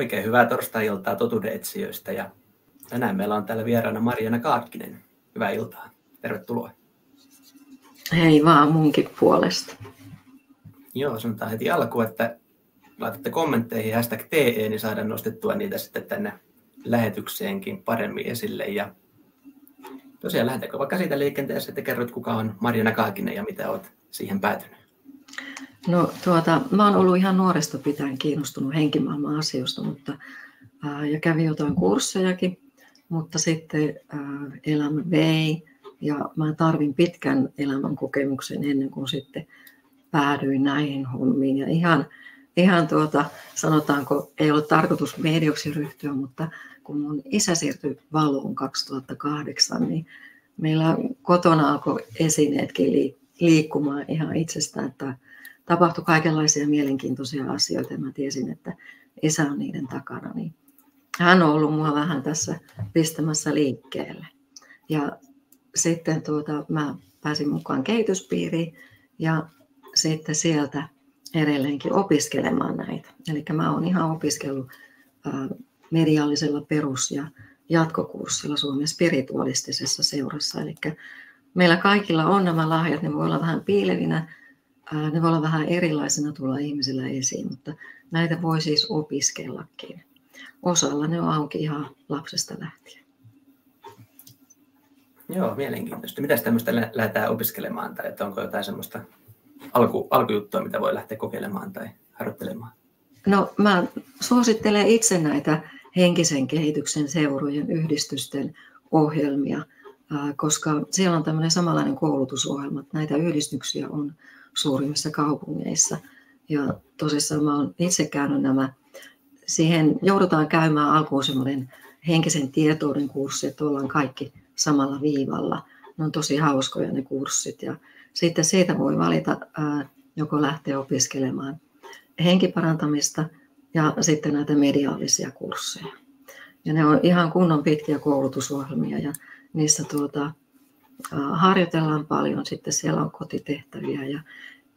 Oikein hyvää torstai-iltaa totuudetsijöistä ja tänään meillä on täällä vieraana Marjana Kaakkinen. Hyvää iltaa. Tervetuloa. Hei vaan munkin puolesta. Joo, sanotaan heti alkuun, että laitatte kommentteihin hashtag TE, niin saadaan nostettua niitä sitten tänne lähetykseenkin paremmin esille. Ja tosiaan lähdetäänkö vaikka siitä liikenteessä, että kerrot kuka on Marjana Kaakinen ja mitä olet siihen päätynyt? No tuota, mä oon ollut ihan nuoresta pitäen kiinnostunut henkimaailman asioista, mutta, ää, ja kävin jotain kurssejakin, mutta sitten ää, elämä vei ja mä tarvin pitkän elämän kokemuksen ennen kuin sitten päädyin näihin hommiin. Ja ihan, ihan tuota, sanotaanko, ei ole tarkoitus medioksi ryhtyä, mutta kun mun isä siirtyi valoon 2008, niin meillä kotona alkoi esineetkin liikkumaan ihan itsestään, että tapahtui kaikenlaisia mielenkiintoisia asioita ja mä tiesin, että isä on niiden takana. Niin hän on ollut mua vähän tässä pistämässä liikkeelle. Ja sitten tuota, mä pääsin mukaan kehityspiiriin ja sitten sieltä edelleenkin opiskelemaan näitä. Eli mä oon ihan opiskellut mediallisella perus- ja jatkokurssilla Suomen spiritualistisessa seurassa. Eli meillä kaikilla on nämä lahjat, ne voi olla vähän piilevinä, ne voi olla vähän erilaisena tulla ihmisillä esiin, mutta näitä voi siis opiskellakin. Osalla ne on auki ihan lapsesta lähtien. Joo, mielenkiintoista. Mitä tämmöistä lähdetään opiskelemaan tai että onko jotain semmoista alku, alkujuttua, mitä voi lähteä kokeilemaan tai harjoittelemaan? No mä suosittelen itse näitä henkisen kehityksen seurojen yhdistysten ohjelmia, koska siellä on tämmöinen samanlainen koulutusohjelma. Näitä yhdistyksiä on suurimmissa kaupungeissa. Ja tosissaan mä oon itse käynyt nämä, siihen joudutaan käymään alkuun semmoinen henkisen tietouden kurssi, että ollaan kaikki samalla viivalla. Ne on tosi hauskoja ne kurssit ja sitten siitä voi valita joko lähteä opiskelemaan henkiparantamista ja sitten näitä mediaalisia kursseja. Ja ne on ihan kunnon pitkiä koulutusohjelmia ja niissä tuota, harjoitellaan paljon. Sitten siellä on kotitehtäviä ja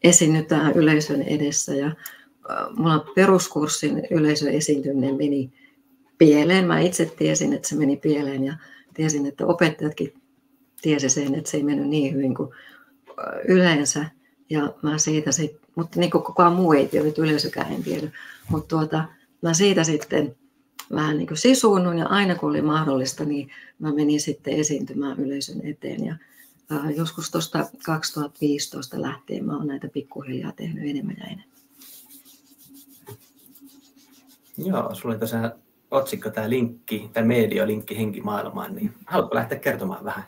esiinnytään yleisön edessä. Ja mulla peruskurssin yleisön esiintyminen meni pieleen. Mä itse tiesin, että se meni pieleen ja tiesin, että opettajatkin tiesi sen, että se ei mennyt niin hyvin kuin yleensä. Ja mä siitä sit, mutta niin kuin kukaan muu ei tiedä, yleisökään en tiedä. Mutta tuota, mä siitä sitten vähän niin kuin sisuunnun ja aina kun oli mahdollista, niin mä menin sitten esiintymään yleisön eteen. Ja joskus tuosta 2015 lähtien mä oon näitä pikkuhiljaa tehnyt enemmän ja enemmän. Joo, sulla oli tosiaan otsikko tämä linkki, tämä mediolinkki henkimaailmaan, niin haluatko lähteä kertomaan vähän?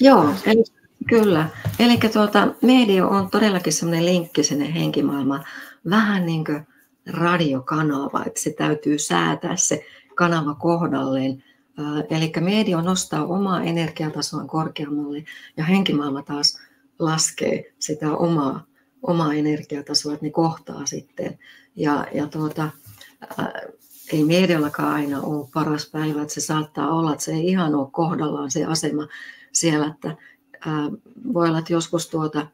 Joo, eli, kyllä. Eli tuota, media on todellakin semmoinen linkki sinne henkimaailmaan, vähän niin kuin radiokanava, että se täytyy säätää se kanava kohdalleen. Eli media nostaa omaa energiatasoa korkeammalle ja henkimaailma taas laskee sitä omaa, omaa energiatasoa, että ne kohtaa sitten. Ja, ja tuota, ei mediallakaan aina ole paras päivä, että se saattaa olla, että se ei ihan ole kohdallaan se asema siellä, että ää, voi olla, että joskus tuota,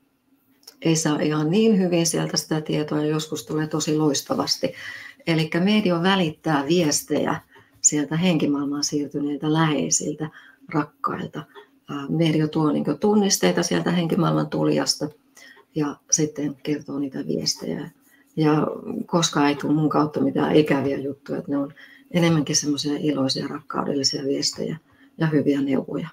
ei saa ihan niin hyvin sieltä sitä tietoa ja joskus tulee tosi loistavasti. Eli media välittää viestejä sieltä henkimaailmaan siirtyneiltä läheisiltä, rakkailta. Media tuo niin tunnisteita sieltä henkimaailman tulijasta ja sitten kertoo niitä viestejä. Ja koska ei tule mun kautta mitään ikäviä juttuja, että ne on enemmänkin semmoisia iloisia, rakkaudellisia viestejä ja hyviä neuvoja.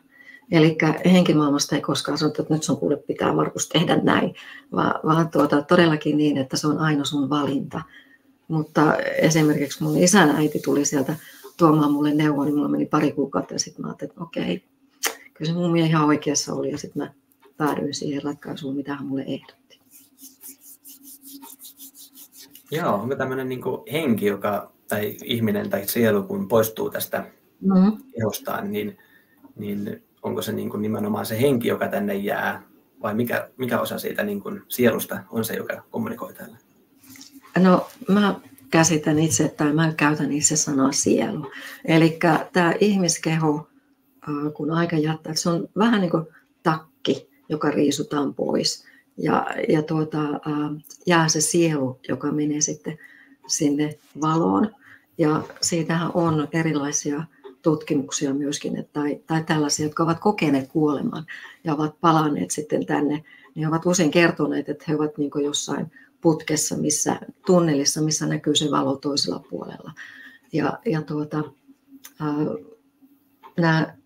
Eli henkimaailmasta ei koskaan sanota, että nyt sun kuule pitää Markus tehdä näin, vaan, vaan tuota, todellakin niin, että se on aina sun valinta. Mutta esimerkiksi mun isän äiti tuli sieltä tuomaan mulle neuvoa, niin mulla meni pari kuukautta ja sitten mä ajattelin, että okei, kyllä se mun ihan oikeassa oli ja sitten mä päädyin siihen ratkaisuun, mitä hän mulle ehdotti. Joo, onko tämmöinen niin henki, joka, tai ihminen tai sielu, kun poistuu tästä mm-hmm. kehostaan, niin, niin onko se niin kuin nimenomaan se henki, joka tänne jää, vai mikä, mikä osa siitä niin kuin sielusta on se, joka kommunikoi täällä? No mä käsitän itse, tai mä käytän itse sanaa sielu. Eli tämä ihmiskeho, kun aika jättää, se on vähän niin kuin takki, joka riisutaan pois. Ja, ja tuota, jää se sielu, joka menee sitten sinne valoon. Ja siitähän on erilaisia tutkimuksia myöskin, että, tai, tai tällaisia, jotka ovat kokeneet kuoleman ja ovat palanneet sitten tänne, niin ovat usein kertoneet, että he ovat niin jossain putkessa, missä, tunnelissa, missä näkyy se valo toisella puolella. Ja, ja tuota, ää, nämä,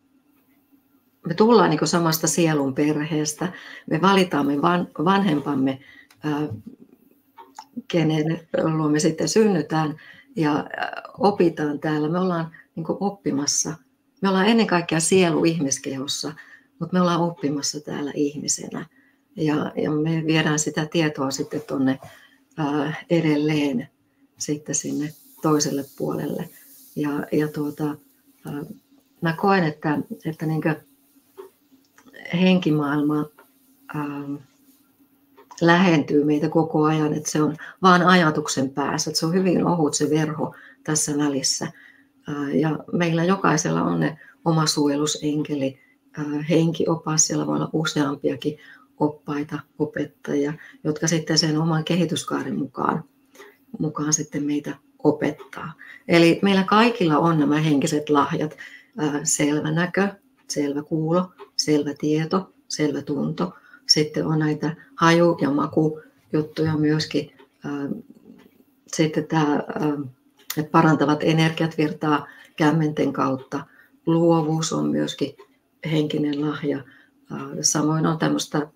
me tullaan niin samasta sielun perheestä, me valitaan me van, vanhempamme, ää, kenen luo me sitten synnytään ja opitaan täällä. Me ollaan niin oppimassa. Me ollaan ennen kaikkea sielu ihmiskehossa, mutta me ollaan oppimassa täällä ihmisenä. Ja, ja me viedään sitä tietoa sitten tuonne edelleen sitten sinne toiselle puolelle. Ja, ja tuota, ää, mä koen, että, että niin henkimaailma ää, lähentyy meitä koko ajan, että se on vain ajatuksen päässä, että se on hyvin ohut se verho tässä välissä. Ja meillä jokaisella on ne oma suojelusenkeli, henkiopas, siellä voi olla useampiakin oppaita, opettajia, jotka sitten sen oman kehityskaaren mukaan, mukaan sitten meitä opettaa. Eli meillä kaikilla on nämä henkiset lahjat, selvä näkö, selvä kuulo, selvä tieto, selvä tunto. Sitten on näitä haju- ja makujuttuja myöskin. Sitten tämä, että parantavat energiat virtaa kämmenten kautta. Luovuus on myöskin henkinen lahja. Samoin on tämmöistä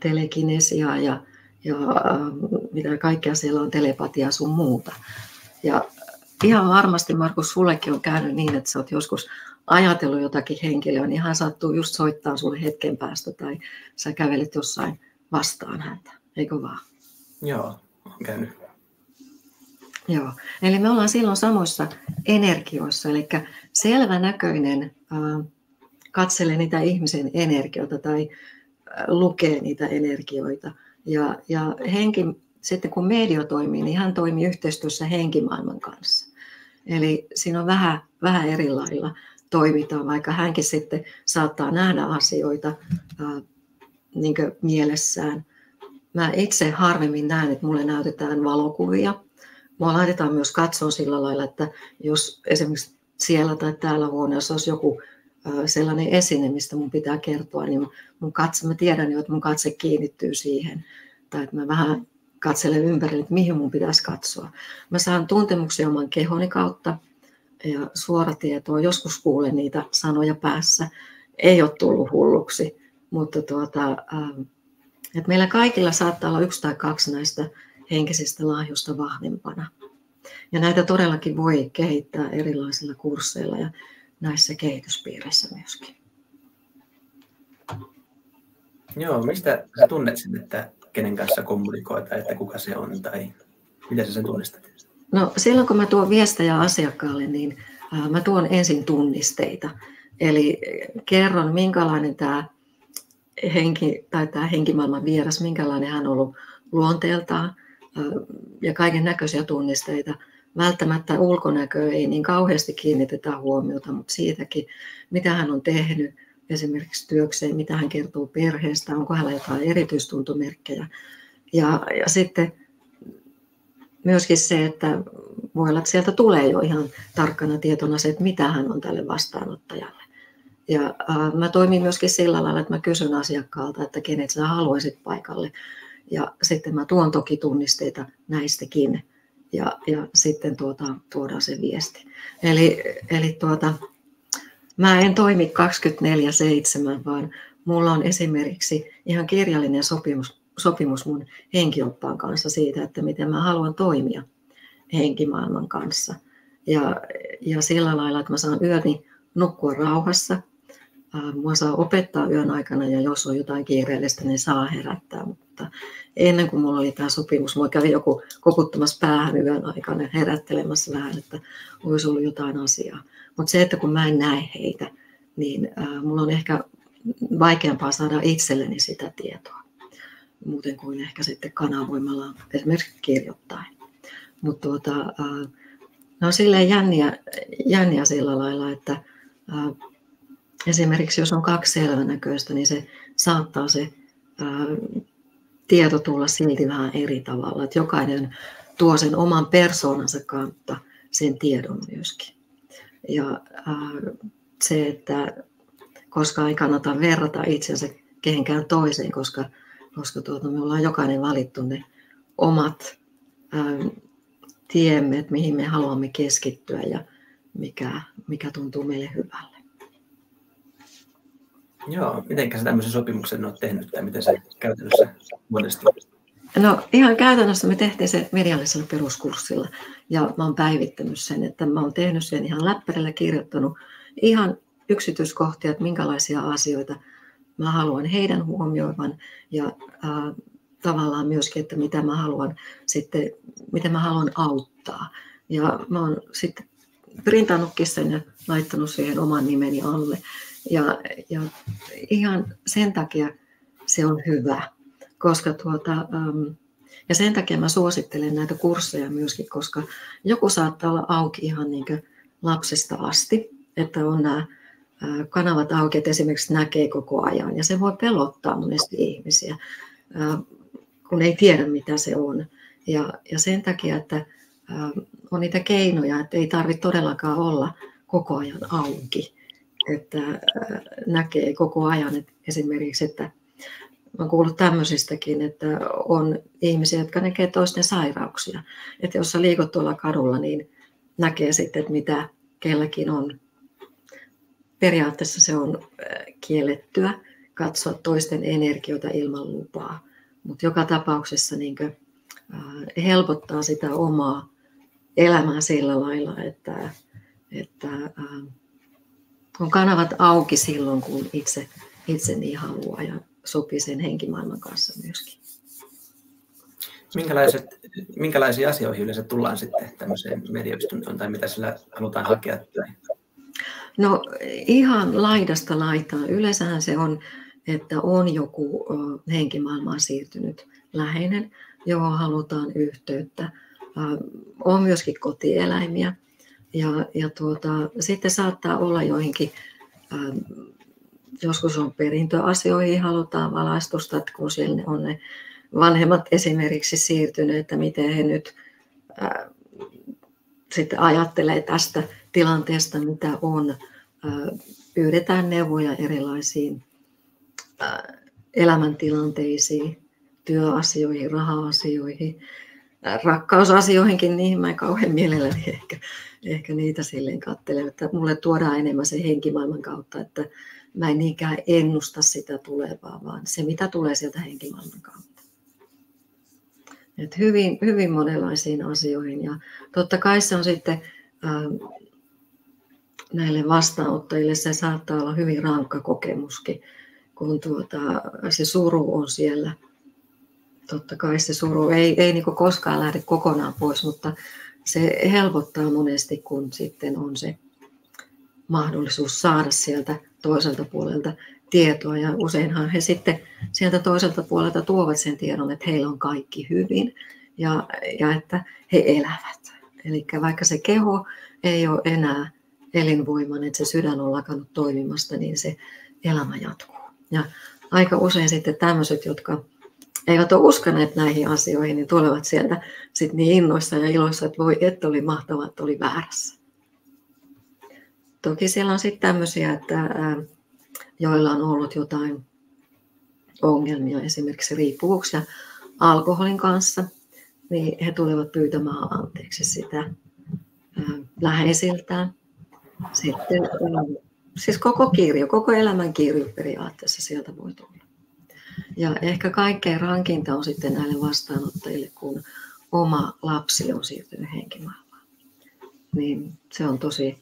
telekinesiaa ja, ja mitä kaikkea siellä on, telepatiaa sun muuta. Ja ihan varmasti, Markus, sullekin on käynyt niin, että sä oot joskus ajatellut jotakin henkilöä, niin hän sattuu just soittaa sulle hetken päästä tai sä kävelet jossain vastaan häntä, eikö vaan? Joo, on käynyt. Joo, eli me ollaan silloin samoissa energioissa, eli selvänäköinen äh, katselee niitä ihmisen energioita tai lukee niitä energioita. Ja, ja henki, sitten kun medio toimii, niin hän toimii yhteistyössä henkimaailman kanssa. Eli siinä on vähän, vähän eri lailla toimitaan, vaikka hänkin sitten saattaa nähdä asioita ää, niin mielessään. Mä itse harvemmin näen, että mulle näytetään valokuvia. Mua laitetaan myös katsoa sillä lailla, että jos esimerkiksi siellä tai täällä huoneessa olisi joku sellainen esine, mistä mun pitää kertoa, niin mun katse, mä tiedän jo, että mun katse kiinnittyy siihen. Tai että mä vähän katselen ympärille, että mihin mun pitäisi katsoa. Mä saan tuntemuksia oman kehoni kautta ja suoratietoa. Joskus kuulen niitä sanoja päässä. Ei ole tullut hulluksi, mutta tuota, että meillä kaikilla saattaa olla yksi tai kaksi näistä henkisistä lahjoista vahvempana. Ja näitä todellakin voi kehittää erilaisilla kursseilla ja näissä kehityspiireissä myöskin. Joo, mistä sä tunnet sen, että kenen kanssa kommunikoit tai että kuka se on tai miten sä sen tunnistat? No silloin kun mä tuon viestejä asiakkaalle, niin mä tuon ensin tunnisteita. Eli kerron, minkälainen tämä henki, tai tämä henkimaailman vieras, minkälainen hän on ollut luonteeltaan ja kaiken näköisiä tunnisteita – välttämättä ulkonäkö ei niin kauheasti kiinnitetä huomiota, mutta siitäkin, mitä hän on tehnyt esimerkiksi työkseen, mitä hän kertoo perheestä, onko hänellä jotain erityistuntomerkkejä. Ja, ja sitten myöskin se, että voi olla, että sieltä tulee jo ihan tarkkana tietona se, että mitä hän on tälle vastaanottajalle. Ja äh, mä toimin myöskin sillä lailla, että mä kysyn asiakkaalta, että kenet sä haluaisit paikalle. Ja sitten mä tuon toki tunnisteita näistäkin ja, ja sitten tuota, tuodaan se viesti. Eli, eli tuota, mä en toimi 24-7, vaan mulla on esimerkiksi ihan kirjallinen sopimus, sopimus mun henkioppaan kanssa siitä, että miten mä haluan toimia henkimaailman kanssa. Ja, ja sillä lailla, että mä saan yöni nukkua rauhassa. Mua saa opettaa yön aikana ja jos on jotain kiireellistä, niin saa herättää. Mutta ennen kuin mulla oli tämä sopimus, mulla kävi joku koputtamassa päähän yön aikana herättelemässä vähän, että olisi ollut jotain asiaa. Mutta se, että kun mä en näe heitä, niin mulla on ehkä vaikeampaa saada itselleni sitä tietoa, muuten kuin ehkä sitten kanavoimalla esimerkiksi kirjoittain. Mutta tuota, äh, ne on silleen jänniä, jänniä sillä lailla, että äh, esimerkiksi jos on kaksi selvänäköistä, niin se saattaa se tieto tulla silti vähän eri tavalla. Että jokainen tuo sen oman persoonansa kautta sen tiedon myöskin. Ja se, että koska ei kannata verrata itsensä kehenkään toiseen, koska, koska tuota, me ollaan jokainen valittu ne omat ää, tiemme, että mihin me haluamme keskittyä ja mikä, mikä tuntuu meille hyvälle. Joo, miten sä tämmöisen sopimuksen olet tehnyt tai miten se käytännössä muodostuu? No ihan käytännössä me tehtiin se mediallisella peruskurssilla ja mä oon päivittänyt sen, että mä oon tehnyt sen ihan läppärillä, kirjoittanut ihan yksityiskohtia, että minkälaisia asioita mä haluan heidän huomioivan ja äh, tavallaan myöskin, että mitä mä haluan sitten, miten mä haluan auttaa. Ja mä oon sitten printannutkin sen ja laittanut siihen oman nimeni alle. Ja, ja ihan sen takia se on hyvä, koska tuota, ähm, ja sen takia mä suosittelen näitä kursseja myöskin, koska joku saattaa olla auki ihan niin lapsesta asti, että on nämä kanavat auki, että esimerkiksi näkee koko ajan. Ja se voi pelottaa monesti ihmisiä, kun ei tiedä mitä se on. Ja, ja sen takia, että on niitä keinoja, että ei tarvitse todellakaan olla koko ajan auki. Että näkee koko ajan että esimerkiksi, että olen kuullut tämmöisistäkin, että on ihmisiä, jotka näkee toisten sairauksia. Että jos sä liikut tuolla kadulla, niin näkee sitten, että mitä kelläkin on periaatteessa se on kiellettyä katsoa toisten energioita ilman lupaa, mutta joka tapauksessa niin kuin, helpottaa sitä omaa elämää sillä lailla, että, että on kanavat auki silloin, kun itse, itse niin haluaa ja sopii sen henkimaailman kanssa myöskin. Minkälaiset, minkälaisiin asioihin yleensä tullaan sitten tämmöiseen mediaistuntoon tai mitä sillä halutaan hakea? Tai No ihan laidasta laitaan. Yleensähän se on, että on joku henkimaailmaan siirtynyt läheinen, johon halutaan yhteyttä. On myöskin kotieläimiä. Ja, ja tuota, sitten saattaa olla joihinkin, joskus on perintöasioihin, halutaan valaistusta, että kun siellä on ne vanhemmat esimerkiksi siirtyneet, että miten he nyt sitten ajattelee tästä tilanteesta, mitä on. Pyydetään neuvoja erilaisiin elämäntilanteisiin, työasioihin, raha-asioihin, rakkausasioihinkin, niihin mä en kauhean mielelläni ehkä, ehkä niitä silleen katsele, että mulle tuodaan enemmän se henkimaailman kautta, että mä en niinkään ennusta sitä tulevaa, vaan se mitä tulee sieltä henkimaailman kautta. Et hyvin, hyvin monenlaisiin asioihin ja totta kai se on sitten näille vastaanottajille se saattaa olla hyvin rankka kokemuskin, kun tuota, se suru on siellä. Totta kai se suru ei, ei niin koskaan lähde kokonaan pois, mutta se helpottaa monesti, kun sitten on se mahdollisuus saada sieltä toiselta puolelta tietoa. Ja useinhan he sitten sieltä toiselta puolelta tuovat sen tiedon, että heillä on kaikki hyvin ja, ja että he elävät. Eli vaikka se keho ei ole enää elinvoimainen, että se sydän on lakannut toimimasta, niin se elämä jatkuu. Ja aika usein sitten tämmöiset, jotka eivät ole uskoneet näihin asioihin, niin tulevat sieltä sitten niin innoissa ja iloissa, että voi, että oli mahtavaa, että oli väärässä. Toki siellä on sitten tämmöisiä, että joilla on ollut jotain ongelmia, esimerkiksi riippuvuuksia alkoholin kanssa, niin he tulevat pyytämään anteeksi sitä läheisiltään. Sitten, siis koko kirjo, koko elämän kirjo periaatteessa sieltä voi tulla. Ja ehkä kaikkein rankinta on sitten näille vastaanottajille, kun oma lapsi on siirtynyt henkimaailmaan. Niin se on tosi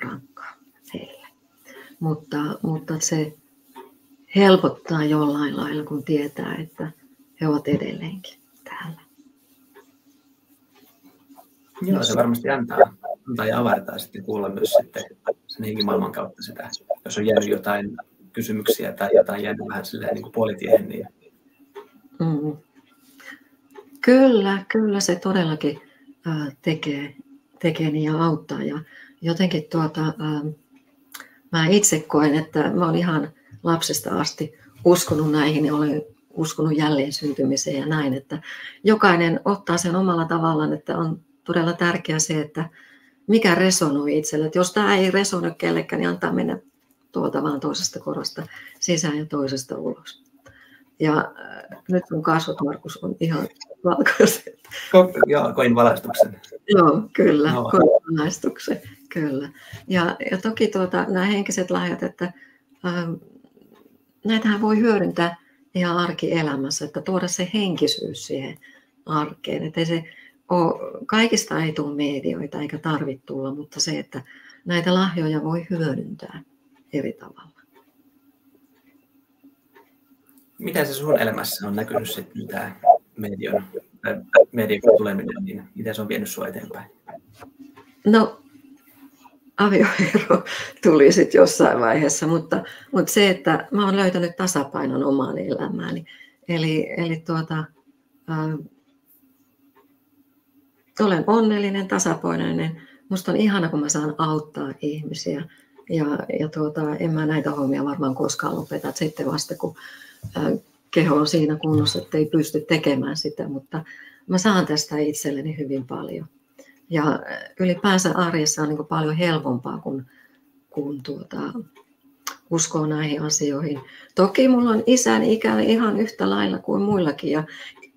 rankkaa heille. Mutta, mutta se helpottaa jollain lailla, kun tietää, että he ovat edelleenkin täällä. Joo, se varmasti antaa, antaa ja avartaa sitten kuulla myös sitten sen henkimaailman kautta sitä, jos on jäänyt jotain kysymyksiä tai jotain jäänyt vähän silleen niin kuin puolitiehen. Niin... Mm. Kyllä, kyllä se todellakin tekee, tekee niin ja auttaa. Ja jotenkin tuota, mä itse koen, että mä olen ihan lapsesta asti uskonut näihin ja olen uskonut jälleen syntymiseen ja näin, että jokainen ottaa sen omalla tavallaan, että on todella tärkeää se, että mikä resonoi itselle. Että jos tämä ei resonoi kellekään, niin antaa mennä tuolta vaan toisesta korosta sisään ja toisesta ulos. Ja äh, nyt mun kasvot, Markus, on ihan valkoiset. Joo, koin valaistuksen. Joo, kyllä, no. koin valaistuksen, kyllä. Ja, ja toki tuota, nämä henkiset lahjat, että ähm, näitähän voi hyödyntää ihan arkielämässä, että tuoda se henkisyys siihen arkeen. Että ei se ole, kaikista ei tule medioita eikä tarvitse tulla, mutta se, että näitä lahjoja voi hyödyntää eri tavalla. Miten se sun elämässä on näkynyt sitten tämä median, median tuleminen, niin miten se on vienyt sinua eteenpäin? No, avioero tuli sitten jossain vaiheessa, mutta, mutta se, että mä oon löytänyt tasapainon omaan elämääni. Eli, eli tuota, äh, olen onnellinen, tasapainoinen. Musta on ihana, kun mä saan auttaa ihmisiä. Ja, ja tuota, en mä näitä hommia varmaan koskaan lopeta. Et sitten vasta kun keho on siinä kunnossa, että ei pysty tekemään sitä, mutta mä saan tästä itselleni hyvin paljon. Ja ylipäänsä arjessa on niin paljon helpompaa, kun, kun tuota, uskoo näihin asioihin. Toki mulla on isäni ikävä ihan yhtä lailla kuin muillakin ja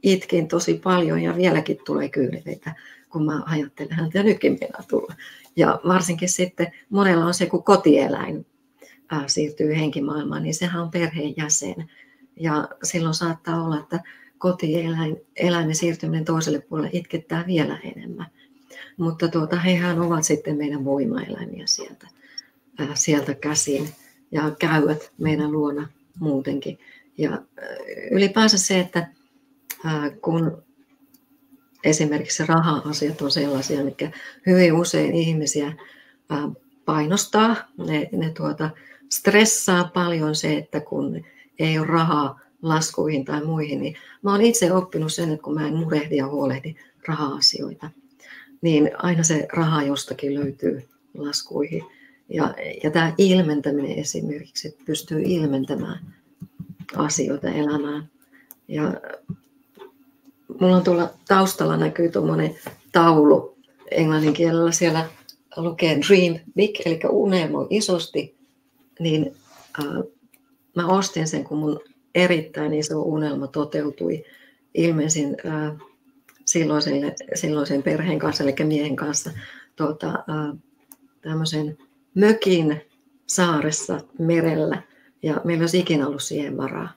itkin tosi paljon ja vieläkin tulee kyyneitä, kun mä ajattelen häntä ja nytkin minä tulla. Ja varsinkin sitten monella on se, kun kotieläin siirtyy henkimaailmaan, niin sehän on perheenjäsen. Ja silloin saattaa olla, että kotieläimen siirtyminen toiselle puolelle itkettää vielä enemmän. Mutta tuota, hehän ovat sitten meidän voimaeläimiä sieltä, ää, sieltä käsin ja käyvät meidän luona muutenkin. Ja ää, ylipäänsä se, että kun esimerkiksi raha-asiat on sellaisia, mikä hyvin usein ihmisiä painostaa, ne, ne tuota, stressaa paljon se, että kun ei ole rahaa laskuihin tai muihin, niin mä oon itse oppinut sen, että kun mä en murehdi ja huolehdi raha-asioita, niin aina se raha jostakin löytyy laskuihin. Ja, ja tämä ilmentäminen esimerkiksi, että pystyy ilmentämään asioita elämään. Ja mulla on tuolla taustalla näkyy tuommoinen taulu englannin kielellä. Siellä lukee Dream Big, eli unelmoi isosti. Niin äh, mä ostin sen, kun mun erittäin iso unelma toteutui. Ilmeisin äh, silloiselle, silloisen perheen kanssa, eli miehen kanssa, tuota, äh, tämmöisen mökin saaressa merellä. Ja meillä olisi ikinä ollut siihen varaa.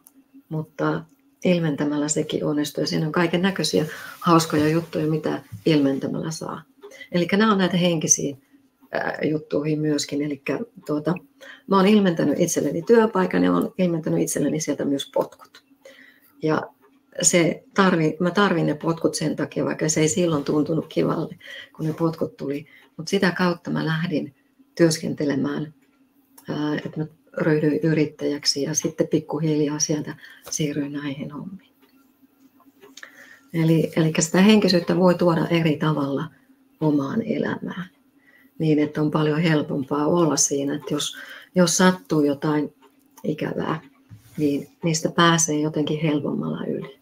Mutta ilmentämällä sekin onnistui. Ja siinä on kaiken näköisiä hauskoja juttuja, mitä ilmentämällä saa. Eli nämä on näitä henkisiä juttuihin myöskin. Eli tuota, mä oon ilmentänyt itselleni työpaikan ja olen ilmentänyt itselleni sieltä myös potkut. Ja se tarvi, mä tarvin ne potkut sen takia, vaikka se ei silloin tuntunut kivalle, kun ne potkut tuli. Mutta sitä kautta mä lähdin työskentelemään, että mä ryhdyin yrittäjäksi ja sitten pikkuhiljaa sieltä siirryin näihin hommiin. Eli, eli sitä henkisyyttä voi tuoda eri tavalla omaan elämään niin, että on paljon helpompaa olla siinä, että jos, jos sattuu jotain ikävää, niin niistä pääsee jotenkin helpommalla yli.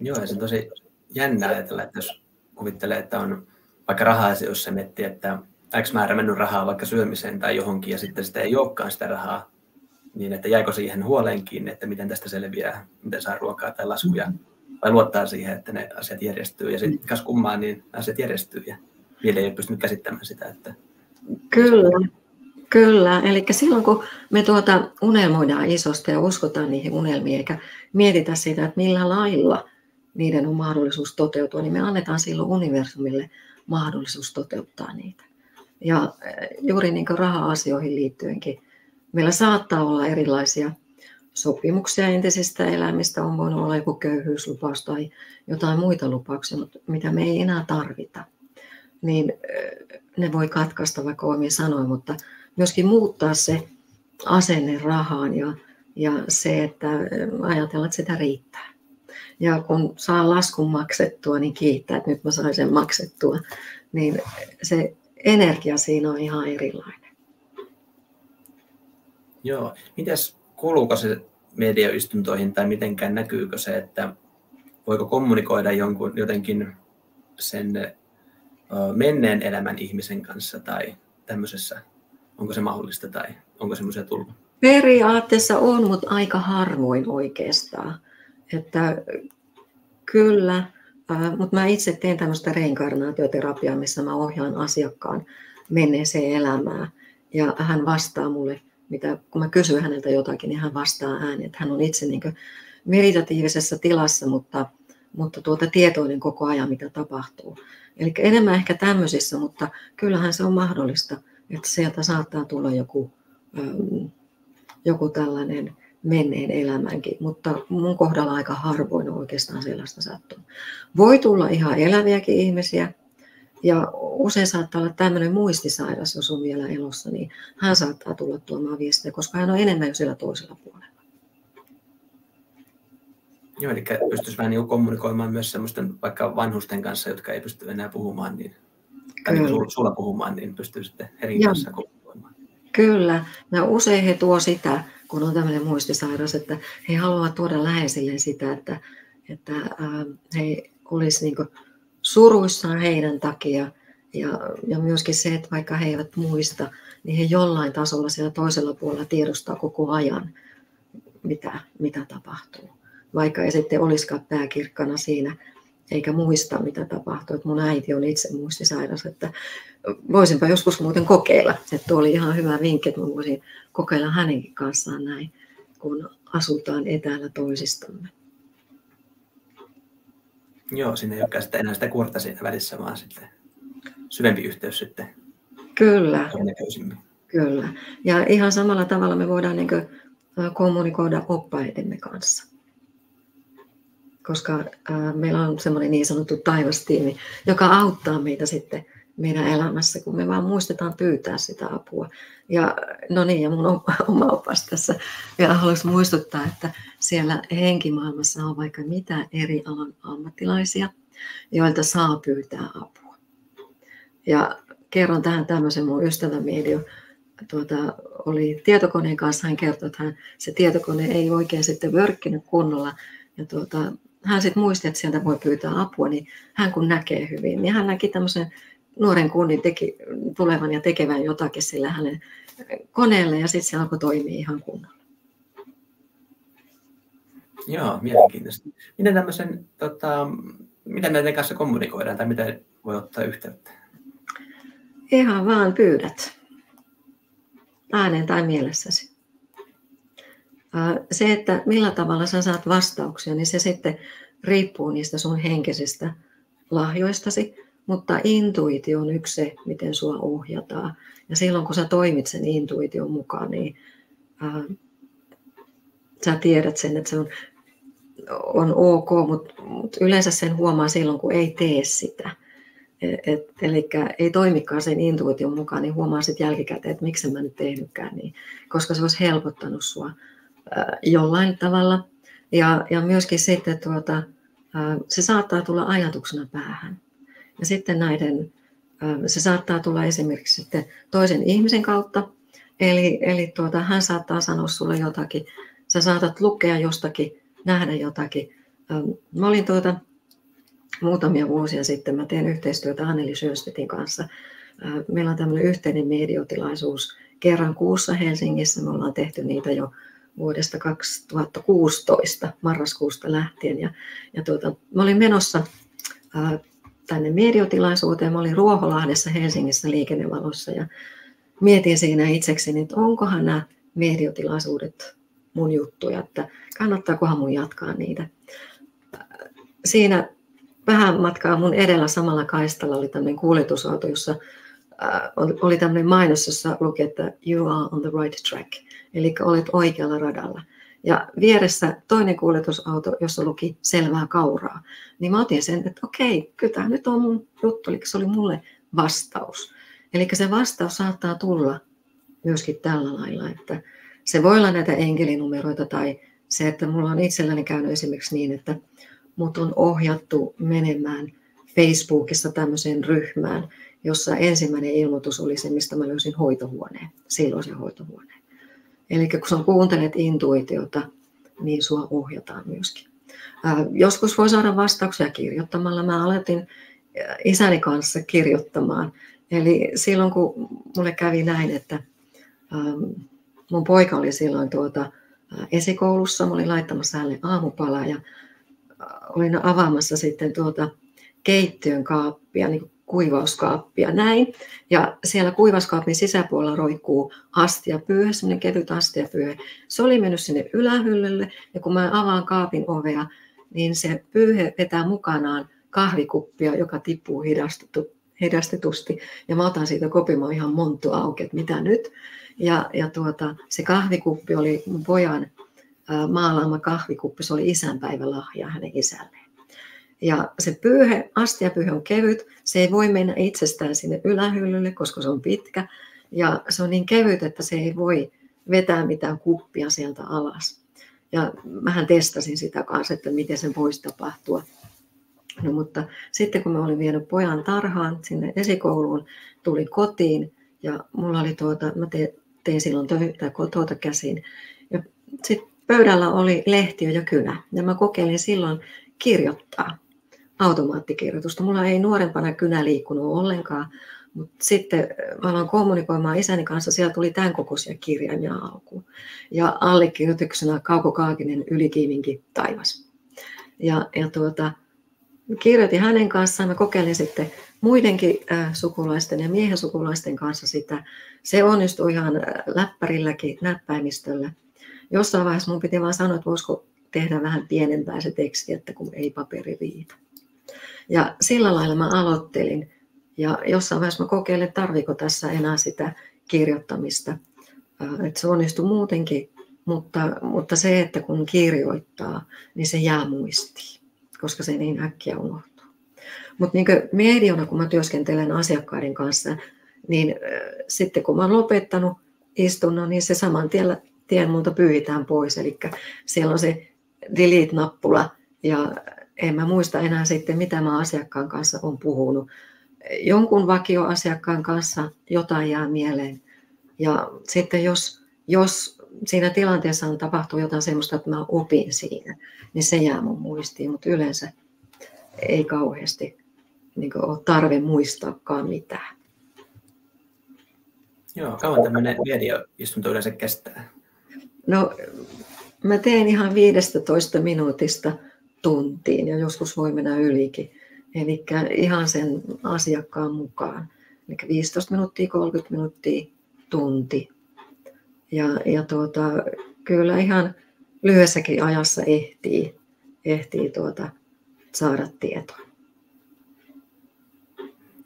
Joo, ja se on tosi jännä ajatella, että jos kuvittelee, että on vaikka raha-asioissa miettii, että X määrä mennyt rahaa vaikka syömiseen tai johonkin, ja sitten sitä ei olekaan sitä rahaa, niin että jäikö siihen huoleen kiinni, että miten tästä selviää, miten saa ruokaa tai laskuja, vai luottaa siihen, että ne asiat järjestyy, ja sitten kas kummaa, niin asiat järjestyy, ja vielä ei ole pystynyt käsittämään sitä. Että... Kyllä, kyllä. Eli silloin kun me tuota unelmoidaan isosta ja uskotaan niihin unelmiin, eikä mietitä sitä, että millä lailla niiden on mahdollisuus toteutua, niin me annetaan silloin universumille mahdollisuus toteuttaa niitä. Ja eh, juuri niin raha-asioihin liittyenkin, meillä saattaa olla erilaisia sopimuksia entisistä elämistä, on voinut olla joku köyhyyslupaus tai jotain muita lupauksia, mutta mitä me ei enää tarvita niin ne voi katkaista vaikka omia sanoja, mutta myöskin muuttaa se asenne rahaan ja, ja se, että ajatellaan, että sitä riittää. Ja kun saa laskun maksettua, niin kiittää, että nyt mä sain sen maksettua. Niin se energia siinä on ihan erilainen. Joo. Mitäs kuuluuko se mediaistuntoihin tai mitenkään näkyykö se, että voiko kommunikoida jonkun jotenkin sen menneen elämän ihmisen kanssa tai tämmöisessä? Onko se mahdollista tai onko semmoisia tullut? Periaatteessa on, mutta aika harvoin oikeastaan. Että kyllä, mutta mä itse teen tämmöistä reinkarnaatioterapiaa, missä mä ohjaan asiakkaan menneeseen elämään. Ja hän vastaa mulle, mitä, kun mä kysyn häneltä jotakin, niin hän vastaa ääni, että hän on itse niin meditatiivisessa tilassa, mutta, mutta tuota tietoinen koko ajan, mitä tapahtuu. Eli enemmän ehkä tämmöisissä, mutta kyllähän se on mahdollista, että sieltä saattaa tulla joku, joku tällainen menneen elämänkin, mutta mun kohdalla aika harvoin on oikeastaan sellaista sattunut. Voi tulla ihan eläviäkin ihmisiä, ja usein saattaa olla tämmöinen muistisairas, jos on vielä elossa, niin hän saattaa tulla tuomaan viestiä, koska hän on enemmän jo siellä toisella puolella. Joo, eli pystyisi vähän niin kommunikoimaan myös semmoisten vaikka vanhusten kanssa, jotka ei pysty enää puhumaan, niin, tai niin sulla, sulla puhumaan, niin pystyy sitten eri kanssa kommunikoimaan. Kyllä, ja usein he tuo sitä, kun on tämmöinen muistisairas, että he haluavat tuoda läheisille sitä, että, että he olisi niin suruissaan heidän takia, ja, ja myöskin se, että vaikka he eivät muista, niin he jollain tasolla siellä toisella puolella tiedostaa koko ajan, mitä, mitä tapahtuu. Vaikka ei sitten olisikaan pääkirkkana siinä, eikä muista, mitä tapahtuu. Että mun äiti on itse muistisairas, että voisinpa joskus muuten kokeilla. Että oli ihan hyvä vinkki, että mä voisin kokeilla hänenkin kanssaan näin, kun asutaan etäällä toisistamme. Joo, sinne ei olekaan enää sitä kuorta siinä välissä, vaan sitten syvempi yhteys sitten. Kyllä. Kyllä. Ja ihan samalla tavalla me voidaan niin kommunikoida oppaidemme kanssa koska meillä on semmoinen niin sanottu taivastiimi, joka auttaa meitä sitten meidän elämässä, kun me vaan muistetaan pyytää sitä apua. Ja no niin, ja mun oma opas tässä vielä haluaisin muistuttaa, että siellä henkimaailmassa on vaikka mitä eri alan ammattilaisia, joilta saa pyytää apua. Ja kerron tähän tämmöisen mun ystävämedio, tuota, oli tietokoneen kanssa, hän kertoi, että hän, se tietokone ei oikein sitten vörkkinyt kunnolla, ja tuota, hän sitten muisti, että sieltä voi pyytää apua, niin hän kun näkee hyvin, niin hän näki tämmöisen nuoren kunnin teki, tulevan ja tekevän jotakin sillä hänen koneelle ja sitten se alkoi toimia ihan kunnolla. Joo, mielenkiintoista. Miten tämmöisen, tota, miten näiden kanssa kommunikoidaan tai miten voi ottaa yhteyttä? Ihan vaan pyydät. Äänen tai mielessäsi se, että millä tavalla sä saat vastauksia, niin se sitten riippuu niistä sun henkisistä lahjoistasi, mutta intuitio on yksi se, miten sua ohjataan. Ja silloin kun sä toimit sen intuition mukaan, niin ää, sä tiedät sen, että se on, on ok, mutta, mutta yleensä sen huomaa silloin, kun ei tee sitä. Et, eli ei toimikaan sen intuition mukaan, niin huomaa sitten jälkikäteen, että miksi mä nyt tehnytkään niin, koska se olisi helpottanut sua jollain tavalla. Ja, ja myöskin sitten tuota, se saattaa tulla ajatuksena päähän. Ja sitten näiden, se saattaa tulla esimerkiksi sitten toisen ihmisen kautta, eli, eli tuota, hän saattaa sanoa sulle jotakin, sä saatat lukea jostakin, nähdä jotakin. Mä olin tuota, muutamia vuosia sitten, mä teen yhteistyötä Anneli Sjöstetin kanssa. Meillä on tämmöinen yhteinen mediotilaisuus kerran kuussa Helsingissä. Me ollaan tehty niitä jo vuodesta 2016 marraskuusta lähtien. Ja, ja tuota, mä olin menossa ää, tänne mediotilaisuuteen. Mä olin Ruoholahdessa Helsingissä liikennevalossa ja mietin siinä itsekseni, että onkohan nämä mediotilaisuudet mun juttuja, että kannattaakohan mun jatkaa niitä. Siinä vähän matkaa mun edellä samalla kaistalla oli tämmöinen kuljetusauto, jossa oli tämmöinen mainos, jossa luki, että you are on the right track eli olet oikealla radalla. Ja vieressä toinen kuljetusauto, jossa luki selvää kauraa. Niin mä otin sen, että okei, kyllä tämä nyt on mun juttu, eli se oli mulle vastaus. Eli se vastaus saattaa tulla myöskin tällä lailla, että se voi olla näitä enkelinumeroita tai se, että mulla on itselläni käynyt esimerkiksi niin, että mut on ohjattu menemään Facebookissa tämmöiseen ryhmään, jossa ensimmäinen ilmoitus oli se, mistä mä löysin hoitohuoneen, silloisen hoitohuoneen. Eli kun sä kuuntelet intuitiota, niin sua ohjataan myöskin. Joskus voi saada vastauksia kirjoittamalla. Mä aloitin isäni kanssa kirjoittamaan. Eli silloin kun mulle kävi näin, että ähm, mun poika oli silloin tuota, esikoulussa, mä olin laittamassa hänelle aamupalaa ja olin avaamassa sitten tuota keittiön kaappia, niin kuivauskaappia näin. Ja siellä kuivauskaapin sisäpuolella roikkuu astiapyyhe, semmoinen kevyt astiapyyhe. Se oli mennyt sinne ylähyllylle ja kun mä avaan kaapin ovea, niin se pyyhe vetää mukanaan kahvikuppia, joka tippuu hidastetusti. Ja mä otan siitä kopimaan ihan monttu auki, että mitä nyt. Ja, ja tuota, se kahvikuppi oli mun pojan maalaama kahvikuppi, se oli isänpäivälahja hänen isälleen. Ja se pyyhe, astiapyyhe on kevyt, se ei voi mennä itsestään sinne ylähyllylle, koska se on pitkä. Ja se on niin kevyt, että se ei voi vetää mitään kuppia sieltä alas. Ja mähän testasin sitä kanssa, että miten se voisi tapahtua. No, mutta sitten kun mä olin vienyt pojan tarhaan sinne esikouluun, tuli kotiin ja mulla oli tuota, mä te, tein silloin töitä kotota käsin. Ja sitten pöydällä oli lehtiö ja kynä. Ja mä kokeilin silloin kirjoittaa automaattikirjoitusta. Mulla ei nuorempana kynä liikkunut ollenkaan, mutta sitten mä aloin kommunikoimaan isäni kanssa, siellä tuli tämän kokoisia kirjaimia alkuun. Ja allekirjoituksena Kauko Kaakinen Ylikiiminki taivas. Ja, ja tuota, kirjoitin hänen kanssaan, mä kokeilin sitten muidenkin äh, sukulaisten ja miehen sukulaisten kanssa sitä. Se onnistui ihan äh, läppärilläkin, näppäimistöllä. Jossain vaiheessa mun piti vaan sanoa, että voisiko tehdä vähän pienempää se teksti, että kun ei paperi riitä. Ja sillä lailla mä aloittelin. Ja jossain vaiheessa mä kokeilin, että tarviko tässä enää sitä kirjoittamista. Että se onnistui muutenkin, mutta, mutta se, että kun kirjoittaa, niin se jää muistiin, koska se niin äkkiä unohtuu. Mutta niin mediona, kun mä työskentelen asiakkaiden kanssa, niin äh, sitten kun mä oon lopettanut istunnon, niin se saman tien, tien multa pyyhitään pois. Eli siellä on se delete-nappula ja en mä muista enää sitten, mitä mä asiakkaan kanssa on puhunut. Jonkun vakioasiakkaan kanssa jotain jää mieleen. Ja sitten jos, jos siinä tilanteessa on tapahtunut jotain sellaista, että mä opin siinä, niin se jää mun muistiin, mutta yleensä ei kauheasti niin ole tarve muistaakaan mitään. Joo, kauan tämmöinen videoistunto yleensä kestää? No, mä teen ihan 15 minuutista tuntiin ja joskus voi mennä ylikin. Eli ihan sen asiakkaan mukaan. Eli 15 minuuttia, 30 minuuttia, tunti. Ja, ja tuota, kyllä ihan lyhyessäkin ajassa ehtii, ehtii tuota, saada tietoa.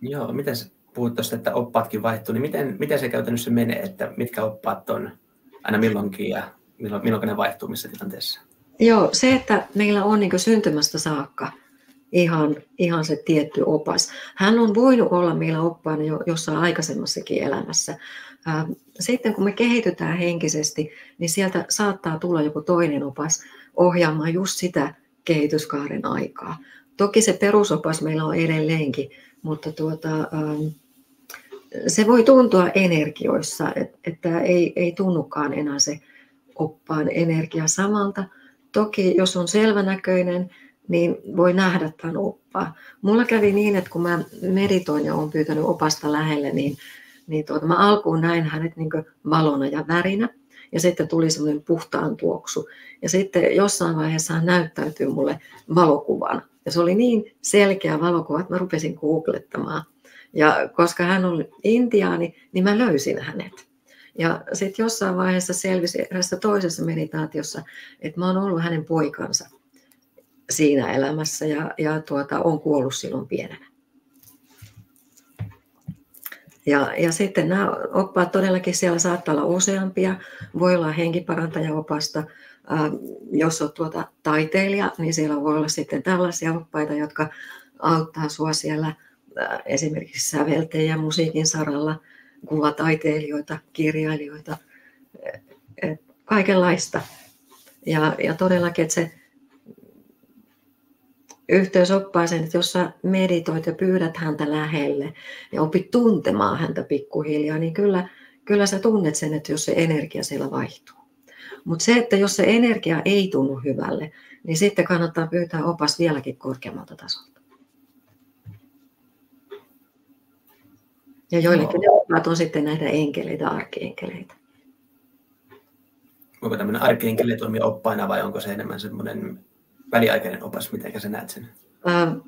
Joo, miten puhut tuosta, että oppaatkin vaihtuu, niin miten, miten se käytännössä menee, että mitkä oppaat on aina milloinkin ja milloin, milloin ne vaihtuu missä tilanteessa? Joo, se, että meillä on niin syntymästä saakka ihan, ihan se tietty opas. Hän on voinut olla meillä oppaana jo jossain aikaisemmassakin elämässä. Sitten kun me kehitytään henkisesti, niin sieltä saattaa tulla joku toinen opas ohjaamaan just sitä kehityskaaren aikaa. Toki se perusopas meillä on edelleenkin, mutta tuota, se voi tuntua energioissa, että ei, ei tunnukaan enää se oppaan energia samalta, Toki jos on selvänäköinen, niin voi nähdä tämän oppaa. Mulla kävi niin, että kun mä meditoin ja olen pyytänyt opasta lähelle, niin, niin tuota, mä alkuun näin hänet niin valona ja värinä. Ja sitten tuli semmoinen puhtaan tuoksu. Ja sitten jossain vaiheessa hän näyttäytyy mulle valokuvan. Ja se oli niin selkeä valokuva, että mä rupesin googlettamaan. Ja koska hän on intiaani, niin mä löysin hänet. Ja sitten jossain vaiheessa selvisi erässä toisessa meditaatiossa, että mä oon ollut hänen poikansa siinä elämässä ja, ja tuota, on kuollut silloin pienenä. Ja, ja sitten nämä oppaat todellakin siellä saattaa olla useampia. Voi olla henkiparantajaopasta. Ähm, jos olet tuota taiteilija, niin siellä voi olla sitten tällaisia oppaita, jotka auttaa sinua siellä äh, esimerkiksi sävelteen ja musiikin saralla – kuvataiteilijoita, kirjailijoita, kaikenlaista. Ja, ja todellakin, että se yhteys oppaaseen, että jos sä meditoit ja pyydät häntä lähelle ja opit tuntemaan häntä pikkuhiljaa, niin kyllä, kyllä sä tunnet sen, että jos se energia siellä vaihtuu. Mutta se, että jos se energia ei tunnu hyvälle, niin sitten kannattaa pyytää opas vieläkin korkeammalta tasolta. Ja joillekin no. on sitten näitä enkeleitä, arkienkeleitä. Onko tämmöinen arkienkeli toimia oppaina vai onko se enemmän semmoinen väliaikainen opas, miten sä näet sen? Ähm,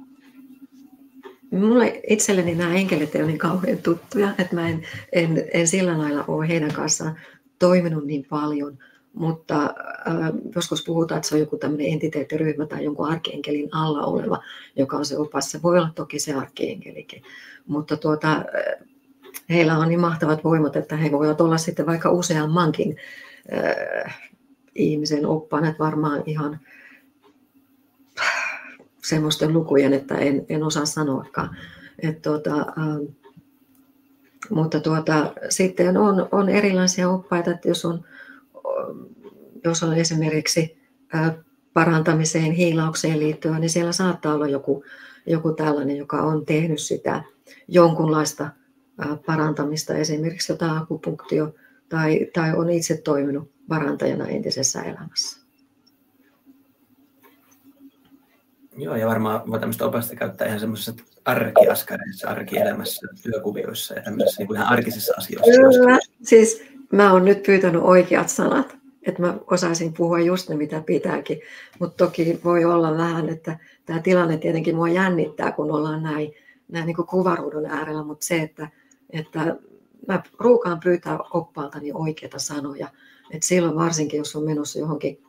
Mulle itselleni nämä enkelit ei ole niin kauhean tuttuja, että mä en, en, en sillä lailla ole heidän kanssaan toiminut niin paljon, mutta äh, joskus puhutaan, että se on joku tämmöinen entiteettiryhmä tai jonkun arkienkelin alla oleva, joka on se opas. Se voi olla toki se arkienkelikin, mutta tuota, heillä on niin mahtavat voimat, että he voivat olla sitten vaikka useammankin äh, ihmisen oppana, että varmaan ihan semmoisten lukujen, että en, en osaa sanoakaan. Et tuota, ähm, mutta tuota, sitten on, on erilaisia oppaita, että jos on, jos on esimerkiksi äh, parantamiseen, hiilaukseen liittyen, niin siellä saattaa olla joku, joku tällainen, joka on tehnyt sitä jonkunlaista äh, parantamista, esimerkiksi jotain akupunktio, tai, tai on itse toiminut parantajana entisessä elämässä. Joo, ja varmaan voi tämmöistä opasta käyttää ihan semmoisessa arkiaskareissa, arkielämässä, työkuvioissa ja tämmöisissä niin kuin ihan arkisissa asioissa. Kyllä, siis mä oon nyt pyytänyt oikeat sanat, että mä osaisin puhua just ne, mitä pitääkin. Mutta toki voi olla vähän, että tämä tilanne tietenkin mua jännittää, kun ollaan näin, näin niin kuin kuvaruudun äärellä, mutta se, että, että mä ruukaan pyytää oppaaltani oikeita sanoja. Et silloin varsinkin, jos on menossa johonkin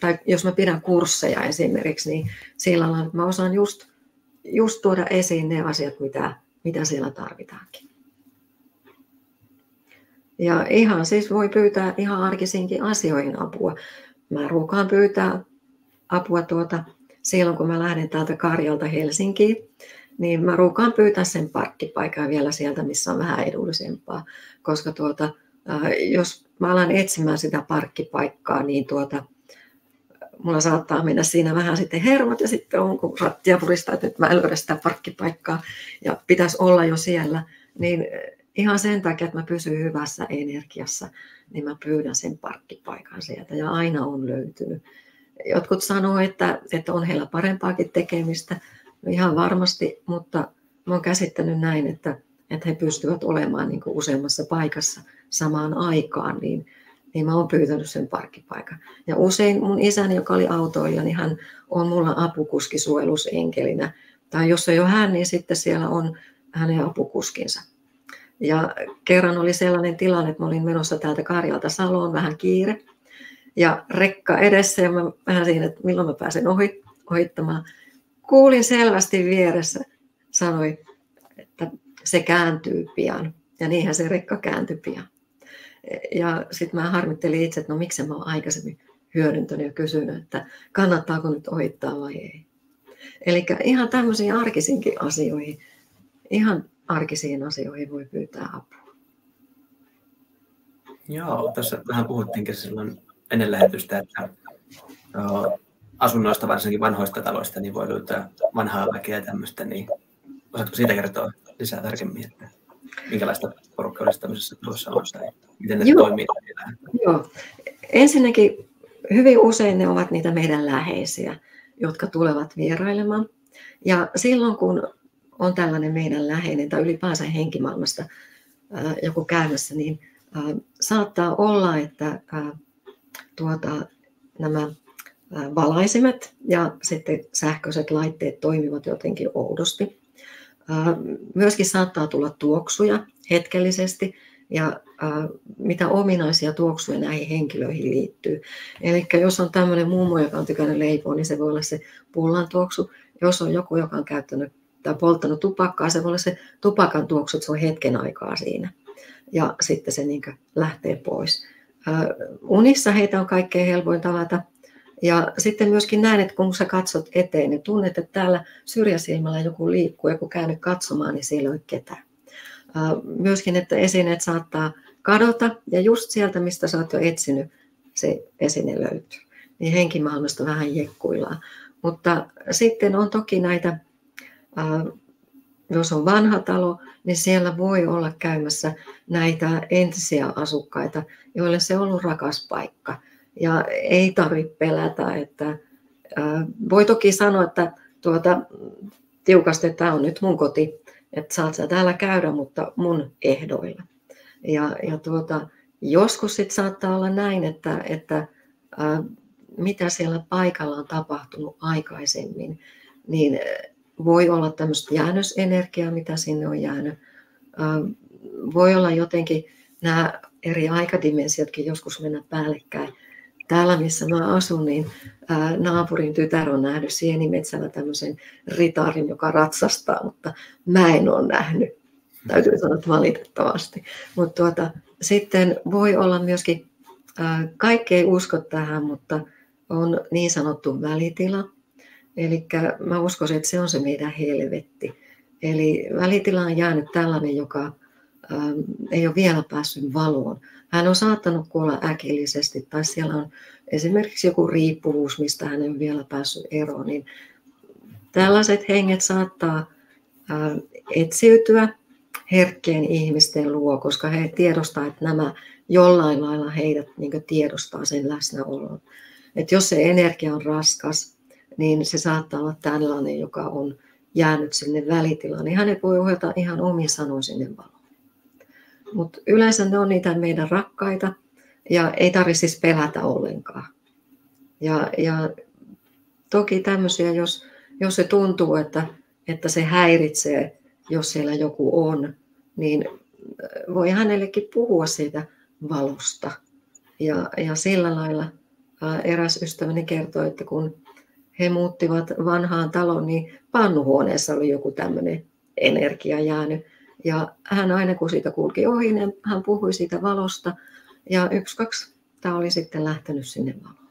tai jos mä pidän kursseja esimerkiksi, niin sillä lailla, että mä osaan just, just tuoda esiin ne asiat, mitä, mitä siellä tarvitaankin. Ja ihan siis voi pyytää ihan arkisiinkin asioihin apua. Mä ruukaan pyytää apua tuota, silloin, kun mä lähden täältä Karjalta Helsinkiin, niin mä ruukaan pyytää sen parkkipaikan vielä sieltä, missä on vähän edullisempaa. Koska tuota, jos mä alan etsimään sitä parkkipaikkaa, niin tuota, mulla saattaa mennä siinä vähän sitten hermot ja sitten on, kun rattia puristaa, että mä en löydä sitä parkkipaikkaa ja pitäisi olla jo siellä, niin ihan sen takia, että mä pysyn hyvässä energiassa, niin mä pyydän sen parkkipaikan sieltä ja aina on löytynyt. Jotkut sanoo, että, että on heillä parempaakin tekemistä, ihan varmasti, mutta mä oon käsittänyt näin, että, että he pystyvät olemaan niin useammassa paikassa samaan aikaan, niin niin mä oon pyytänyt sen parkkipaikan. Ja usein mun isäni, joka oli autoilija, niin hän on mulla apukuski suojelusenkelinä. Tai jos ei ole hän, niin sitten siellä on hänen apukuskinsa. Ja kerran oli sellainen tilanne, että mä olin menossa täältä Karjalta Saloon, vähän kiire. Ja rekka edessä ja mä vähän siinä, että milloin mä pääsen ohi, ohittamaan. Kuulin selvästi vieressä, sanoi, että se kääntyy pian. Ja niinhän se rekka kääntyi pian. Ja sitten mä harmittelin itse, että no miksi mä oon aikaisemmin hyödyntänyt ja kysynyt, että kannattaako nyt ohittaa vai ei. Eli ihan tämmöisiin arkisinkin asioihin, ihan arkisiin asioihin voi pyytää apua. Joo, tässä vähän puhuttiinkin silloin ennen lähetystä, että asunnoista, varsinkin vanhoista taloista, niin voi löytää vanhaa väkeä ja tämmöistä, niin osaatko siitä kertoa lisää tarkemmin, että minkälaista porukkaa olisi tämmöisessä tuossa on tai miten ne Joo. toimii? Joo. Ensinnäkin hyvin usein ne ovat niitä meidän läheisiä, jotka tulevat vierailemaan. Ja silloin kun on tällainen meidän läheinen tai ylipäänsä henkimaailmasta joku käymässä, niin saattaa olla, että tuota, nämä valaisimet ja sitten sähköiset laitteet toimivat jotenkin oudosti. Myöskin saattaa tulla tuoksuja hetkellisesti ja mitä ominaisia tuoksuja näihin henkilöihin liittyy. Eli jos on tämmöinen mummo, joka on tykännyt leipoa, niin se voi olla se pullan tuoksu. Jos on joku, joka on käyttänyt tai polttanut tupakkaa, se voi olla se tupakan tuoksu, että se on hetken aikaa siinä. Ja sitten se niin lähtee pois. Unissa heitä on kaikkein helpoin tavata ja sitten myöskin näen, että kun sä katsot eteen, niin tunnet, että täällä syrjäsilmällä joku liikkuu ja kun käännyt katsomaan, niin siellä ei ole ketään. Myöskin, että esineet saattaa kadota ja just sieltä, mistä sä oot jo etsinyt, se esine löytyy. Niin henkimaailmasta vähän jekkuillaan. Mutta sitten on toki näitä, jos on vanha talo, niin siellä voi olla käymässä näitä entisiä asukkaita, joille se on ollut rakas paikka ja ei tarvitse pelätä. Että, ää, voi toki sanoa, että tuota, tiukasti, että tämä on nyt mun koti, että saat sä täällä käydä, mutta mun ehdoilla. Ja, ja tuota, joskus sitten saattaa olla näin, että, että ää, mitä siellä paikalla on tapahtunut aikaisemmin, niin voi olla tämmöistä jäännösenergiaa, mitä sinne on jäänyt. Voi olla jotenkin nämä eri aikadimensiotkin joskus mennä päällekkäin. Täällä, missä mä asun, niin naapurin tytär on nähnyt sienimetsällä tämmöisen ritaarin, joka ratsastaa, mutta mä en ole nähnyt. Täytyy sanoa, että valitettavasti. Mutta tuota, sitten voi olla myöskin, kaikki ei usko tähän, mutta on niin sanottu välitila. Eli mä uskoisin, että se on se meidän helvetti. Eli välitila on jäänyt tällainen, joka ei ole vielä päässyt valoon. Hän on saattanut kuolla äkillisesti tai siellä on esimerkiksi joku riippuvuus, mistä hän ei vielä päässyt eroon. Niin tällaiset henget saattaa etsiytyä herkkien ihmisten luo, koska he tiedostaa, että nämä jollain lailla heidät niin tiedostaa sen läsnäolon. Että jos se energia on raskas, niin se saattaa olla tällainen, joka on jäänyt sinne välitilaan, niin hänet voi ohjata ihan omin sanoin sinne valoon. Mutta yleensä ne on niitä meidän rakkaita ja ei tarvitse siis pelätä ollenkaan. Ja, ja toki tämmöisiä, jos, jos se tuntuu, että, että se häiritsee, jos siellä joku on, niin voi hänellekin puhua siitä valosta. Ja, ja sillä lailla eräs ystäväni kertoi, että kun he muuttivat vanhaan taloon, niin pannuhuoneessa oli joku tämmöinen energia jäänyt. Ja hän aina kun siitä kulki ohi, niin hän puhui siitä valosta. Ja yksi, kaksi, tämä oli sitten lähtenyt sinne valoon.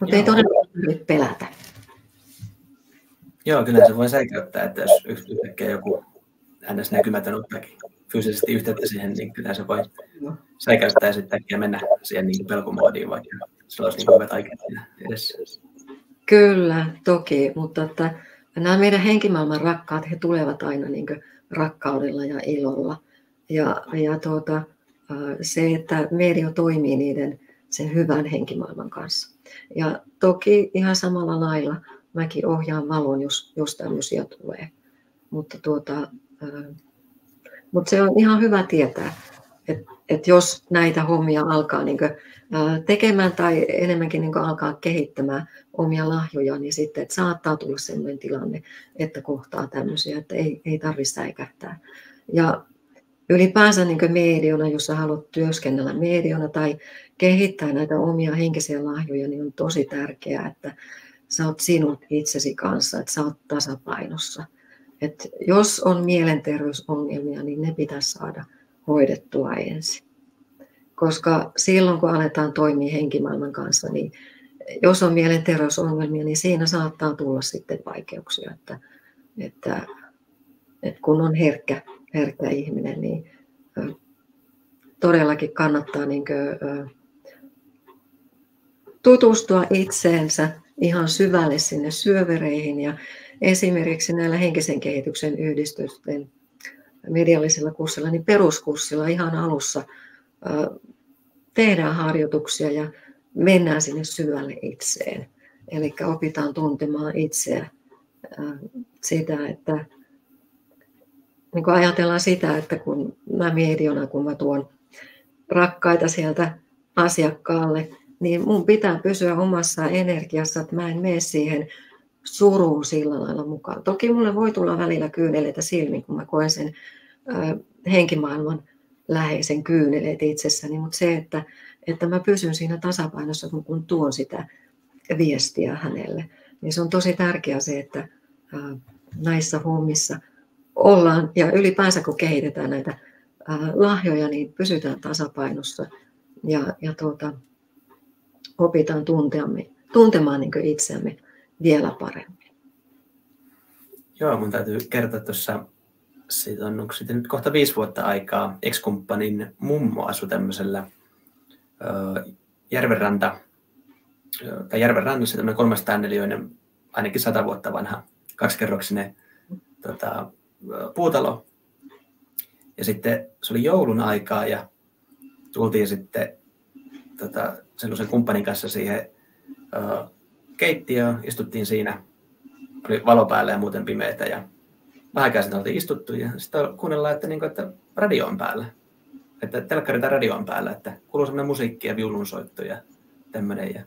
Mutta ei todella nyt pelätä. Joo, kyllä se voi säikäyttää, että jos yhtäkkiä joku ns. näkymätön ottaakin fyysisesti yhteyttä siihen, niin kyllä se voi säikäyttää sitten ja mennä siihen niin pelkomoodiin, vaikka se olisi niin hyvät aikeet edessä. Kyllä, toki, mutta että nämä meidän henkimaailman rakkaat, he tulevat aina niin rakkaudella ja ilolla. Ja, ja tuota, se, että media toimii niiden sen hyvän henkimaailman kanssa. Ja toki ihan samalla lailla mäkin ohjaan valon, jos, jos tämmöisiä tulee. Mutta tuota, mutta se on ihan hyvä tietää, että et jos näitä hommia alkaa niin kuin, tekemään tai enemmänkin niin alkaa kehittämään omia lahjoja, niin sitten että saattaa tulla sellainen tilanne, että kohtaa tämmöisiä, että ei, ei tarvitse säikähtää. Ja ylipäänsä niin mediona, jos sä haluat työskennellä mediona tai kehittää näitä omia henkisiä lahjoja, niin on tosi tärkeää, että sä oot sinut itsesi kanssa, että sä oot tasapainossa – että jos on mielenterveysongelmia, niin ne pitäisi saada hoidettua ensin. Koska silloin, kun aletaan toimia henkimaailman kanssa, niin jos on mielenterveysongelmia, niin siinä saattaa tulla sitten vaikeuksia. Että, että, että kun on herkkä, herkkä ihminen, niin todellakin kannattaa niin kuin, tutustua itseensä ihan syvälle sinne syövereihin ja esimerkiksi näillä henkisen kehityksen yhdistysten mediallisilla kurssilla, niin peruskurssilla ihan alussa tehdään harjoituksia ja mennään sinne syvälle itseen. Eli opitaan tuntemaan itseä sitä, että niin kun ajatellaan sitä, että kun mä mediona, kun mä tuon rakkaita sieltä asiakkaalle, niin mun pitää pysyä omassa energiassa, että mä en mene siihen suruun sillä lailla mukaan. Toki mulle voi tulla välillä kyyneleitä silmiin, kun mä koen sen henkimaailman läheisen kyyneleet itsessäni, mutta se, että, että mä pysyn siinä tasapainossa, kun tuon sitä viestiä hänelle, niin se on tosi tärkeää se, että näissä hommissa ollaan, ja ylipäänsä kun kehitetään näitä lahjoja, niin pysytään tasapainossa ja, ja tuota, opitaan tunteamme, tuntemaan niin itseämme vielä paremmin. Joo, mun täytyy kertoa tuossa, siitä on onko siitä nyt kohta viisi vuotta aikaa, ex-kumppanin mummo asui tämmöisellä järvenranta, tai järvenrannassa tämmöinen 300 neliöinen, ainakin 100 vuotta vanha, kaksikerroksinen tota, puutalo. Ja sitten se oli joulun aikaa ja tultiin sitten tota, sellaisen kumppanin kanssa siihen ö, keittiöön, istuttiin siinä oli valo päällä ja muuten pimeätä ja vähän sitten oltiin istuttu ja sitten kuunnellaan, että, niin kuin, että radio on päällä. Että telkkari tai radio on päällä, että kuuluu semmoinen musiikki ja viulunsoitto ja tämmöinen. Ja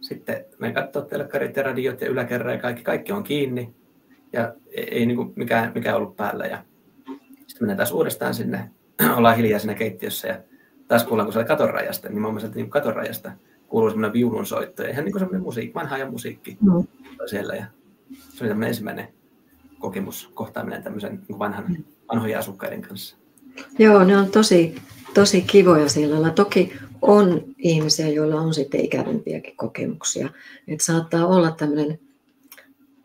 sitten me katsoo telkkarit ja radiot ja yläkerra ja kaikki, kaikki on kiinni ja ei, niin kuin mikään, mikään ollut päällä. Ja sitten mennään taas uudestaan sinne, ollaan hiljaa siinä keittiössä ja taas kuullaan, kun se oli katorajasta, niin mä sieltä niin katorajasta kuuluu semmoinen viulunsoitto ja ihan niin kuin semmoinen musiikki, vanha ja musiikki mm. siellä. Ja se oli tämmöinen ensimmäinen kokemus, kohtaaminen tämmöisen niin vanhan, vanhojen asukkaiden kanssa. Joo, ne on tosi, tosi kivoja sillä lailla. Toki on ihmisiä, joilla on sitten ikävämpiäkin kokemuksia. että saattaa olla tämmöinen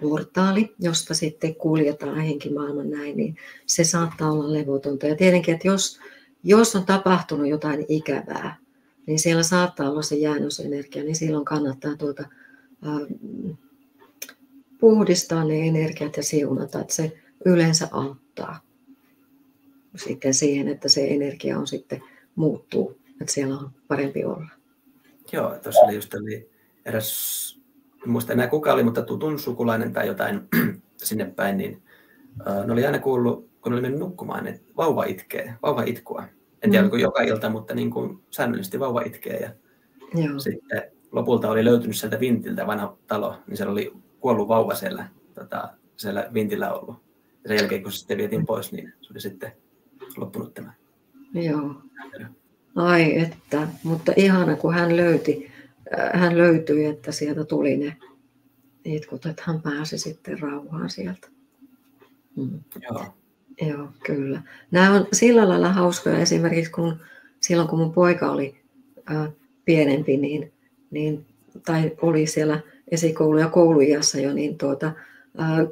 portaali, josta sitten kuljetaan henkimaailman näin, niin se saattaa olla levotonta. Ja tietenkin, että jos, jos on tapahtunut jotain ikävää, niin siellä saattaa olla se jäännösenergia, niin silloin kannattaa tuota, äh, puhdistaa ne energiat ja siunata, että se yleensä auttaa sitten siihen, että se energia on sitten muuttuu, että siellä on parempi olla. Joo, tuossa oli just oli eräs en muista enää kuka oli, mutta tutun sukulainen tai jotain sinne päin, niin uh, ne oli aina kuullut, kun oli mennyt nukkumaan, että vauva itkee, vauva itkua. En tiedä, mm. joka ilta, mutta niin kuin säännöllisesti vauva itkee. Ja Joo. sitten lopulta oli löytynyt sieltä vintiltä vanha talo, niin siellä oli kuollut vauva siellä, tota, siellä vintillä ollut. Ja sen jälkeen, kun se sitten vietiin pois, niin se oli sitten loppunut tämä. Joo. Ai että, mutta ihana kun hän löyti hän löytyi, että sieltä tuli ne itkut, että hän pääsi sitten rauhaan sieltä. Mm. Joo. Joo, kyllä. Nämä on sillä lailla hauskoja esimerkiksi, kun silloin kun mun poika oli äh, pienempi, niin, niin, tai oli siellä esikoulu- ja kouluiassa jo, niin tuota, äh,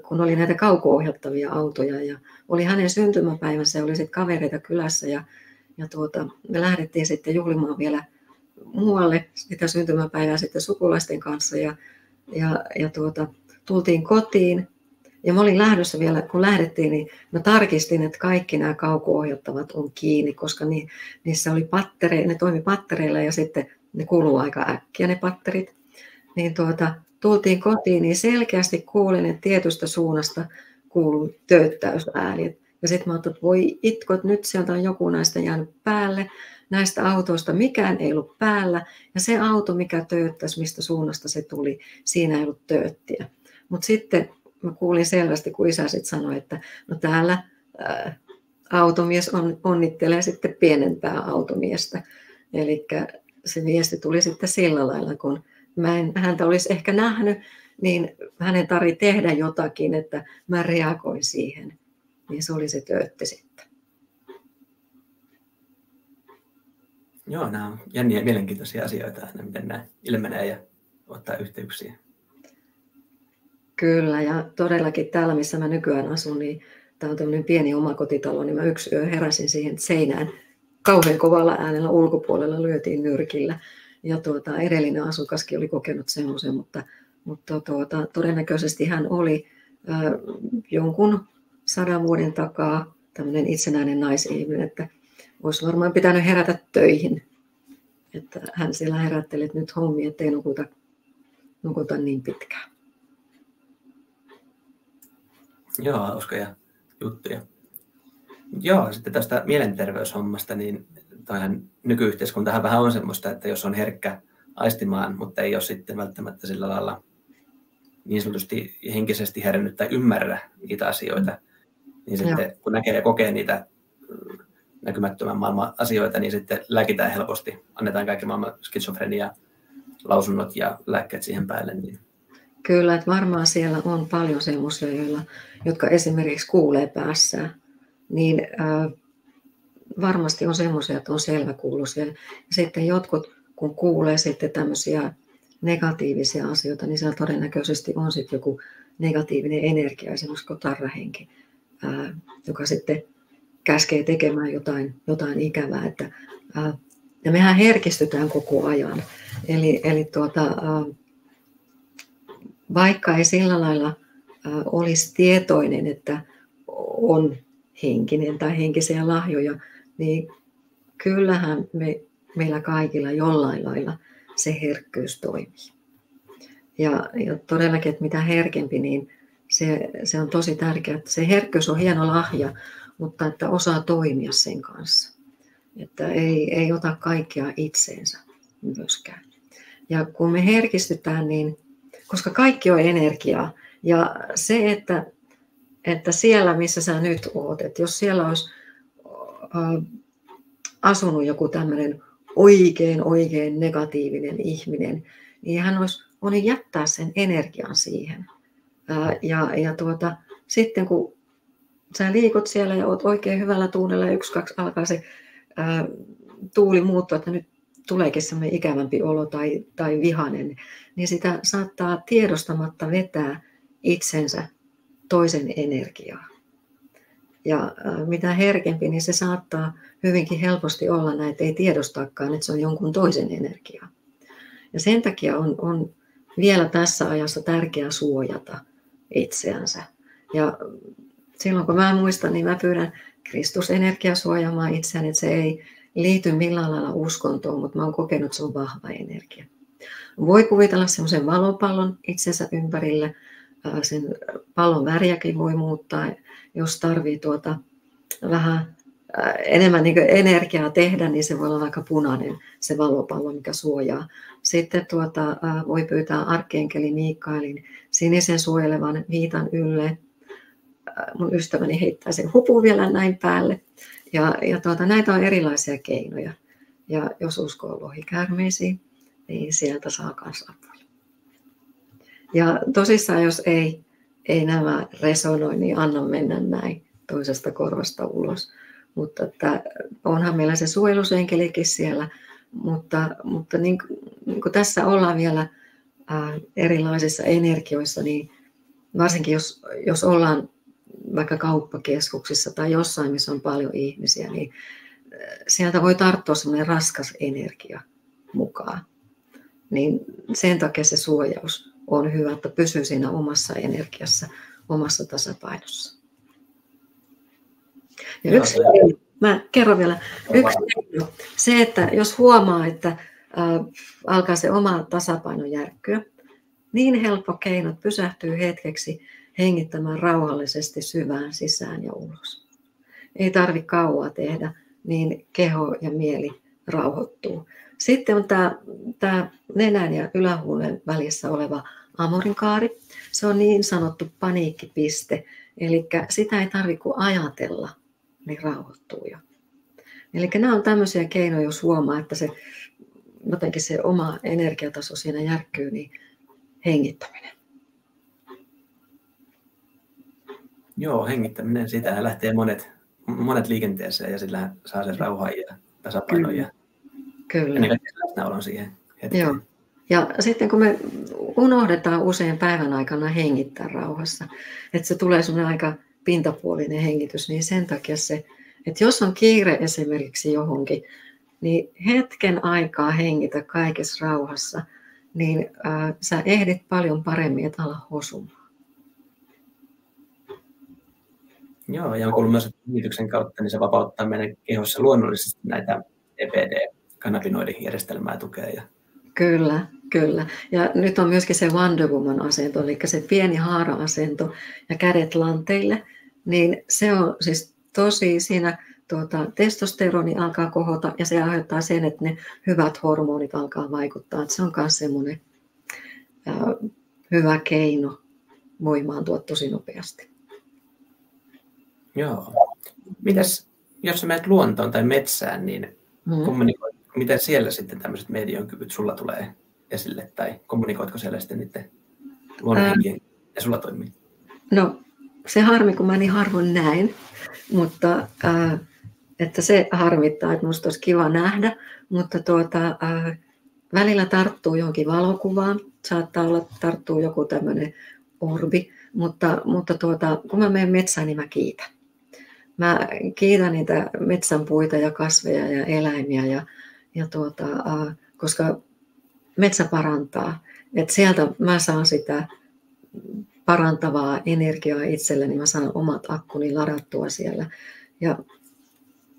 kun oli näitä kauko-ohjattavia autoja ja oli hänen syntymäpäivänsä ja oli sitten kavereita kylässä ja, ja tuota, me lähdettiin sitten juhlimaan vielä – muualle sitä syntymäpäivää sitten sukulaisten kanssa ja, ja, ja tuota, tultiin kotiin. Ja mä olin lähdössä vielä, kun lähdettiin, niin mä tarkistin, että kaikki nämä kauko-ohjattavat on kiinni, koska ni, niissä oli pattereita, ne toimi pattereilla ja sitten ne kuluu aika äkkiä ne patterit. Niin tuota, tultiin kotiin, niin selkeästi kuulin, että tietystä suunnasta kuuluu töyttäysääni. Ja sitten mä ajattelin, että voi itkot, nyt sieltä on joku näistä jäänyt päälle näistä autoista mikään ei ollut päällä ja se auto, mikä tööttäisi, mistä suunnasta se tuli, siinä ei ollut tööttiä. Mutta sitten mä kuulin selvästi, kun isä sitten sanoi, että no täällä ää, automies on, onnittelee sitten pienempää automiestä. Eli se viesti tuli sitten sillä lailla, kun mä en häntä olisi ehkä nähnyt, niin hänen tarvi tehdä jotakin, että mä reagoin siihen. Niin se oli se töötti sitten. Joo, nämä on jänniä mielenkiintoisia asioita aina, miten nämä ilmenee ja ottaa yhteyksiä. Kyllä, ja todellakin täällä, missä mä nykyään asun, niin tämä on tämmöinen pieni omakotitalo, niin mä yksi yö heräsin siihen seinään kauhean kovalla äänellä ulkopuolella lyötiin nyrkillä. Ja tuota, edellinen asukaskin oli kokenut semmoisen, mutta, mutta tuota, todennäköisesti hän oli äh, jonkun sadan vuoden takaa tämmöinen itsenäinen naisihminen, että olisi varmaan pitänyt herätä töihin. Että hän siellä herätteli, että nyt hommi, ettei nukuta, nukuta niin pitkään. Joo, hauskoja juttuja. Joo, sitten tästä mielenterveyshommasta, niin toihan nykyyhteiskuntahan vähän on semmoista, että jos on herkkä aistimaan, mutta ei ole sitten välttämättä sillä lailla niin sanotusti henkisesti herännyt tai ymmärrä niitä asioita, niin sitten Joo. kun näkee ja kokee niitä näkymättömän maailman asioita, niin sitten lääkitään helposti. Annetaan kaikki maailman skitsofrenia, lausunnot ja lääkkeet siihen päälle. Niin. Kyllä, että varmaan siellä on paljon semmoisia, joilla, jotka esimerkiksi kuulee päässään. Niin äh, varmasti on semmoisia, että on selväkuuloisia. Ja sitten jotkut, kun kuulee sitten tämmöisiä negatiivisia asioita, niin siellä todennäköisesti on sitten joku negatiivinen energia, esimerkiksi kotarrahenki, ää, joka sitten käskee tekemään jotain, jotain ikävää. Että, ää, ja mehän herkistytään koko ajan. Eli, eli tuota, ää, vaikka ei sillä lailla ää, olisi tietoinen, että on henkinen tai henkisiä lahjoja, niin kyllähän me, meillä kaikilla jollain lailla se herkkyys toimii. Ja, ja todellakin, että mitä herkempi, niin se, se on tosi tärkeää. Se herkkyys on hieno lahja, mutta että osaa toimia sen kanssa. Että ei, ei ota kaikkea itseensä myöskään. Ja kun me herkistytään, niin koska kaikki on energiaa, ja se, että, että siellä, missä sä nyt oot, että jos siellä olisi asunut joku tämmöinen oikein, oikein negatiivinen ihminen, niin hän olisi voinut jättää sen energian siihen. Ja, ja tuota, sitten kun sä liikut siellä ja oot oikein hyvällä tuunella ja yksi, kaksi alkaa se ää, tuuli muuttua, että nyt tuleekin semmoinen ikävämpi olo tai, tai vihanen, niin sitä saattaa tiedostamatta vetää itsensä toisen energiaa. Ja mitä herkempi, niin se saattaa hyvinkin helposti olla näin, että ei tiedostaakaan, että se on jonkun toisen energiaa. Ja sen takia on, on vielä tässä ajassa tärkeää suojata itseänsä. Ja silloin kun mä muistan, niin mä pyydän Kristusenergiaa suojaamaan itseäni, että se ei liity millään lailla uskontoon, mutta mä oon kokenut, että se on vahva energia. Voi kuvitella semmoisen valopallon itsensä ympärille, sen pallon väriäkin voi muuttaa, jos tarvii tuota vähän enemmän niin energiaa tehdä, niin se voi olla vaikka punainen se valopallo, mikä suojaa. Sitten tuota, voi pyytää arkkeenkeli Mikaelin sinisen suojelevan viitan ylle. Mun ystäväni heittää sen hupun vielä näin päälle. Ja, ja tuota, näitä on erilaisia keinoja. Ja jos uskoo lohikäärmeisiin, niin sieltä saa myös apua. Ja tosissaan, jos ei, ei nämä resonoi, niin anna mennä näin toisesta korvasta ulos. Mutta että onhan meillä se suojelusenkelikin siellä, mutta, mutta niin, niin kuin tässä ollaan vielä ää, erilaisissa energioissa, niin varsinkin jos, jos ollaan vaikka kauppakeskuksissa tai jossain, missä on paljon ihmisiä, niin sieltä voi tarttua semmoinen raskas energia mukaan. Niin sen takia se suojaus on hyvä, että pysyy siinä omassa energiassa, omassa tasapainossa. Ja yksi, mä kerron vielä, yksi se, että jos huomaa, että äh, alkaa se oma tasapaino järkkyä, niin helppo keino pysähtyy hetkeksi hengittämään rauhallisesti syvään sisään ja ulos. Ei tarvi kauaa tehdä, niin keho ja mieli rauhoittuu. Sitten on tämä, tämä nenän ja ylähuulen välissä oleva amorinkaari. Se on niin sanottu paniikkipiste, eli sitä ei tarvitse kuin ajatella, niin rauhoittuu jo. Eli nämä on tämmöisiä keinoja, jos huomaa, että se jotenkin se oma energiataso siinä järkkyy, niin hengittäminen. Joo, hengittäminen, sitä lähtee monet, monet liikenteeseen ja sillä saa sen rauhan ja tasapainon ja Kyllä. läsnäolon siihen hetkeen. Joo. Ja sitten kun me unohdetaan usein päivän aikana hengittää rauhassa, että se tulee semmoinen aika pintapuolinen hengitys, niin sen takia se, että jos on kiire esimerkiksi johonkin, niin hetken aikaa hengitä kaikessa rauhassa, niin äh, sä ehdit paljon paremmin, että ala hosumaan. Joo, ja on kuullut myös, että hengityksen kautta niin se vapauttaa meidän kehossa luonnollisesti näitä EPD-kanabinoidijärjestelmää tukea. Ja... Kyllä, kyllä. Ja nyt on myöskin se Wonder Woman-asento, eli se pieni haara-asento ja kädet lanteille, niin se on siis tosi siinä tuota, testosteroni alkaa kohota ja se aiheuttaa sen, että ne hyvät hormonit alkaa vaikuttaa. Että se on myös semmoinen hyvä keino voimaantua tosi nopeasti. Joo. Mitäs, jos sä menet luontoon tai metsään, niin mm. kommunikoit, miten siellä sitten tämmöiset median kyvyt sulla tulee esille, tai kommunikoitko siellä sitten niiden luonnonhenkien ja sulla toimii? No, se harmi, kun mä niin harvoin näin, mutta äh, että se harmittaa, että musta olisi kiva nähdä, mutta tuota, äh, välillä tarttuu johonkin valokuvaan, saattaa olla, tarttuu joku tämmöinen orbi, mutta, mutta tuota, kun mä menen metsään, niin mä kiitän. Mä kiitän niitä metsän puita ja kasveja ja eläimiä, ja, ja tuota, koska metsä parantaa. Et sieltä mä saan sitä parantavaa energiaa itselleni, mä saan omat akkuni ladattua siellä. Ja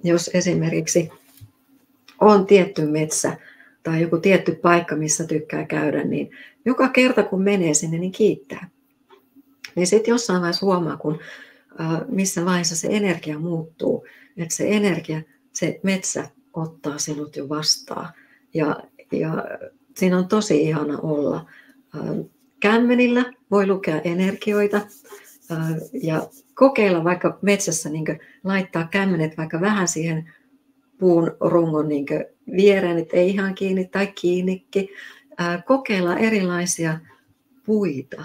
jos esimerkiksi on tietty metsä tai joku tietty paikka, missä tykkää käydä, niin joka kerta kun menee sinne, niin kiittää. Niin sitten jossain vaiheessa huomaa, kun missä vaiheessa se energia muuttuu, että se energia, se metsä ottaa sinut jo vastaan. Ja, ja siinä on tosi ihana olla. Kämmenillä voi lukea energioita ja kokeilla vaikka metsässä niin laittaa kämmenet vaikka vähän siihen puun rungon niin viereen, että ei ihan kiinni tai kiinnikki. Kokeilla erilaisia puita,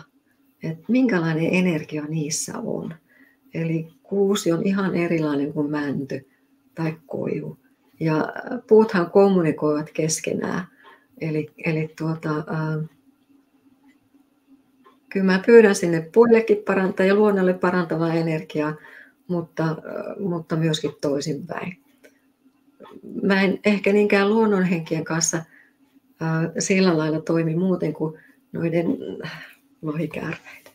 että minkälainen energia niissä on. Eli kuusi on ihan erilainen kuin mänty tai koivu. Ja puuthan kommunikoivat keskenään. Eli, eli tuota, äh, kyllä mä pyydän sinne puillekin parantaa ja luonnolle parantavaa energiaa, mutta, äh, mutta myöskin toisinpäin. Mä en ehkä niinkään luonnonhenkien kanssa äh, sillä lailla toimi muuten kuin noiden lohikäärmeiden.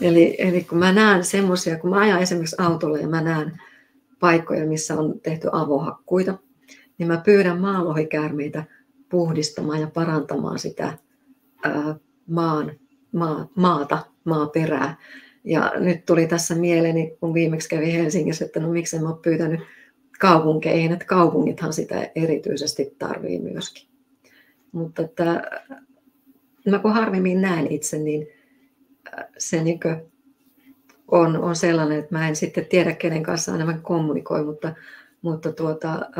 Eli, eli kun mä näen semmoisia, kun mä ajan esimerkiksi autolla ja mä näen paikkoja, missä on tehty avohakkuita, niin mä pyydän maalohikäärmeitä puhdistamaan ja parantamaan sitä maan, maa, maata, maaperää. Ja nyt tuli tässä mieleeni, kun viimeksi kävi Helsingissä, että no miksi mä oon pyytänyt kaupunkeihin, että kaupungithan sitä erityisesti tarvii myöskin. Mutta että, mä kun harvemmin näen itse, niin se niin on, on sellainen, että mä en sitten tiedä, kenen kanssa enemmän kommunikoi, mutta, mutta tuota,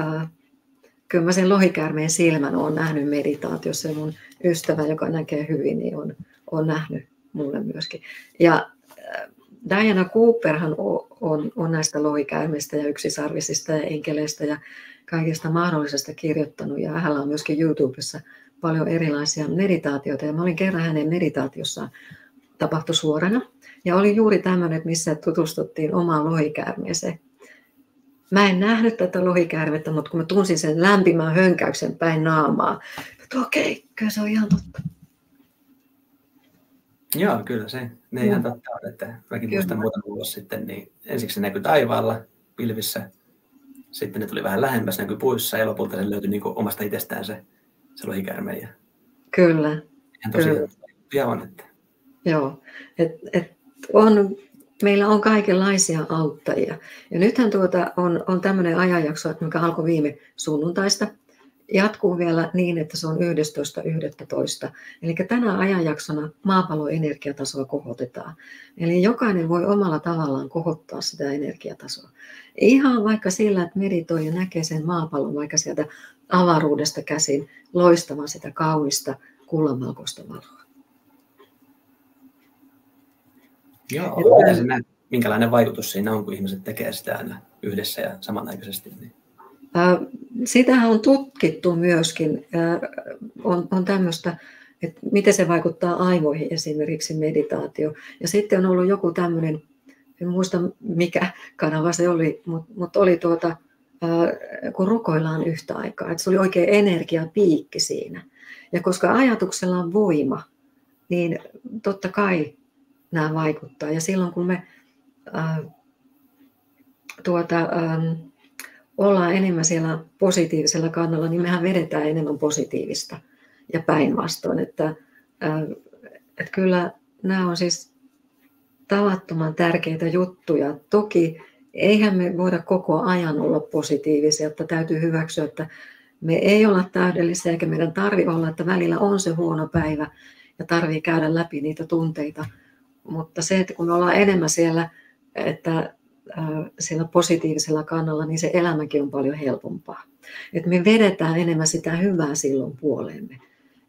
kyllä mä sen lohikäärmeen silmän olen nähnyt meditaatiossa ja mun ystävä, joka näkee hyvin, niin on, on nähnyt mulle myöskin. Ja Diana Cooperhan on, on, on näistä lohikäärmeistä ja yksisarvisista ja enkeleistä ja kaikista mahdollisesta kirjoittanut ja hänellä on myöskin YouTubessa paljon erilaisia meditaatioita ja mä olin kerran hänen meditaatiossaan tapahtui suorana. Ja oli juuri tämmöinen, missä tutustuttiin omaan lohikäärmeeseen. Mä en nähnyt tätä lohikäärmettä, mutta kun mä tunsin sen lämpimän hönkäyksen päin naamaa, että okei, kyllä se on ihan totta. Joo, kyllä se. Ne ihan totta on, että mäkin muistan muutama vuosi sitten, niin ensiksi se näkyi taivaalla pilvissä, sitten ne tuli vähän lähemmäs, näkyi puissa ja lopulta se löytyi niin omasta itsestään se, se lohikäärme. Ja kyllä. Ihan tosiaan kyllä. on, että Joo, et, et on, meillä on kaikenlaisia auttajia. Ja nythän tuota on, on tämmöinen ajanjakso, mikä alkoi viime sunnuntaista, jatkuu vielä niin, että se on 11.11. Eli tänä ajanjaksona maapallon energiatasoa kohotetaan. Eli jokainen voi omalla tavallaan kohottaa sitä energiatasoa. Ihan vaikka sillä, että meditoi ja näkee sen maapallon vaikka sieltä avaruudesta käsin loistavan sitä kaunista kullanvalkoista valoa. Joo, miten sä näet, minkälainen vaikutus siinä on, kun ihmiset tekee sitä aina yhdessä ja samanaikaisesti? Niin? Sitähän on tutkittu myöskin. On, on tämmöistä, että miten se vaikuttaa aivoihin esimerkiksi meditaatio. Ja sitten on ollut joku tämmöinen, en muista mikä kanava se oli, mutta, mutta oli tuota, kun rukoillaan yhtä aikaa. Että se oli oikein energiapiikki siinä. Ja koska ajatuksella on voima, niin totta kai nämä vaikuttaa. Ja silloin kun me äh, tuota, äh, ollaan enemmän siellä positiivisella kannalla, niin mehän vedetään enemmän positiivista ja päinvastoin. Että, äh, että kyllä nämä on siis tavattoman tärkeitä juttuja. Toki eihän me voida koko ajan olla positiivisia, että täytyy hyväksyä, että me ei olla täydellisiä eikä meidän tarvi olla, että välillä on se huono päivä ja tarvii käydä läpi niitä tunteita – mutta se, että kun me ollaan enemmän siellä, että siellä positiivisella kannalla, niin se elämäkin on paljon helpompaa. Että me vedetään enemmän sitä hyvää silloin puoleemme.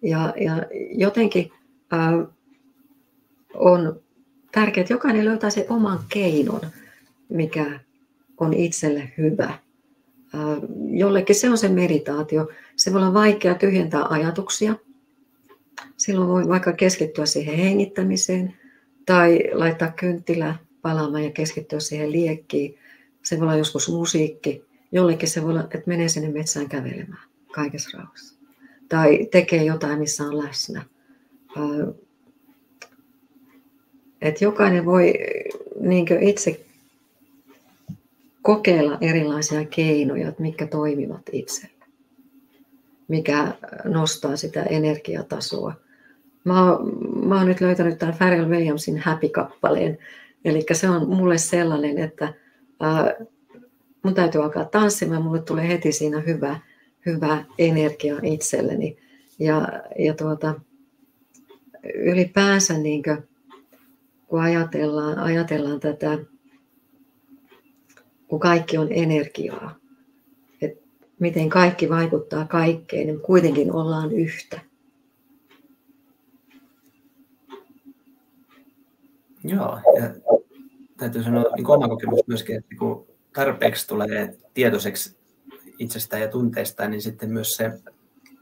Ja, ja jotenkin äh, on tärkeää, että jokainen löytää sen oman keinon, mikä on itselle hyvä. Äh, jollekin se on se meditaatio. Se voi olla vaikea tyhjentää ajatuksia. Silloin voi vaikka keskittyä siihen hengittämiseen – tai laittaa kynttilä palaamaan ja keskittyä siihen liekkiin. Se voi olla joskus musiikki. Jollekin se voi olla, että menee sinne metsään kävelemään kaikessa rauhassa. Tai tekee jotain, missä on läsnä. Että jokainen voi niin itse kokeilla erilaisia keinoja, mitkä toimivat itselle. mikä nostaa sitä energiatasoa. Mä oon, mä oon nyt löytänyt tämän Pharrell Williamsin Happy-kappaleen. Eli se on mulle sellainen, että ää, mun täytyy alkaa tanssimaan, mulle tulee heti siinä hyvä, hyvä energia itselleni. Ja, ja tuota, ylipäänsä niin kuin, kun ajatellaan, ajatellaan tätä, kun kaikki on energiaa, että miten kaikki vaikuttaa kaikkeen, niin kuitenkin ollaan yhtä. Joo, ja täytyy sanoa niin oma kokemus myöskin, että kun tarpeeksi tulee tietoiseksi itsestään ja tunteistaan, niin sitten myös se,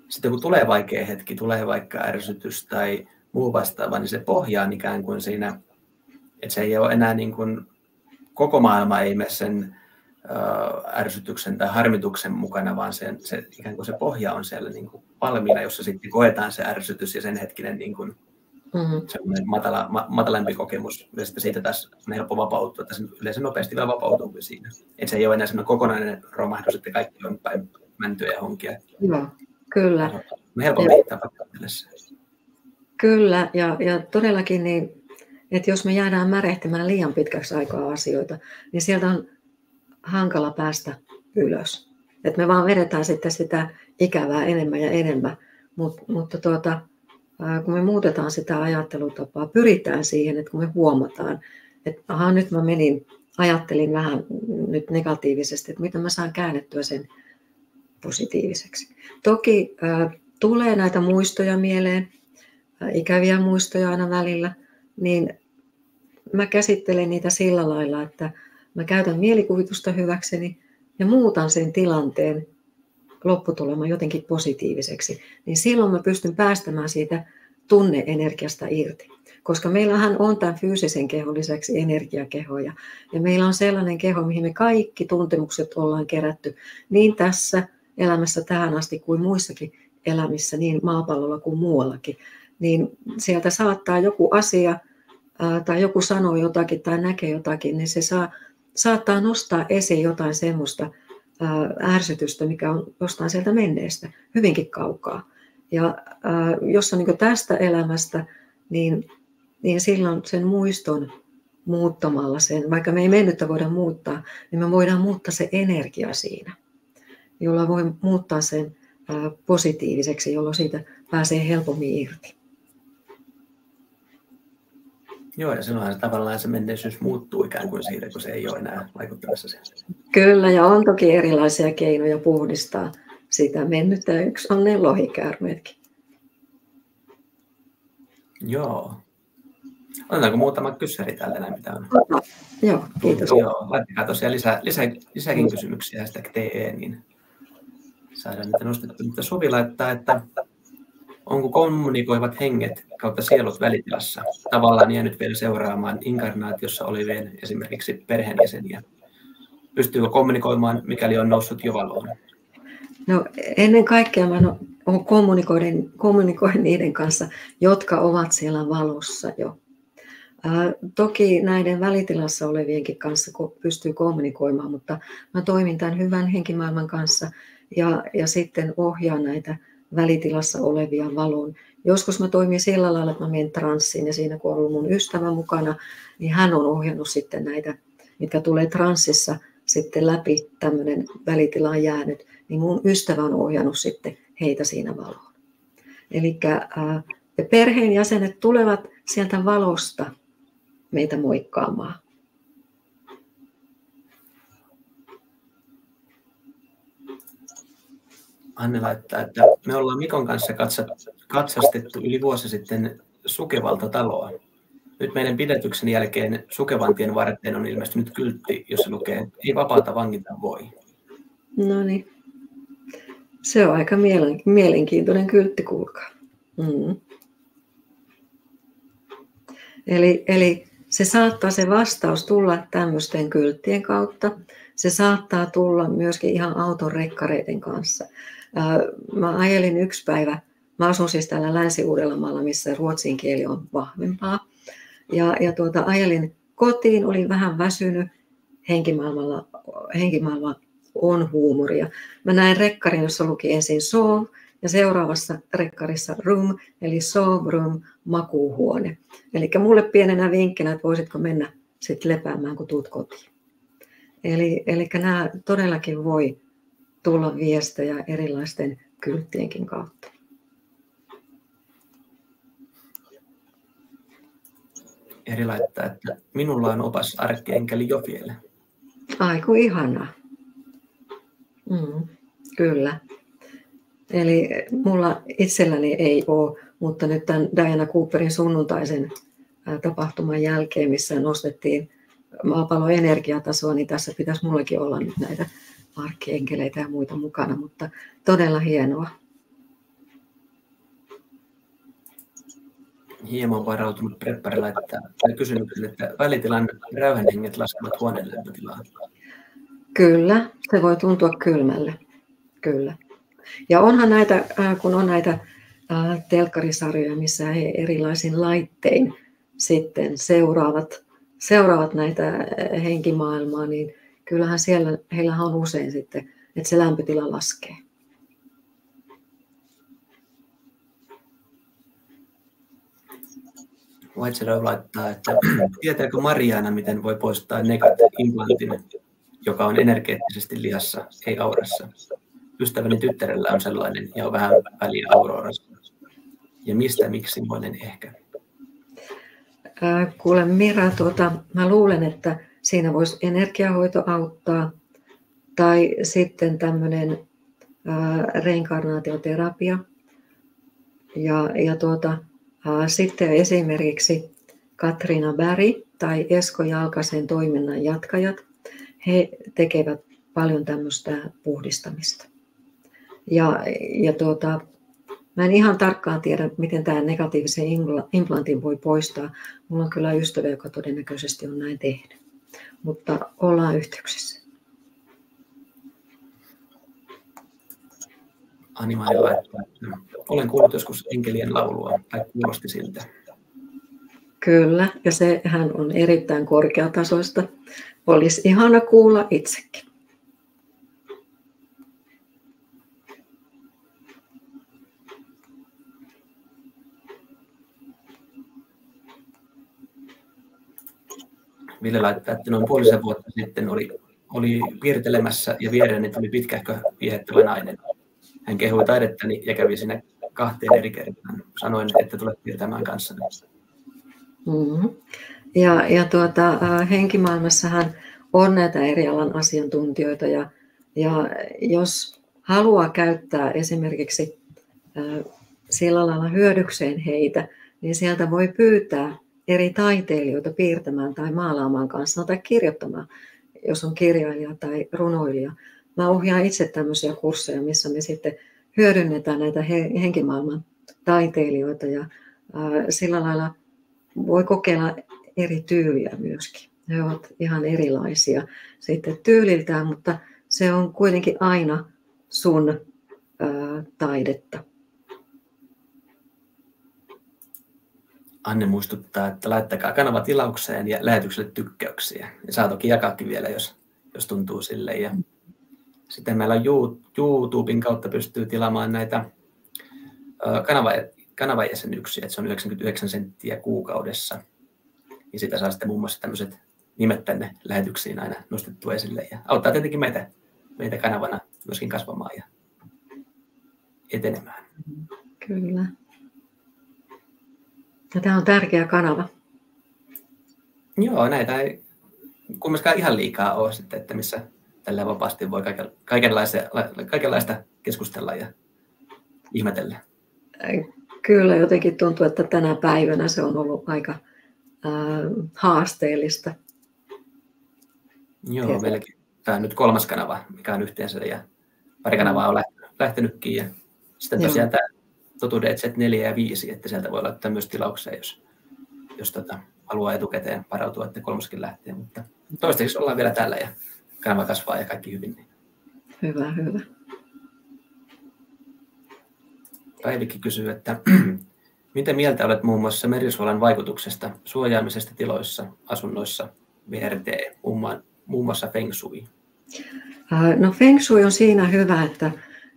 sitten kun tulee vaikea hetki, tulee vaikka ärsytys tai muu vastaava, niin se pohja on ikään kuin siinä, että se ei ole enää niin kuin, koko maailma ei mene sen ärsytyksen tai harmituksen mukana, vaan se, se, ikään kuin se pohja on siellä niin kuin valmiina, jossa sitten koetaan se ärsytys ja sen hetkinen niin kuin, mm-hmm. matala, ma, matalampi kokemus, ja sitten siitä taas on helppo vapautua, että se yleensä nopeasti vielä vapautuu siinä. Että se ei ole enää sellainen kokonainen romahdus, että kaikki on päin mäntyä ja honkia. Joo, kyllä. Me helpommin tapahtuu Kyllä, ja, ja todellakin niin, että jos me jäädään märehtimään liian pitkäksi aikaa asioita, niin sieltä on hankala päästä ylös. Että me vaan vedetään sitten sitä ikävää enemmän ja enemmän, Mut, mutta tuota, kun me muutetaan sitä ajattelutapaa, pyritään siihen, että kun me huomataan, että aha, nyt mä menin, ajattelin vähän nyt negatiivisesti, että miten mä saan käännettyä sen positiiviseksi. Toki äh, tulee näitä muistoja mieleen, äh, ikäviä muistoja aina välillä, niin mä käsittelen niitä sillä lailla, että mä käytän mielikuvitusta hyväkseni ja muutan sen tilanteen lopputulema jotenkin positiiviseksi, niin silloin mä pystyn päästämään siitä tunneenergiasta irti. Koska meillähän on tämän fyysisen kehon lisäksi energiakehoja. Ja meillä on sellainen keho, mihin me kaikki tuntemukset ollaan kerätty niin tässä elämässä tähän asti kuin muissakin elämissä, niin maapallolla kuin muuallakin. Niin sieltä saattaa joku asia tai joku sanoo jotakin tai näkee jotakin, niin se saa, saattaa nostaa esiin jotain semmoista, ärsytystä, mikä on jostain sieltä menneestä, hyvinkin kaukaa. Ja jos on niin tästä elämästä, niin, niin silloin sen muiston muuttamalla sen, vaikka me ei mennyttä voida muuttaa, niin me voidaan muuttaa se energia siinä, jolla voi muuttaa sen positiiviseksi, jolloin siitä pääsee helpommin irti. Joo, ja silloinhan se tavallaan se menneisyys muuttuu ikään kuin siitä, kun se ei ole enää vaikuttamassa siihen. Kyllä, ja on toki erilaisia keinoja puhdistaa sitä mennyttä. Yksi on ne lohikäärmeetkin. Joo. Otetaanko muutama kyssäri tällä näin, mitä on? No, joo, kiitos. Joo, laittakaa tosiaan lisää, lisää, lisääkin kysymyksiä hashtag TE, niin saadaan niitä nostettua. Mutta Suvi laittaa, että onko kommunikoivat henget kautta sielut välitilassa tavallaan jäänyt vielä seuraamaan inkarnaatiossa olevien esimerkiksi perheenjäseniä? Pystyykö kommunikoimaan, mikäli on noussut jo valoon? No ennen kaikkea mä kommunikoin, kommunikoin niiden kanssa, jotka ovat siellä valossa jo. Toki näiden välitilassa olevienkin kanssa pystyy kommunikoimaan, mutta mä toimin tämän hyvän henkimaailman kanssa ja, ja sitten ohjaan näitä välitilassa olevia valon. Joskus mä toimin sillä lailla, että mä menen transsiin ja siinä kun on ollut mun ystävä mukana, niin hän on ohjannut sitten näitä, mitkä tulee transsissa sitten läpi tämmöinen välitilaan jäänyt, niin mun ystävä on ohjannut sitten heitä siinä valoon. Eli perheenjäsenet tulevat sieltä valosta meitä moikkaamaan. Anne laittaa, että me ollaan Mikon kanssa katsastettu yli vuosi sitten Sukevalta taloa. Nyt meidän pidätyksen jälkeen Sukevantien varteen on ilmestynyt kyltti, jossa lukee, ei vapaata vangita voi. No niin. Se on aika mielenkiintoinen kyltti, kuulkaa. Mm. Eli, eli se saattaa se vastaus tulla tämmöisten kylttien kautta. Se saattaa tulla myöskin ihan auton rekkareiden kanssa. Mä ajelin yksi päivä, mä asun siis täällä Länsi-Uudellamaalla, missä ruotsin kieli on vahvempaa. Ja, ja tuota, ajelin kotiin, olin vähän väsynyt, henkimaailmalla, henkimaailma on huumoria. Mä näin rekkarin, jossa luki ensin so, ja seuraavassa rekkarissa room, eli showroom, makuuhuone. Eli mulle pienenä vinkkinä, että voisitko mennä sitten lepäämään, kun tuut kotiin. Eli, eli nämä todellakin voi tulla viestejä erilaisten kylttienkin kautta. Eri laittaa, että minulla on opas arkkienkeli jo vielä. Aiku ihanaa. Mm, kyllä. Eli mulla itselläni ei ole, mutta nyt tämän Diana Cooperin sunnuntaisen tapahtuman jälkeen, missä nostettiin maapallon energiatasoa, niin tässä pitäisi mullekin olla nyt näitä arkkienkeleitä ja muita mukana, mutta todella hienoa. hieman varautunut preppari laittaa kysymyksen, että välitilan räyhänhenget laskevat huoneen lämpötilaa. Kyllä, se voi tuntua kylmälle. Kyllä. Ja onhan näitä, äh, kun on näitä äh, telkkarisarjoja, missä he erilaisin laittein sitten seuraavat, seuraavat näitä äh, henkimaailmaa, niin kyllähän siellä, heillä on usein sitten, että se lämpötila laskee. Whiteside laittaa, että tietääkö Mariana, miten voi poistaa negat implantin, joka on energeettisesti liassa, ei aurassa. Ystäväni tyttärellä on sellainen ja on vähän väliä aurorassa. Ja mistä miksi monen ehkä? Kuule Mira, tuota, mä luulen, että siinä voisi energiahoito auttaa tai sitten tämmöinen reinkarnaatioterapia. Ja, ja tuota, sitten esimerkiksi Katriina Bäri tai Esko Jalkasen toiminnan jatkajat, he tekevät paljon tämmöistä puhdistamista. Ja, ja tuota, mä en ihan tarkkaan tiedä, miten tämä negatiivisen implantin voi poistaa. Mulla on kyllä ystävä, joka todennäköisesti on näin tehnyt. Mutta ollaan yhteyksissä. Animaali laittaa, olen kuullut joskus enkelien laulua, tai kuulosti siltä. Kyllä, ja sehän on erittäin korkeatasoista. Olisi ihana kuulla itsekin. Ville että noin puolisen vuotta sitten oli, oli piirtelemässä ja viereeni tuli pitkähkö viehättävä nainen. Hän kehui taidettani ja kävi sinne kahteen eri kertaan. Sanoin, että tulet piirtämään kanssani. Mm-hmm. Ja, ja tuota, henkimaailmassahan on näitä eri alan asiantuntijoita ja, ja jos haluaa käyttää esimerkiksi sillä lailla hyödykseen heitä, niin sieltä voi pyytää eri taiteilijoita piirtämään tai maalaamaan kanssa tai kirjoittamaan, jos on kirjailija tai runoilija. Mä ohjaan itse tämmöisiä kursseja, missä me sitten hyödynnetään näitä henkimaailman taiteilijoita ja sillä lailla voi kokeilla eri tyyliä myöskin. Ne ovat ihan erilaisia sitten tyyliltään, mutta se on kuitenkin aina sun taidetta. Anne muistuttaa, että laittakaa kanava tilaukseen ja lähetykselle tykkäyksiä. Ja saa toki jakaakin vielä, jos, jos tuntuu sille. Ja sitten meillä YouTuben kautta pystyy tilaamaan näitä kanava, kanavajäsenyksiä, että se on 99 senttiä kuukaudessa. Ja sitä saa sitten muun muassa tämmöiset nimet tänne lähetyksiin aina nostettu esille. Ja auttaa tietenkin meitä, meitä kanavana myöskin kasvamaan ja etenemään. Kyllä. Ja tämä on tärkeä kanava. Joo, näitä ei kumminkaan ihan liikaa ole sitten, että missä tällä vapaasti voi kaikenlaista, kaikenlaista keskustella ja ihmetellä. Kyllä, jotenkin tuntuu, että tänä päivänä se on ollut aika äh, haasteellista. Joo, Tietysti. meilläkin tämä on nyt kolmas kanava, mikä on yhteensä, ja pari kanavaa on lähtenytkin. Ja sitten tosiaan Joo. tämä totuudet 4 ja 5, että sieltä voi laittaa myös tilauksia, jos, jos tota, haluaa etukäteen varautua, että kolmoskin lähtee. Mutta toistaiseksi ollaan vielä täällä ja kanava kasvaa ja kaikki hyvin. Niin. Hyvä, hyvä. Päivikki kysyy, että mitä mieltä olet muun muassa merisuolan vaikutuksesta suojaamisesta tiloissa, asunnoissa, VRT, muun muassa Feng Shui? No Feng Shui on siinä hyvä, että,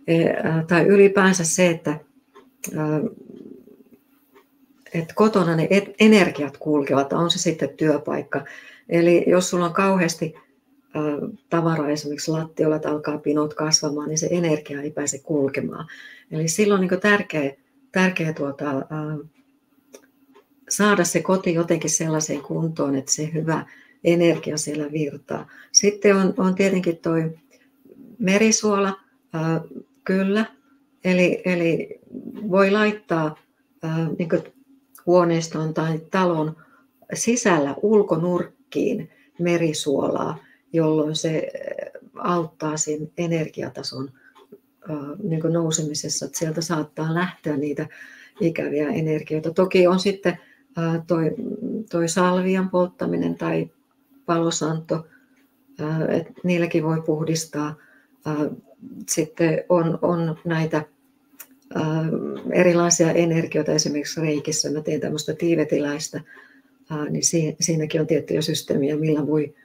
e, tai ylipäänsä se, että, että kotona ne energiat kulkevat, on se sitten työpaikka. Eli jos sulla on kauheasti tavaraa esimerkiksi lattialla, että alkaa pinot kasvamaan, niin se energia ei pääse kulkemaan. Eli silloin on niin tärkeä, tärkeä tuota, saada se koti jotenkin sellaiseen kuntoon, että se hyvä energia siellä virtaa. Sitten on, on tietenkin tuo merisuola, kyllä, eli, eli voi laittaa ää, niin huoneiston tai talon sisällä ulkonurkkiin merisuolaa, jolloin se auttaa sen energiatason niin nousemisessa, että sieltä saattaa lähteä niitä ikäviä energioita. Toki on sitten toi, toi salvian polttaminen tai palosanto, että niilläkin voi puhdistaa. Sitten on, on näitä erilaisia energioita, esimerkiksi reikissä mä teen tämmöistä tiivetiläistä, niin siinäkin on tiettyjä systeemiä, millä voi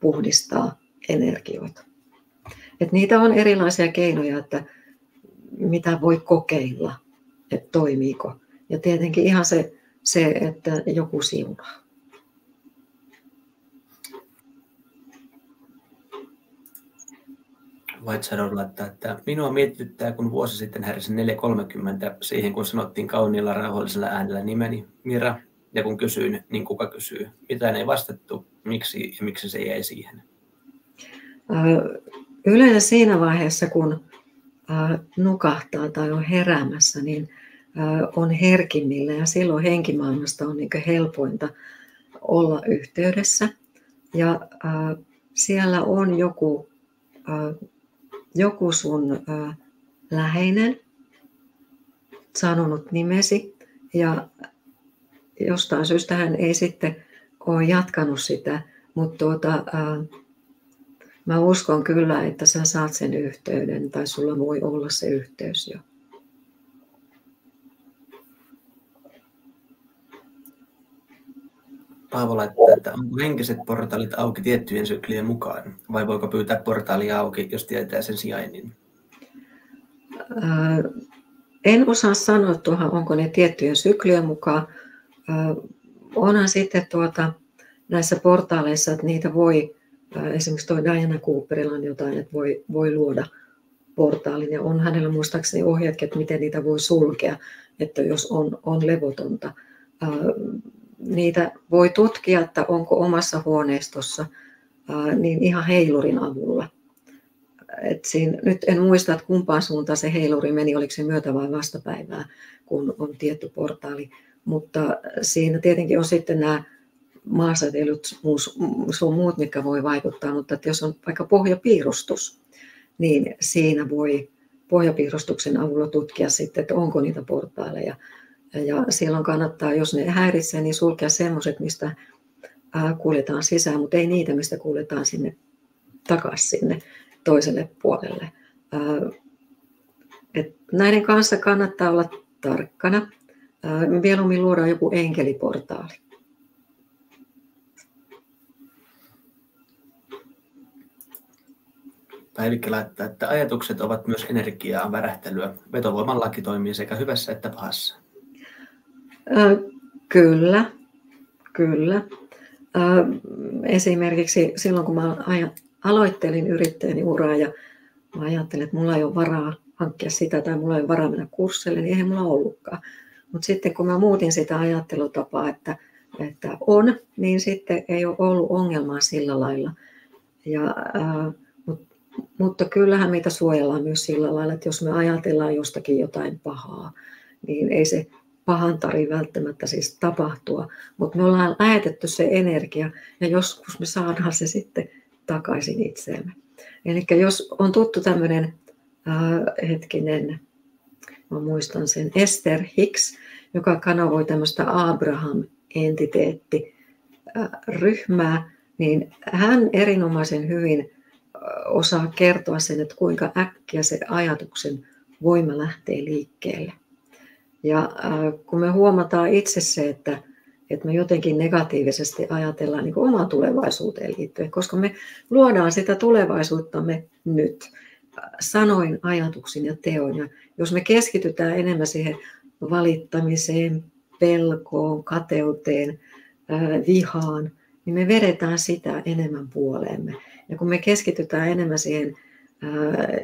puhdistaa energioita. Et niitä on erilaisia keinoja, että mitä voi kokeilla, että toimiiko. Ja tietenkin ihan se, se että joku siunaa. White laittaa, että minua mietityttää, kun vuosi sitten heräsin 4.30 siihen, kun sanottiin kauniilla rauhallisella äänellä nimeni Mira, ja kun kysyin, niin kuka kysyy? Mitään ei vastattu, miksi ja miksi se jäi siihen? Yleensä siinä vaiheessa, kun nukahtaa tai on heräämässä, niin on herkimmillä ja silloin henkimaailmasta on niin helpointa olla yhteydessä. Ja siellä on joku, joku sun läheinen sanonut nimesi ja jostain syystä hän ei sitten ole jatkanut sitä, mutta tuota, Mä uskon kyllä, että sä saat sen yhteyden tai sulla voi olla se yhteys jo. Paavo laittaa, että onko henkiset portaalit auki tiettyjen syklien mukaan, vai voiko pyytää portaalia auki, jos tietää sen sijainnin? en osaa sanoa tuohon, onko ne tiettyjen syklien mukaan. onhan sitten tuota, näissä portaaleissa, että niitä voi esimerkiksi tuo Diana Cooperilla on jotain, että voi, voi luoda portaalin ja on hänellä muistaakseni ohjeet, että miten niitä voi sulkea, että jos on, on levotonta. Niitä voi tutkia, että onko omassa huoneistossa niin ihan heilurin avulla. Et siinä, nyt en muista, että kumpaan suuntaan se heiluri meni, oliko se myötä vai vastapäivää, kun on tietty portaali. Mutta siinä tietenkin on sitten nämä maasäteilyt sun muut, mitkä voi vaikuttaa, mutta että jos on vaikka pohjapiirustus, niin siinä voi pohjapiirustuksen avulla tutkia sitten, että onko niitä portaaleja. Ja silloin kannattaa, jos ne häiritsee, niin sulkea semmoiset, mistä kuljetaan sisään, mutta ei niitä, mistä kuljetaan sinne takaisin sinne toiselle puolelle. Et näiden kanssa kannattaa olla tarkkana. Mieluummin luodaan joku enkeliportaali. Päivikki laittaa, että ajatukset ovat myös energiaa, värähtelyä. Vetovoiman laki toimii sekä hyvässä että pahassa. Kyllä, kyllä. esimerkiksi silloin, kun mä aloittelin yrittäjäni uraa ja mä ajattelin, että mulla ei ole varaa hankkia sitä tai mulla ei ole varaa mennä kurssille, niin eihän mulla ollutkaan. Mutta sitten kun mä muutin sitä ajattelutapaa, että, että on, niin sitten ei ole ollut ongelmaa sillä lailla. Ja, äh, mutta kyllähän meitä suojellaan myös sillä lailla, että jos me ajatellaan jostakin jotain pahaa, niin ei se pahan tari välttämättä siis tapahtua, mutta me ollaan lähetetty se energia ja joskus me saadaan se sitten takaisin itseemme. Eli jos on tuttu tämmöinen äh, hetkinen, mä muistan sen, Esther Hicks, joka kanavoi tämmöistä Abraham-entiteetti ryhmää, niin hän erinomaisen hyvin osaa kertoa sen, että kuinka äkkiä se ajatuksen voima lähtee liikkeelle. Ja kun me huomataan itse se, että, että me jotenkin negatiivisesti ajatellaan niin omaan tulevaisuuteen liittyen, koska me luodaan sitä tulevaisuuttamme nyt, sanoin, ajatuksin ja teon. Ja jos me keskitytään enemmän siihen valittamiseen, pelkoon, kateuteen, vihaan, niin me vedetään sitä enemmän puoleemme. Ja kun me keskitytään enemmän siihen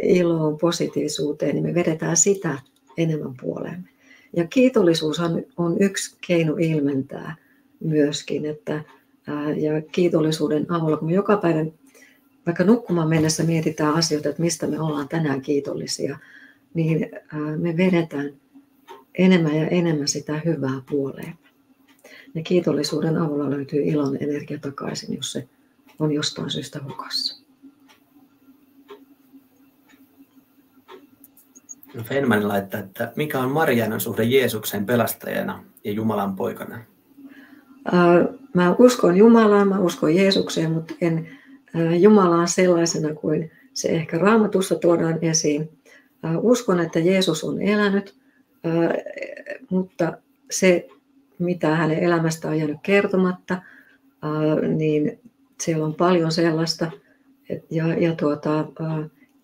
iloon, positiivisuuteen, niin me vedetään sitä enemmän puoleemme. Ja kiitollisuus on, on yksi keino ilmentää myöskin, että ja kiitollisuuden avulla, kun me joka päivä vaikka nukkumaan mennessä mietitään asioita, että mistä me ollaan tänään kiitollisia, niin me vedetään enemmän ja enemmän sitä hyvää puoleen. Ja kiitollisuuden avulla löytyy ilon energia takaisin, jos se on jostain syystä hukassa. Feynman laittaa, että mikä on Marianan suhde Jeesuksen pelastajana ja Jumalan poikana? Mä uskon Jumalaan, mä uskon Jeesukseen, mutta en Jumalaan sellaisena kuin se ehkä raamatussa tuodaan esiin. Uskon, että Jeesus on elänyt, mutta se, mitä hänen elämästä on jäänyt kertomatta, niin siellä on paljon sellaista. Ja, ja tuota,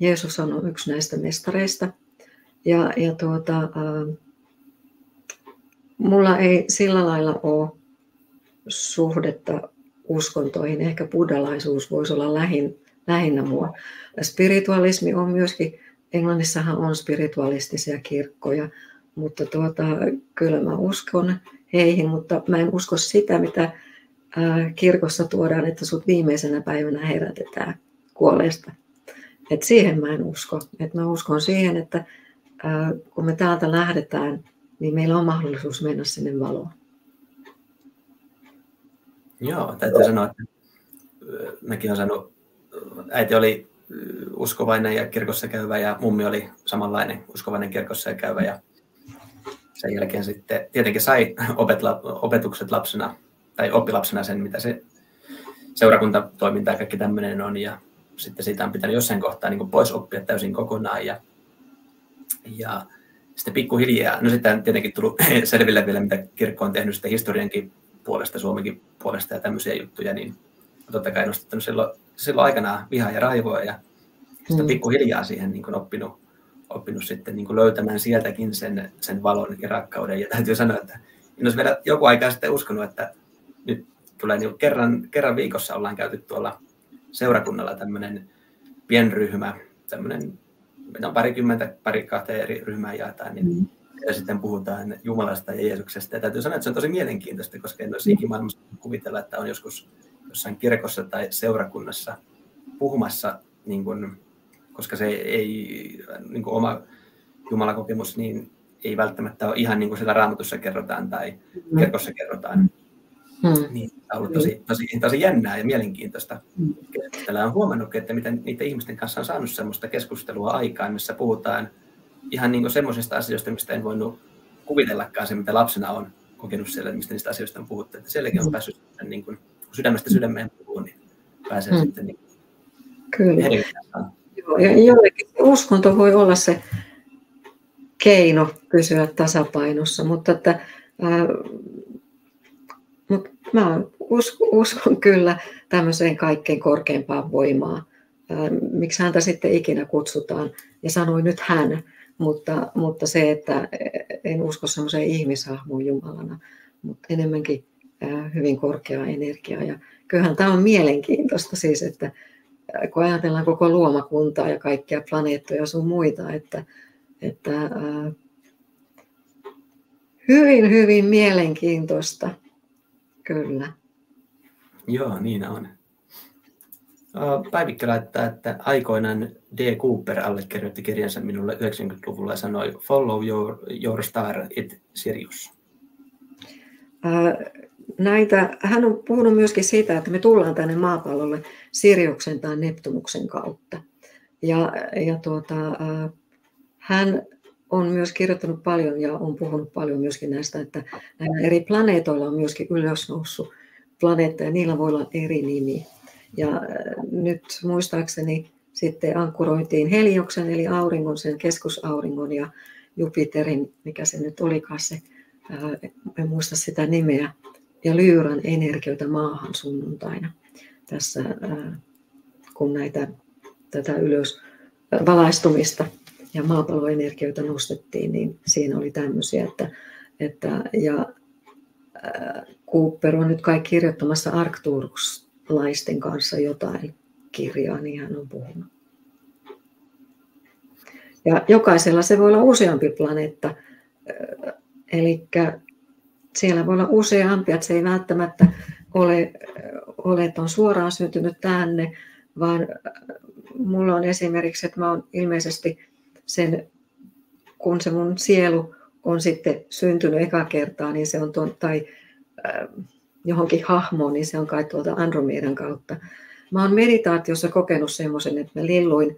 Jeesus on yksi näistä mestareista. Ja, ja tuota, mulla ei sillä lailla ole suhdetta uskontoihin. Ehkä buddhalaisuus voisi olla lähin, lähinnä mua. Spiritualismi on myöskin, Englannissahan on spiritualistisia kirkkoja, mutta tuota, kyllä mä uskon heihin, mutta mä en usko sitä, mitä kirkossa tuodaan, että sut viimeisenä päivänä herätetään kuolleesta. Et siihen mä en usko. Et mä uskon siihen, että kun me täältä lähdetään, niin meillä on mahdollisuus mennä sinne valoon. Joo, täytyy sanoa, että mäkin olen sanonut, äiti oli uskovainen ja kirkossa käyvä ja mummi oli samanlainen uskovainen kirkossa käyvä ja sen jälkeen sitten tietenkin sai opetukset lapsena tai oppilapsena sen, mitä se seurakuntatoiminta ja kaikki tämmöinen on ja sitten siitä on pitänyt jossain kohtaa niin pois oppia täysin kokonaan ja, ja sitten pikkuhiljaa, no sitten tietenkin tullut selville vielä, mitä kirkko on tehnyt sitten historiankin puolesta, Suomenkin puolesta ja tämmöisiä juttuja, niin totta kai nostattanut silloin, silloin aikanaan vihaa ja raivoa ja sitä mm. pikkuhiljaa siihen niin oppinut, oppinut sitten niin löytämään sieltäkin sen, sen valon ja rakkauden. Ja täytyy sanoa, että en olisi vielä joku aika sitten uskonut, että nyt tulee niin kerran, kerran viikossa ollaan käyty tuolla seurakunnalla tämmöinen pienryhmä, tämmöinen, on parikymmentä, pari kahteen eri ryhmää jaetaan, niin mm ja sitten puhutaan Jumalasta ja Jeesuksesta. Ja täytyy sanoa, että se on tosi mielenkiintoista, koska en olisi ikimaailmassa kuvitella, että on joskus jossain kirkossa tai seurakunnassa puhumassa, niin kuin, koska se ei, niin kuin oma Jumalakokemus, niin ei välttämättä ole ihan niin kuin siellä raamatussa kerrotaan tai mm. kirkossa kerrotaan. Hmm. Niin, on ollut tosi, tosi, tosi jännää ja mielenkiintoista hmm. keskustella. Olen huomannut, että miten niiden ihmisten kanssa on saanut sellaista keskustelua aikaan, missä puhutaan ihan niin semmoisista asioista, mistä en voinut kuvitellakaan se, mitä lapsena on kokenut siellä, mistä niistä asioista on puhuttu. Että sielläkin on mm. päässyt niin kuin, kun sydämestä sydämeen puhuu, niin pääsee hmm. sitten niin Kyllä. Joo, ja jollekin uskonto voi olla se keino pysyä tasapainossa, mutta että, mutta mä uskon, uskon kyllä tämmöiseen kaikkein korkeimpaan voimaan. Miksi häntä sitten ikinä kutsutaan, ja sanoi nyt hän, mutta, mutta se, että en usko semmoiseen ihmishahmoon Jumalana, mutta enemmänkin hyvin korkea energia. Ja kyllähän tämä on mielenkiintoista siis, että kun ajatellaan koko luomakuntaa ja kaikkia planeettoja ja sun muita, että, että hyvin, hyvin mielenkiintoista, kyllä. Joo, niin on. Päivikkä laittaa, että aikoinaan D. Cooper allekirjoitti kirjansa minulle 90-luvulla ja sanoi Follow your, your star, it Sirius. Näitä, hän on puhunut myöskin siitä, että me tullaan tänne maapallolle Siriuksen tai Neptunuksen kautta. Ja, ja tuota, hän on myös kirjoittanut paljon ja on puhunut paljon myöskin näistä, että näillä eri planeetoilla on myöskin ylösnoussut planeetta ja niillä voi olla eri nimi. Ja äh, nyt muistaakseni sitten ankkuroitiin Helioksen eli auringon, sen keskusauringon ja Jupiterin, mikä se nyt olikaan se, äh, en muista sitä nimeä, ja Lyyran energioita maahan sunnuntaina tässä, äh, kun näitä, tätä ylös valaistumista ja maapalloenergioita nostettiin, niin siinä oli tämmöisiä, että, että ja Cooper on nyt kai kirjoittamassa Arcturus-laisten kanssa jotain kirjaa, niin hän on puhunut. Ja jokaisella se voi olla useampi planeetta, eli siellä voi olla useampia, että se ei välttämättä ole, ole että on suoraan syntynyt tänne, vaan mulla on esimerkiksi, että mä oon ilmeisesti sen, kun se mun sielu on sitten syntynyt eka kertaa, niin se on tuon, tai äh, johonkin hahmoon, niin se on kai tuolta Andromedan kautta. Mä oon meditaatiossa kokenut semmoisen, että mä lilluin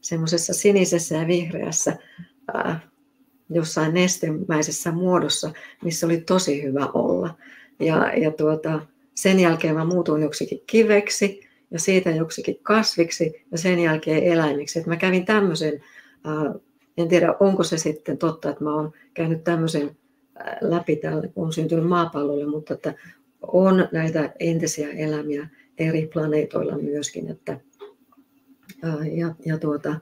semmoisessa sinisessä ja vihreässä äh, jossain nestemäisessä muodossa, missä oli tosi hyvä olla. Ja, ja tuota, sen jälkeen mä muutuin joksikin kiveksi ja siitä joksikin kasviksi ja sen jälkeen eläimiksi. Et mä kävin tämmöisen, en tiedä onko se sitten totta, että mä oon käynyt tämmöisen äh, läpi tällä, kun on syntynyt maapallolle, mutta että on näitä entisiä elämiä eri planeetoilla myöskin. Että, äh, ja, ja, tuota,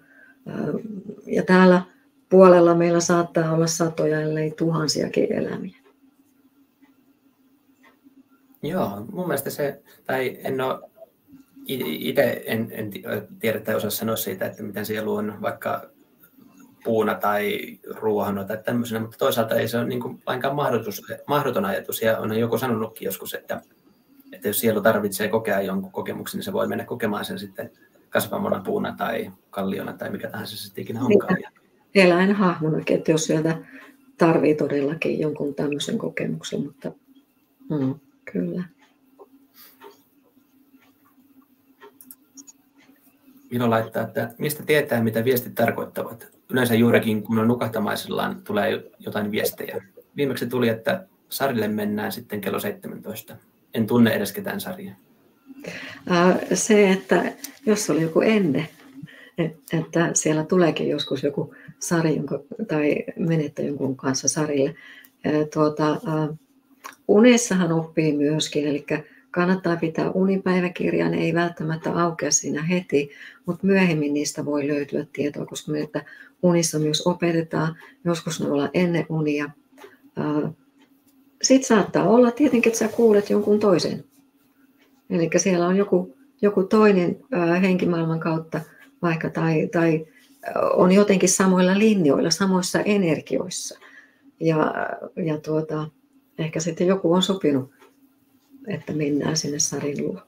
ja täällä puolella meillä saattaa olla satoja, ellei tuhansiakin elämiä. Joo, mun mielestä se, tai en ole itse en, en tiedä tai osaa sanoa siitä, että miten sielu on vaikka puuna tai ruohona tai tämmöisenä, mutta toisaalta ei se ole niin kuin lainkaan mahdotus, mahdoton ajatus. Ja on joku sanonutkin joskus, että, että jos sielu tarvitsee kokea jonkun kokemuksen, niin se voi mennä kokemaan sen sitten kasvamona puuna tai kalliona tai mikä tahansa se sitten ikinä onkaan. Niin, eläinhahmonakin, että jos sieltä tarvii todellakin jonkun tämmöisen kokemuksen, mutta mm, kyllä. Milo laittaa, että mistä tietää, mitä viestit tarkoittavat. Yleensä juurikin, kun on nukahtamaisillaan, tulee jotain viestejä. Viimeksi tuli, että Sarille mennään sitten kello 17. En tunne edes ketään sarjaa. Se, että jos oli joku enne, että siellä tuleekin joskus joku Sari tai menette jonkun kanssa Sarille. Tuota, unessahan oppii myöskin, eli kannattaa pitää unipäiväkirjaa, ne ei välttämättä aukea siinä heti, mutta myöhemmin niistä voi löytyä tietoa, koska me että unissa myös opetetaan, joskus ne olla ennen unia. Sitten saattaa olla tietenkin, että sä kuulet jonkun toisen. Eli siellä on joku, joku toinen henkimaailman kautta vaikka tai, tai on jotenkin samoilla linjoilla, samoissa energioissa. Ja, ja tuota, ehkä sitten joku on sopinut, että mennään sinne Sarin luo.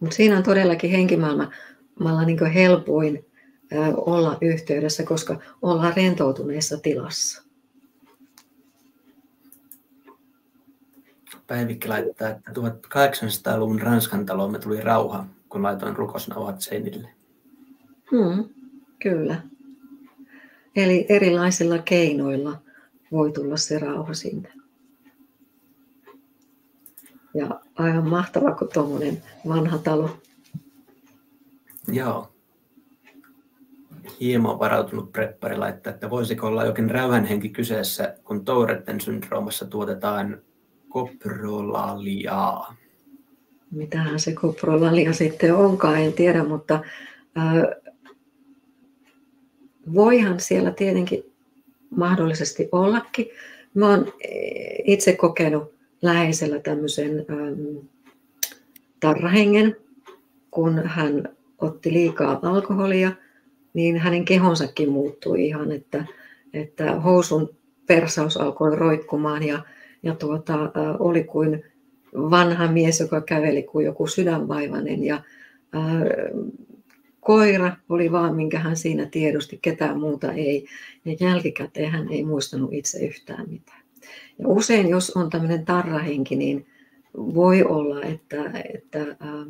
Mutta siinä on todellakin henkimaailmalla niin helpoin olla yhteydessä, koska ollaan rentoutuneessa tilassa. Päivikki laittaa, että 1800-luvun Ranskan taloon tuli rauha kun laitoin rukosnauhat seinille. Hmm, kyllä. Eli erilaisilla keinoilla voi tulla se rauha sinne. Ja aivan mahtava, kun tuommoinen vanha talo. Joo. Hieman varautunut preppari laittaa, että voisiko olla jokin räyhänhenki kyseessä, kun Touretten syndroomassa tuotetaan koprolaliaa mitähän se koprolalia sitten onkaan, en tiedä, mutta voihan siellä tietenkin mahdollisesti ollakin. Mä oon itse kokenut läheisellä tämmöisen tarrahengen, kun hän otti liikaa alkoholia, niin hänen kehonsakin muuttui ihan, että, että housun persaus alkoi roikkumaan ja, ja tuota, oli kuin vanha mies, joka käveli kuin joku sydänvaivainen ja ää, koira oli vaan, minkä hän siinä tiedosti, ketään muuta ei. Ja jälkikäteen hän ei muistanut itse yhtään mitään. Ja usein, jos on tämmöinen tarrahenki, niin voi olla, että, että, ää,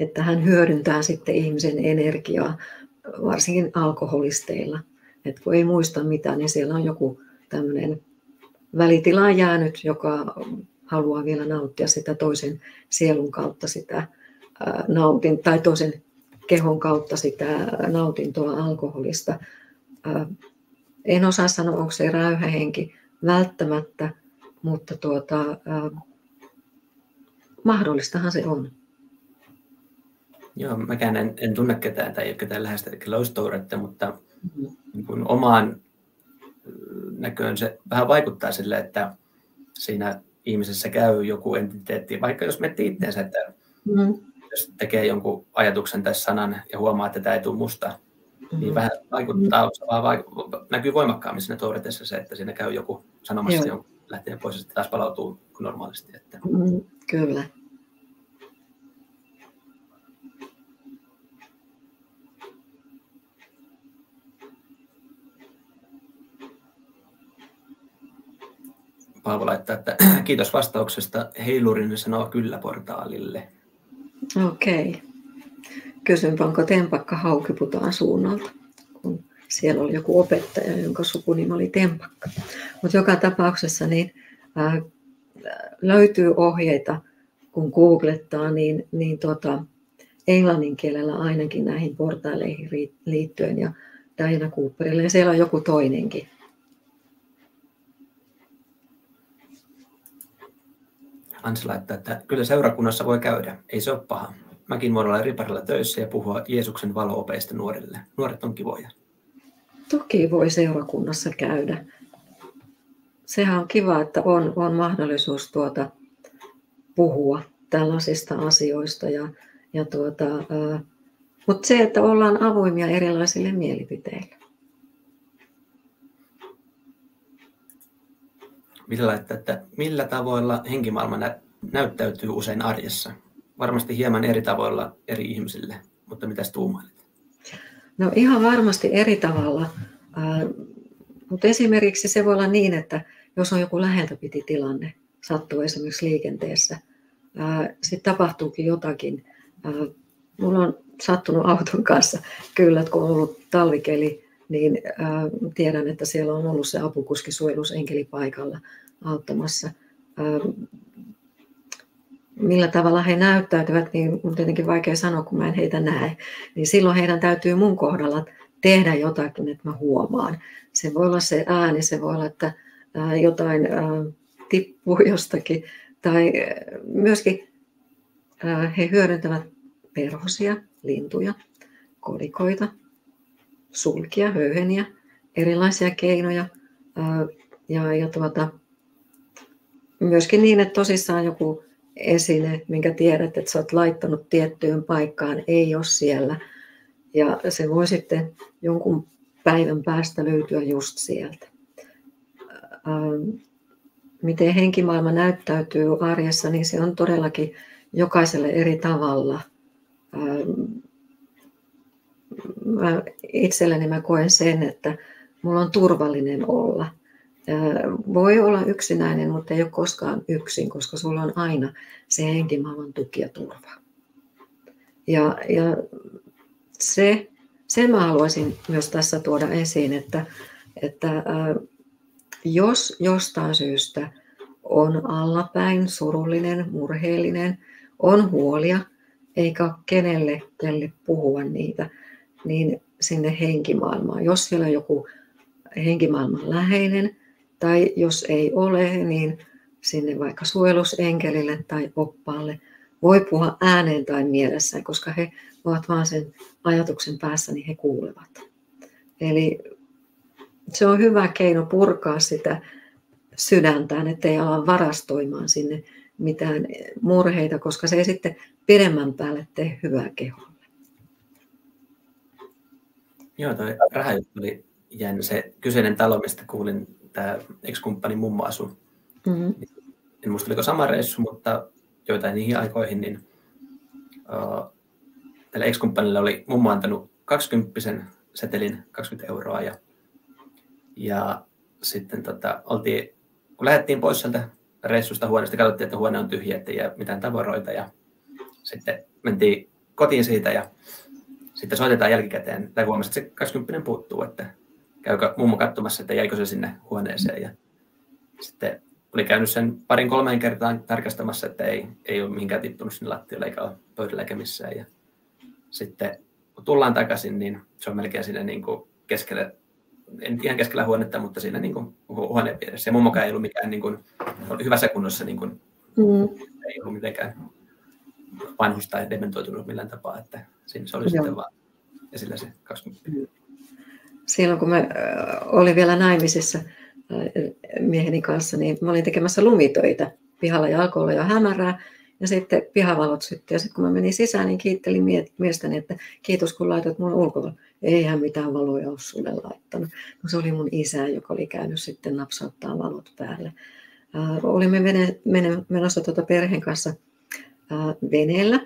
että hän hyödyntää sitten ihmisen energiaa, varsinkin alkoholisteilla. että kun ei muista mitään, niin siellä on joku tämmöinen välitilaan jäänyt, joka haluaa vielä nauttia sitä toisen sielun kautta sitä nautin, tai toisen kehon kautta sitä nautintoa alkoholista. En osaa sanoa, onko se räyhähenki välttämättä, mutta tuota, mahdollistahan se on. Joo, mäkään en, en tunne ketään tai ketään lähestä close mutta mm-hmm. niin kuin omaan näköön se vähän vaikuttaa sille, että siinä ihmisessä käy joku entiteetti, vaikka jos miettii itseensä, että mm. jos tekee jonkun ajatuksen tässä sanan ja huomaa, että tämä ei tule musta, mm. niin vähän vaikuttaa, mm. vaan vaik- näkyy voimakkaammin siinä touretessa se, että siinä käy joku sanomassa jonkun lähtee pois ja sitten taas palautuu normaalisti. Että... Mm, kyllä. Paavo laittaa, että kiitos vastauksesta. Heilurin sanoo kyllä portaalille. Okei. Okay. Kysynpä, onko Tempakka Haukiputaan suunnalta, kun siellä oli joku opettaja, jonka sukunimi oli Tempakka. Mutta joka tapauksessa niin, ää, löytyy ohjeita, kun googlettaa, niin, niin tota, englannin kielellä ainakin näihin portaaleihin liittyen ja Diana Cooperille. Ja siellä on joku toinenkin Ansi laittaa, että kyllä seurakunnassa voi käydä, ei se ole paha. Mäkin voin olla riparilla töissä ja puhua Jeesuksen valoopeista nuorille. Nuoret on kivoja. Toki voi seurakunnassa käydä. Sehän on kiva, että on, on mahdollisuus tuota, puhua tällaisista asioista. Ja, ja tuota, mutta se, että ollaan avoimia erilaisille mielipiteille. Ville että millä tavoilla henkimaailma nä- näyttäytyy usein arjessa? Varmasti hieman eri tavoilla eri ihmisille, mutta mitä tuumailet? No ihan varmasti eri tavalla, äh, mutta esimerkiksi se voi olla niin, että jos on joku läheltä piti tilanne, sattuu esimerkiksi liikenteessä, sitten tapahtuukin jotakin. Mulla on sattunut auton kanssa kyllä, että kun on ollut talvikeli, niin tiedän, että siellä on ollut se apukuski suojelusenkeli paikalla auttamassa. Millä tavalla he näyttäytyvät, niin on tietenkin vaikea sanoa, kun mä en heitä näe. Niin silloin heidän täytyy mun kohdalla tehdä jotakin, että mä huomaan. Se voi olla se ääni, se voi olla, että jotain tippuu jostakin. Tai myöskin he hyödyntävät perhosia, lintuja, kolikoita, sulkia, höyheniä, erilaisia keinoja. Ja, ja tuota, myöskin niin, että tosissaan joku esine, minkä tiedät, että sä oot laittanut tiettyyn paikkaan, ei ole siellä. Ja se voi sitten jonkun päivän päästä löytyä just sieltä. Miten henkimaailma näyttäytyy arjessa, niin se on todellakin jokaiselle eri tavalla. Mä itselleni mä koen sen, että mulla on turvallinen olla – voi olla yksinäinen, mutta ei ole koskaan yksin, koska sulla on aina se henkimaailman tuki ja turva. Ja, ja se, sen mä haluaisin myös tässä tuoda esiin, että, että jos jostain syystä on allapäin, surullinen, murheellinen, on huolia, eikä kenelle, kenelle puhua niitä, niin sinne henkimaailmaan. Jos siellä on joku henkimaailman läheinen, tai jos ei ole, niin sinne vaikka suojelusenkelille tai oppaalle voi puhua ääneen tai mielessään, koska he ovat vain sen ajatuksen päässä, niin he kuulevat. Eli se on hyvä keino purkaa sitä sydäntään, ettei ala varastoimaan sinne mitään murheita, koska se ei sitten pidemmän päälle tee hyvää keholle. Joo, toi rahajuttu oli jännä. Se kyseinen talo, mistä kuulin tämä ex-kumppani mummo asui. Mm-hmm. En muista oliko sama reissu, mutta joitain niihin aikoihin, niin uh, tällä ex-kumppanilla oli mummo antanut 20 setelin 20 euroa ja, ja sitten tota, oltiin, kun lähdettiin pois sieltä reissusta huoneesta, katsottiin, että huone on tyhjä, ettei jää mitään tavaroita ja sitten mentiin kotiin siitä ja sitten soitetaan jälkikäteen, tai huomasin, että se 20 puuttuu, että käykö mummo katsomassa, että jäikö se sinne huoneeseen. Ja sitten oli käynyt sen parin kolmeen kertaan tarkastamassa, että ei, ei ole mihinkään tippunut sinne lattialle eikä ole pöydällä eikä missään. Ja sitten kun tullaan takaisin, niin se on melkein siinä niin kuin keskellä, en ihan keskellä huonetta, mutta siinä niin kuin huoneen vieressä. Ja mummokaan ei ollut mikään niin kuin, oli hyvässä kunnossa, niin kuin, mm. ei ollut mitenkään vanhus tai dementoitunut millään tapaa, että siinä se oli Joo. sitten vaan esillä se 20. Silloin kun mä olin vielä naimisissa mieheni kanssa, niin mä olin tekemässä lumitöitä pihalla ja alkoi olla jo hämärää. Ja sitten pihavalot syttyi. Ja sitten kun mä menin sisään, niin kiittelin miestäni, että kiitos kun laitat mun ulkovalot. Eihän mitään valoja ole sulle laittanut. No, se oli mun isä, joka oli käynyt sitten napsauttaa valot päälle. Äh, olimme mene, mene, menossa tuota perheen kanssa äh, veneellä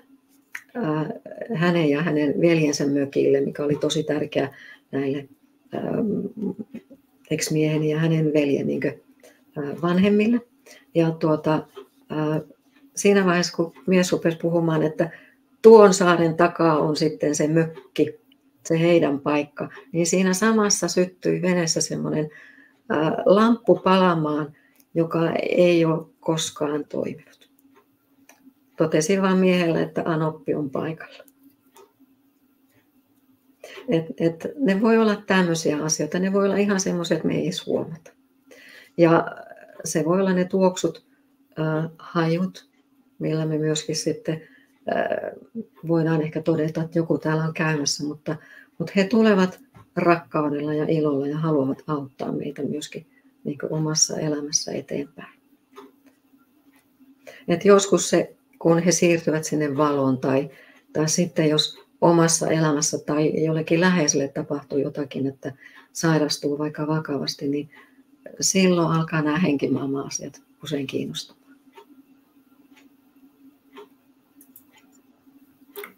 äh, hänen ja hänen veljensä mökille, mikä oli tosi tärkeä näille äh, ex-mieheni ja hänen veljen niin kuin, äh, vanhemmille. Ja tuota, äh, siinä vaiheessa, kun mies rupesi puhumaan, että tuon saaren takaa on sitten se mökki, se heidän paikka, niin siinä samassa syttyi veneessä semmoinen lamppu palamaan, joka ei ole koskaan toiminut. Totesin vain miehelle, että Anoppi on paikalla. Et, et ne voi olla tämmöisiä asioita, ne voi olla ihan semmoisia, että me ei edes huomata. Ja se voi olla ne tuoksut, äh, hajut, millä me myöskin sitten voidaan ehkä todeta, että joku täällä on käymässä, mutta, mutta he tulevat rakkaudella ja ilolla ja haluavat auttaa meitä myöskin niin omassa elämässä eteenpäin. Et joskus se, kun he siirtyvät sinne valoon tai, tai sitten jos omassa elämässä tai jollekin läheiselle tapahtuu jotakin, että sairastuu vaikka vakavasti, niin silloin alkaa nämä henkimaailman asiat usein kiinnostaa.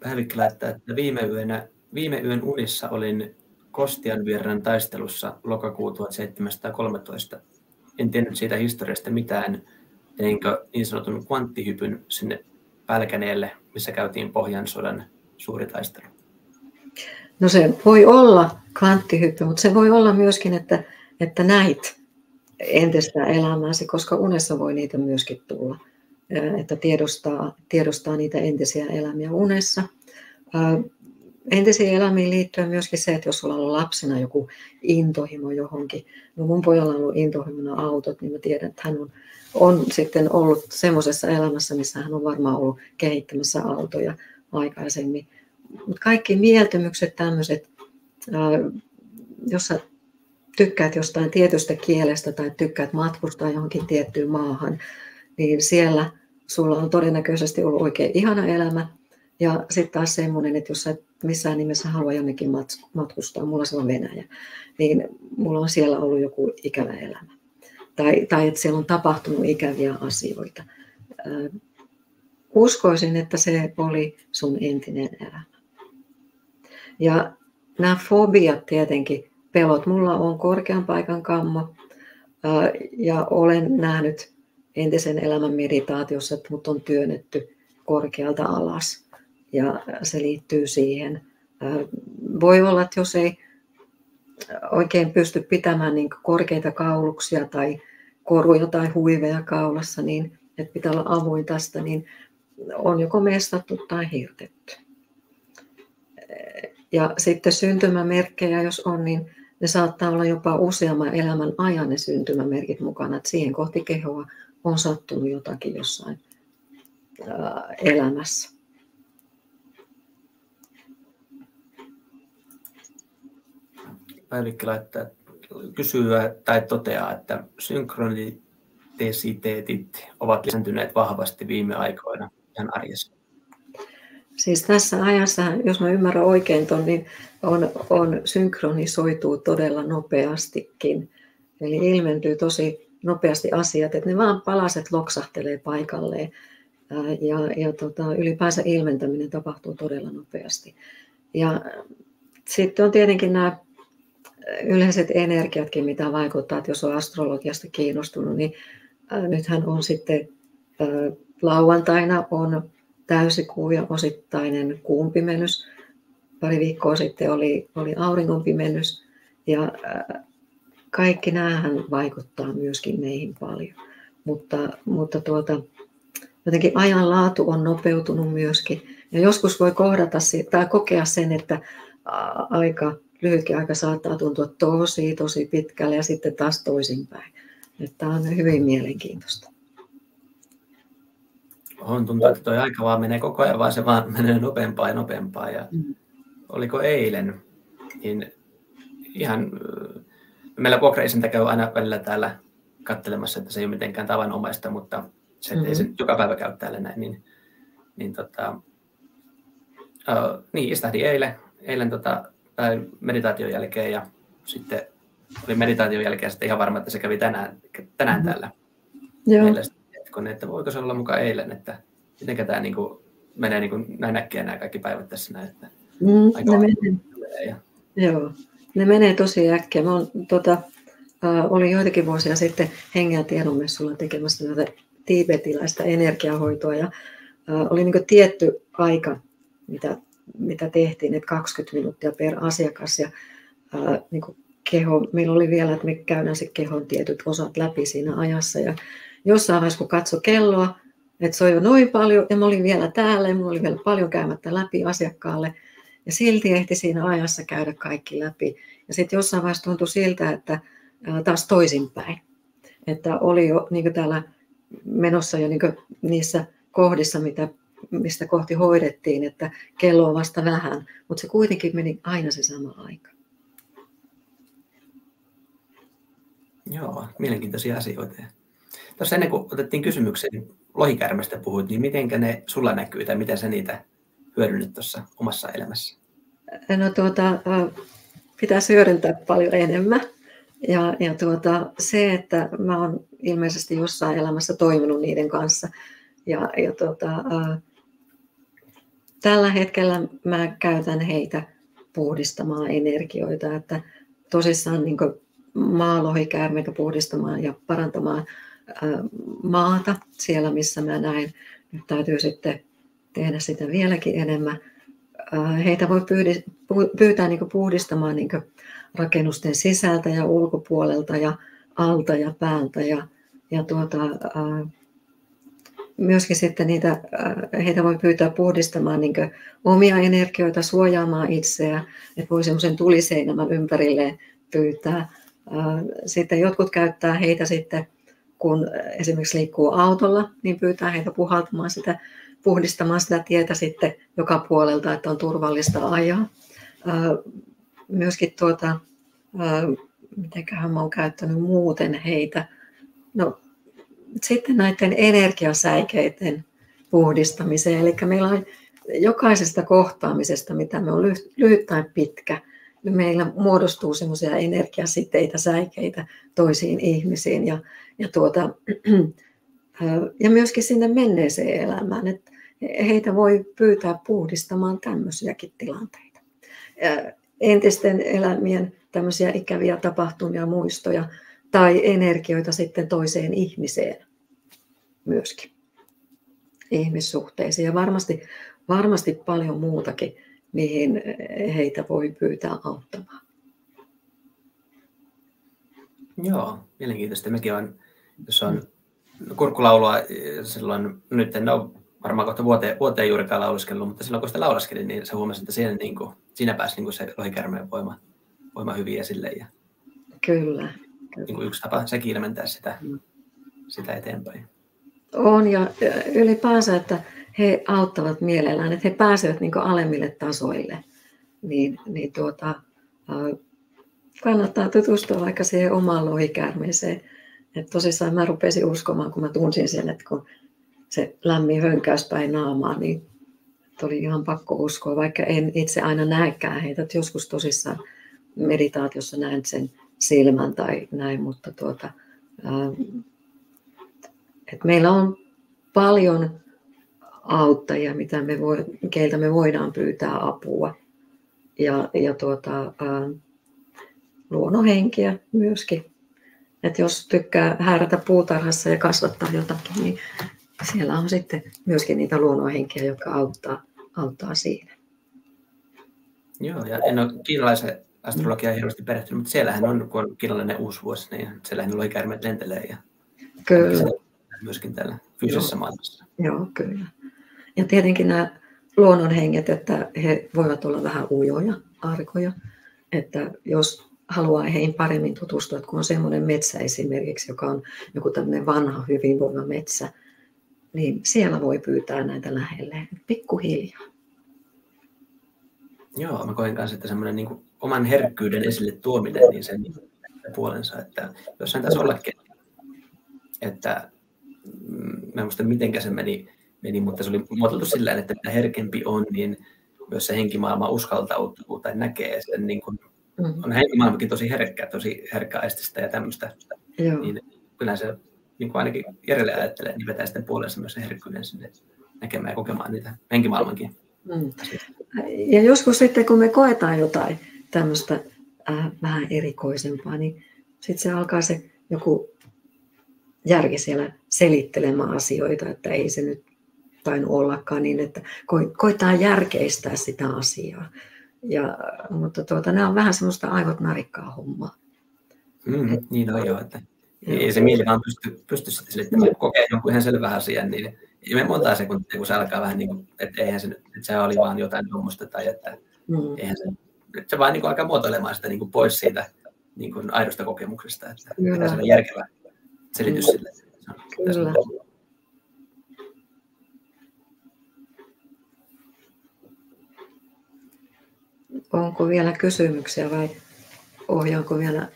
Päivikki laittaa, että viime, yönä, viime yön unissa olin Kostian virran taistelussa lokakuu 1713. En tiennyt siitä historiasta mitään. Teinkö niin sanotun kvanttihypyn sinne Pälkäneelle, missä käytiin Pohjansodan suuri taistelu? No se voi olla kvanttihyppy, mutta se voi olla myöskin, että, että näit entistä elämääsi, koska unessa voi niitä myöskin tulla että tiedostaa, tiedostaa niitä entisiä elämiä unessa. Entisiin elämiin liittyen myöskin se, että jos sulla on ollut lapsena joku intohimo johonkin, no mun pojalla on ollut intohimona autot, niin mä tiedän, että hän on, on sitten ollut semmoisessa elämässä, missä hän on varmaan ollut kehittämässä autoja aikaisemmin. Mutta kaikki mieltymykset, tämmöiset, jos sä tykkäät jostain tietystä kielestä tai tykkäät matkustaa johonkin tiettyyn maahan, niin siellä sulla on todennäköisesti ollut oikein ihana elämä. Ja sitten taas semmoinen, että jos sä et missään nimessä halua jonnekin matkustaa, mulla se on Venäjä, niin mulla on siellä ollut joku ikävä elämä. Tai, tai että siellä on tapahtunut ikäviä asioita. Uskoisin, että se oli sun entinen elämä. Ja nämä fobiat tietenkin, pelot. Mulla on korkean paikan kammo ja olen nähnyt entisen elämän meditaatiossa, että mut on työnnetty korkealta alas ja se liittyy siihen. Voi olla, että jos ei oikein pysty pitämään niin korkeita kauluksia tai koruja tai huiveja kaulassa, niin että pitää olla avoin tästä, niin on joko mestattu tai hirtetty. Ja sitten syntymämerkkejä, jos on, niin ne saattaa olla jopa useamman elämän ajan ne syntymämerkit mukana. Että siihen kohti kehoa on sattunut jotakin jossain elämässä. Päivikki laittaa, kysyy tai toteaa, että synkronitesiteetit ovat lisääntyneet vahvasti viime aikoina ihan arjessa. Siis tässä ajassa, jos mä ymmärrän oikein ton, niin on, on synkronisoituu todella nopeastikin. Eli ilmentyy tosi nopeasti asiat, että ne vaan palaset loksahtelee paikalleen ja, ja tota, ylipäänsä ilmentäminen tapahtuu todella nopeasti. Ja sitten on tietenkin nämä yleiset energiatkin, mitä vaikuttaa, että jos on astrologiasta kiinnostunut, niin nythän on sitten lauantaina on täysikuu ja osittainen kuun pimennys. Pari viikkoa sitten oli, oli auringon pimennys ja kaikki näähän vaikuttaa myöskin meihin paljon. Mutta, mutta tuota, jotenkin ajanlaatu on nopeutunut myöskin. Ja joskus voi kohdata tai kokea sen, että aika lyhytkin aika saattaa tuntua tosi, tosi pitkälle ja sitten taas toisinpäin. Tämä on hyvin mielenkiintoista. on tuntuu, että tuo aika vaan menee koko ajan, vaan se vaan menee nopeampaa ja nopeampaa. Ja mm. Oliko eilen, niin ihan, meillä vuokraisintä käy aina välillä täällä katselemassa, että se ei ole mitenkään tavanomaista, mutta se, mm-hmm. ei se joka päivä käy täällä näin, niin, niin, tota, uh, niin istahdin eilen, eilen tota, tai meditaation jälkeen ja sitten oli meditaation jälkeen sitten ihan varma, että se kävi tänään, tänään mm-hmm. täällä. Joo. Meillä sitten, että voiko se olla mukaan eilen, että miten tämä niin kuin, menee niin kuin, näin äkkiä nämä kaikki päivät tässä näin. Että mm, aika ne menee. Ja... Joo, ne menee tosi äkkiä. Mä oon, tota, äh, olin joitakin vuosia sitten hengen tiedonmessulla tekemässä tätä tiibetiläistä energiahoitoa ja äh, oli niin tietty aika, mitä, mitä tehtiin, että 20 minuuttia per asiakas. Ja äh, niin keho, meillä oli vielä, että me käydään se kehon tietyt osat läpi siinä ajassa. Ja jossain vaiheessa kun katso kelloa, että se on jo noin paljon ja mä olin vielä täällä ja mulla oli vielä paljon käymättä läpi asiakkaalle ja silti ehti siinä ajassa käydä kaikki läpi. Ja sitten jossain vaiheessa tuntui siltä, että taas toisinpäin, että oli jo niin täällä menossa jo niin niissä kohdissa, mitä, mistä kohti hoidettiin, että kello on vasta vähän, mutta se kuitenkin meni aina se sama aika. Joo, mielenkiintoisia asioita. Tuossa ennen kuin otettiin kysymyksiä, niin lohikärmestä puhuit, niin miten ne sulla näkyy tai miten sä niitä hyödynnyt tuossa omassa elämässä? No tuota, pitäisi hyödyntää paljon enemmän. Ja, ja tuota, se, että mä oon ilmeisesti jossain elämässä toiminut niiden kanssa. Ja, ja tuota, ää, tällä hetkellä mä käytän heitä puhdistamaan energioita, että tosissaan niin maalohikäärmeitä puhdistamaan ja parantamaan maata siellä, missä mä näin. Nyt täytyy sitten tehdä sitä vieläkin enemmän. Heitä voi pyytää niin puhdistamaan niin rakennusten sisältä ja ulkopuolelta ja alta ja päältä. Ja, ja tuota, myöskin sitten niitä, heitä voi pyytää puhdistamaan niin omia energioita, suojaamaan itseä, että voi semmoisen tuliseinämän ympärilleen pyytää. Sitten jotkut käyttää heitä sitten, kun esimerkiksi liikkuu autolla, niin pyytää heitä puhaltamaan sitä puhdistamaan sitä tietä sitten joka puolelta, että on turvallista ajaa. Myöskin tuota, mitenköhän mä oon käyttänyt muuten heitä. No, sitten näiden energiasäikeiden puhdistamiseen. Eli meillä on jokaisesta kohtaamisesta, mitä me on lyhyt tai pitkä, niin meillä muodostuu semmoisia energiasiteitä, säikeitä toisiin ihmisiin ja, ja, tuota, ja myöskin sinne menneeseen elämään. Että heitä voi pyytää puhdistamaan tämmöisiäkin tilanteita. Entisten elämien tämmöisiä ikäviä tapahtumia, muistoja tai energioita sitten toiseen ihmiseen myöskin ihmissuhteisiin ja varmasti, varmasti paljon muutakin, mihin heitä voi pyytää auttamaan. Joo, mielenkiintoista. Mekin on, jos on kurkkulaulua silloin, nyt en ole varmaan kohta vuoteen, vuoteen juurikaan lauluskellut, mutta silloin kun sitä laulaskelin, niin se huomasi, että siinä, niin kuin, siinä pääsi niin kuin se lohikärmeen voima, voima hyvin esille. Ja, kyllä. Niin kuin yksi tapa sekin ilmentää sitä, mm. sitä eteenpäin. On ja ylipäänsä, että he auttavat mielellään, että he pääsevät niin alemmille tasoille. Niin, niin tuota, kannattaa tutustua vaikka siihen omaan lohikärmeeseen. Et tosissaan mä rupesin uskomaan, kun mä tunsin sen, että kun se lämmin hönkäys päin naamaa, niin oli ihan pakko uskoa, vaikka en itse aina näekään heitä. Että joskus tosissaan meditaatiossa näen sen silmän tai näin, mutta tuota, ää, että meillä on paljon auttajia, mitä me voi, keiltä me voidaan pyytää apua. Ja, ja tuota, ää, luonnonhenkiä myöskin. että jos tykkää häärätä puutarhassa ja kasvattaa jotakin, niin siellä on sitten myöskin niitä luonnonhenkiä, jotka auttaa, auttaa siinä. Joo, ja en ole kiinalaisen astrologiaan hirveästi perehtynyt, mutta siellähän on, kun on kiinalainen uusi vuosi, niin siellähän lohikärmeet lentelee ja kyllä. myöskin täällä fyysisessä Joo. maailmassa. Joo, kyllä. Ja tietenkin nämä luonnonhenget, että he voivat olla vähän ujoja, arkoja, että jos haluaa heihin paremmin tutustua, että kun on semmoinen metsä esimerkiksi, joka on joku tämmöinen vanha hyvinvoiva metsä, niin siellä voi pyytää näitä lähelle pikkuhiljaa. Joo, mä koen kanssa, että semmoinen niin oman herkkyyden esille tuominen, niin sen puolensa, että jossain taisi ollakin, että mm, mä en muista miten se meni, meni, mutta se oli muotoiltu sillä että mitä herkempi on, niin myös se henkimaailma uskaltautuu tai näkee sen, niin kuin, mm. on henkimaailmakin tosi herkkä, tosi herkkäististä ja tämmöistä, Joo. niin kyllä se niin kuin ainakin järjelle ajattelee, niin vetää sitten puolensa myös se herkkyyden sinne näkemään ja kokemaan niitä henkimaailmankin. Mm. Ja joskus sitten, kun me koetaan jotain tämmöistä äh, vähän erikoisempaa, niin sitten se alkaa se joku järki siellä selittelemään asioita, että ei se nyt tainnut ollakaan niin, että ko- koittaa järkeistää sitä asiaa. Ja, mutta tuota, nämä on vähän semmoista aivot narikkaa hommaa. Mm, Et, niin on joo, että ei se mieli vaan pysty, pysty sitten selittämään, kun kokee jonkun ihan selvä asian, niin ei me monta sekuntia, kun se alkaa vähän niin kuin, että eihän se, että se oli vaan jotain tuommoista tai että mm. eihän se, että se vaan niin kuin alkaa muotoilemaan sitä niin kuin pois siitä niin kuin aidosta kokemuksesta, että pitää saada järkevä selitys mm. sille. Kyllä. Onko vielä kysymyksiä vai ohjaanko vielä,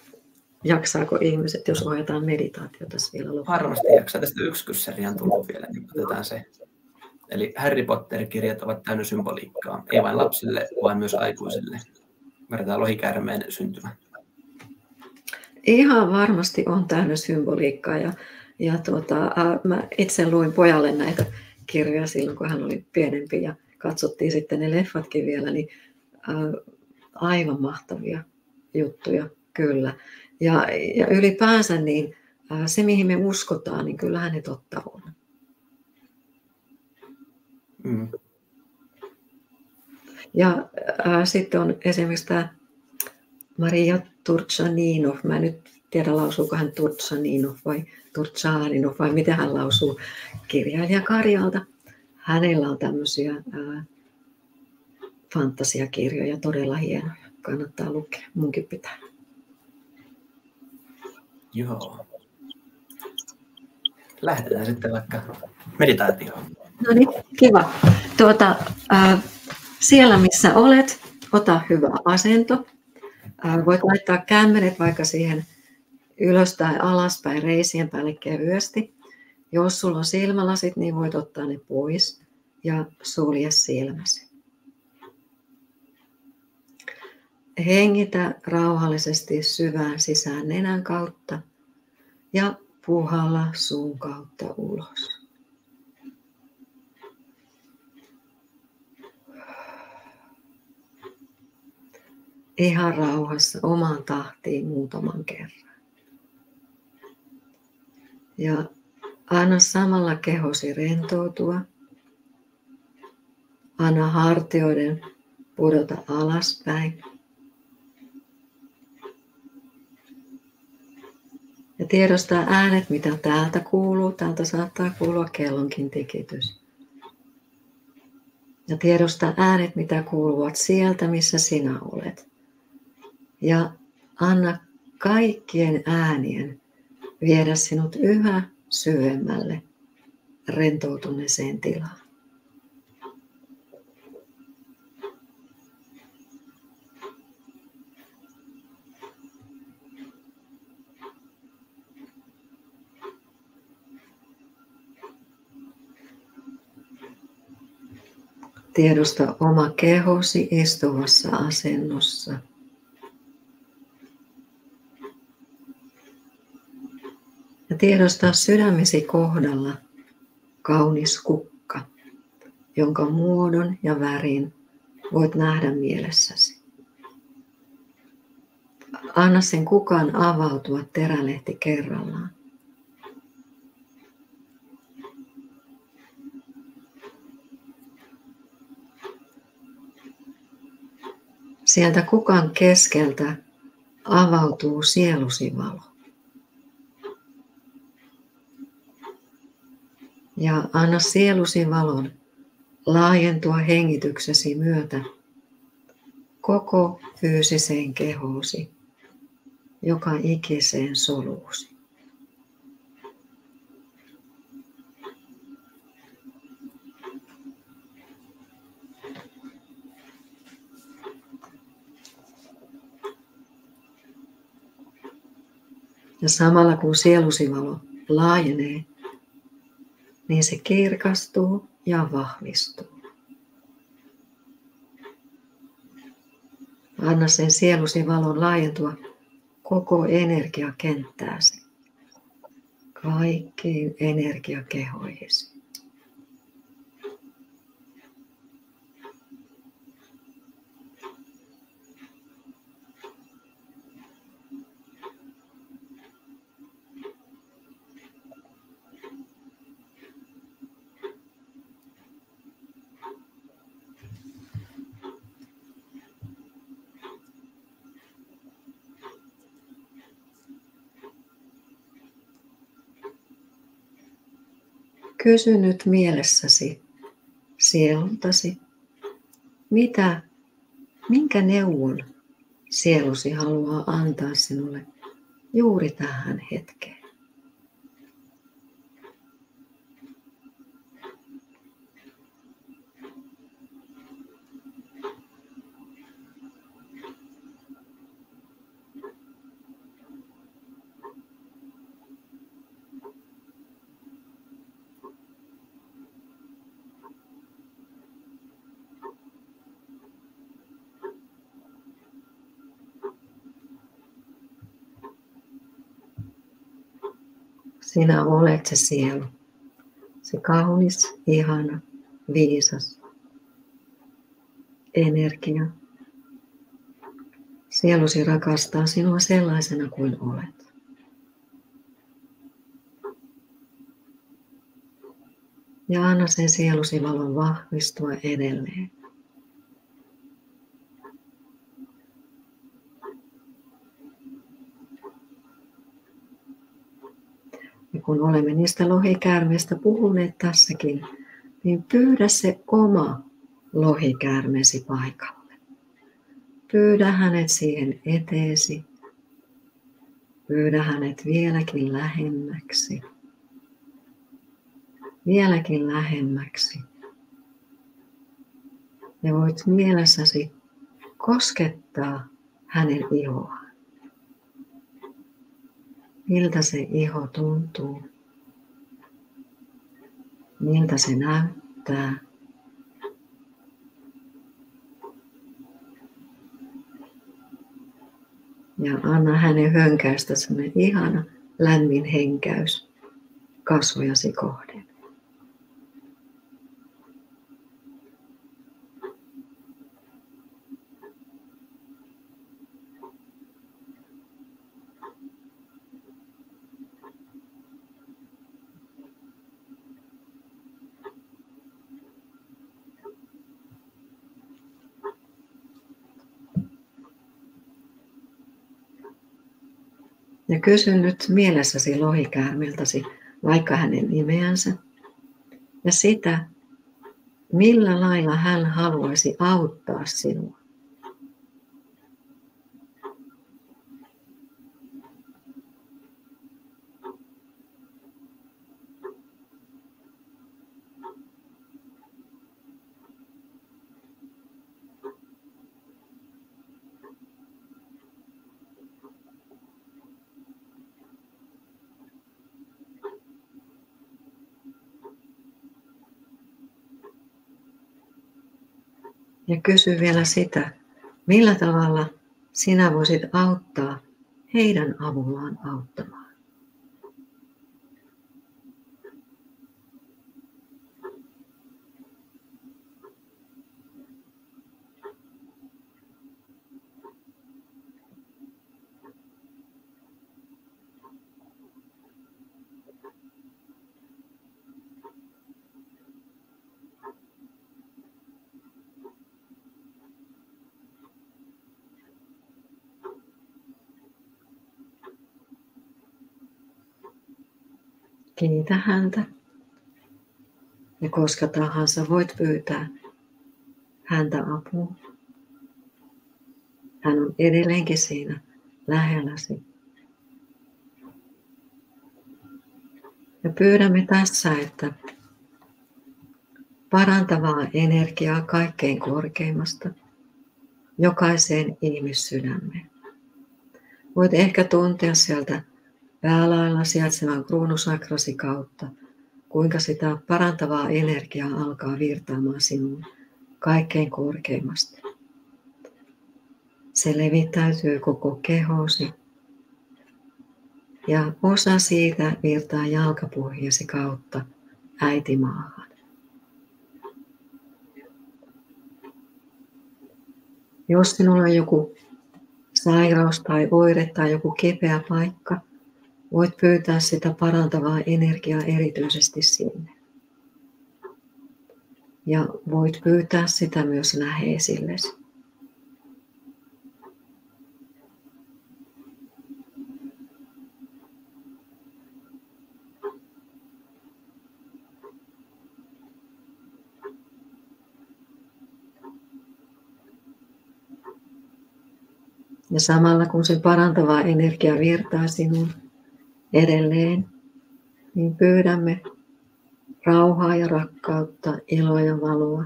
jaksaako ihmiset, jos ohjataan meditaatiota vielä loppuun? Varmasti jaksaa. Tästä yksi kyssäri on tullut vielä, niin otetaan se. Eli Harry Potter-kirjat ovat täynnä symboliikkaa, ei vain lapsille, vaan myös aikuisille. Verrataan lohikäärmeen syntymä. Ihan varmasti on täynnä symboliikkaa ja, ja tuota, mä itse luin pojalle näitä kirjoja silloin, kun hän oli pienempi ja katsottiin sitten ne leffatkin vielä, niin aivan mahtavia juttuja, kyllä. Ja, ja ylipäänsä niin se, mihin me uskotaan, niin kyllähän ne totta on. Mm. Ja ää, sitten on esimerkiksi tämä Maria Turchaninov. Mä nyt tiedä lausuuko hän Turchaninov vai Turchaninov vai miten hän lausuu kirjailija Karjalta. Hänellä on tämmöisiä ää, fantasiakirjoja, todella hienoja. Kannattaa lukea, munkin pitää. Joo. Lähdetään sitten vaikka meditaatioon. No niin, kiva. Tuota, äh, siellä missä olet, ota hyvä asento. Voit laittaa kämmenet vaikka siihen ylös tai alaspäin reisien päälle kevyesti. Jos sulla on silmälasit, niin voit ottaa ne pois ja sulje silmäsi. Hengitä rauhallisesti syvään sisään nenän kautta ja puhalla suun kautta ulos. Ihan rauhassa omaan tahtiin muutaman kerran. Ja anna samalla kehosi rentoutua. Anna hartioiden pudota alaspäin. Ja tiedostaa äänet, mitä täältä kuuluu. Täältä saattaa kuulua kellonkin tikitys. Ja tiedostaa äänet, mitä kuuluvat sieltä, missä sinä olet ja anna kaikkien äänien viedä sinut yhä syvemmälle rentoutuneeseen tilaan. Tiedosta oma kehosi istuvassa asennossa – ja tiedostaa sydämesi kohdalla kaunis kukka, jonka muodon ja värin voit nähdä mielessäsi. Anna sen kukan avautua terälehti kerrallaan. Sieltä kukan keskeltä avautuu sielusi valo. ja anna sielusi valon laajentua hengityksesi myötä koko fyysiseen kehoosi, joka ikiseen soluusi. Ja samalla kun sielusivalo laajenee, niin se kirkastuu ja vahvistuu. Anna sen sielusi valon laajentua koko energiakenttääsi, kaikkiin energiakehoihisi. Kysy nyt mielessäsi, sielultasi, mitä, minkä neuvon sielusi haluaa antaa sinulle juuri tähän hetkeen. Sinä olet se sielu. Se kaunis, ihana, viisas energia. Sielusi rakastaa sinua sellaisena kuin olet. Ja anna sen sielusi valon vahvistua edelleen. Kun olemme niistä lohikäärmeistä puhuneet tässäkin, niin pyydä se oma lohikäärmesi paikalle. Pyydä hänet siihen eteesi. Pyydä hänet vieläkin lähemmäksi. Vieläkin lähemmäksi. Ja voit mielessäsi koskettaa hänen ihoaan miltä se iho tuntuu, miltä se näyttää. Ja anna hänen hönkäistä sellainen ihana lämmin henkäys kasvojasi kohden. Ja kysy nyt mielessäsi lohikäärmeltäsi vaikka hänen nimeänsä ja sitä, millä lailla hän haluaisi auttaa sinua. Ja kysy vielä sitä, millä tavalla sinä voisit auttaa heidän avullaan auttamaan. Kiitä häntä. Ja koska tahansa voit pyytää häntä apua. Hän on edelleenkin siinä lähelläsi. Ja pyydämme tässä, että parantavaa energiaa kaikkein korkeimmasta jokaiseen ihmissydämeen. Voit ehkä tuntea sieltä päälailla sijaitsevan kruunusakrasi kautta, kuinka sitä parantavaa energiaa alkaa virtaamaan sinuun kaikkein korkeimmasta. Se levittäytyy koko kehosi ja osa siitä virtaa jalkapohjasi kautta äitimaahan. Jos sinulla on joku sairaus tai oire tai joku kepeä paikka, voit pyytää sitä parantavaa energiaa erityisesti sinne. Ja voit pyytää sitä myös läheisillesi. Ja samalla kun se parantava energia virtaa sinun edelleen, niin pyydämme rauhaa ja rakkautta, iloa ja valoa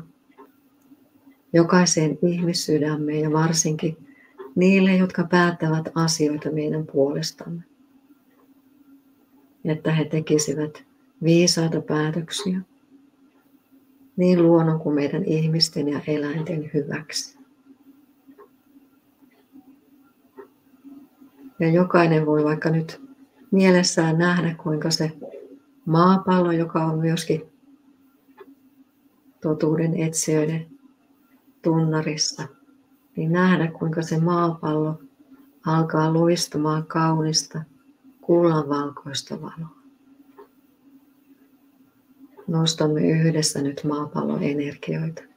jokaiseen ihmissydämeen ja varsinkin niille, jotka päättävät asioita meidän puolestamme. Että he tekisivät viisaita päätöksiä niin luonnon kuin meidän ihmisten ja eläinten hyväksi. Ja jokainen voi vaikka nyt mielessään nähdä, kuinka se maapallo, joka on myöskin totuuden etsijöiden tunnarissa, niin nähdä, kuinka se maapallo alkaa luistamaan kaunista kullanvalkoista valoa. Nostamme yhdessä nyt maapallon energioita.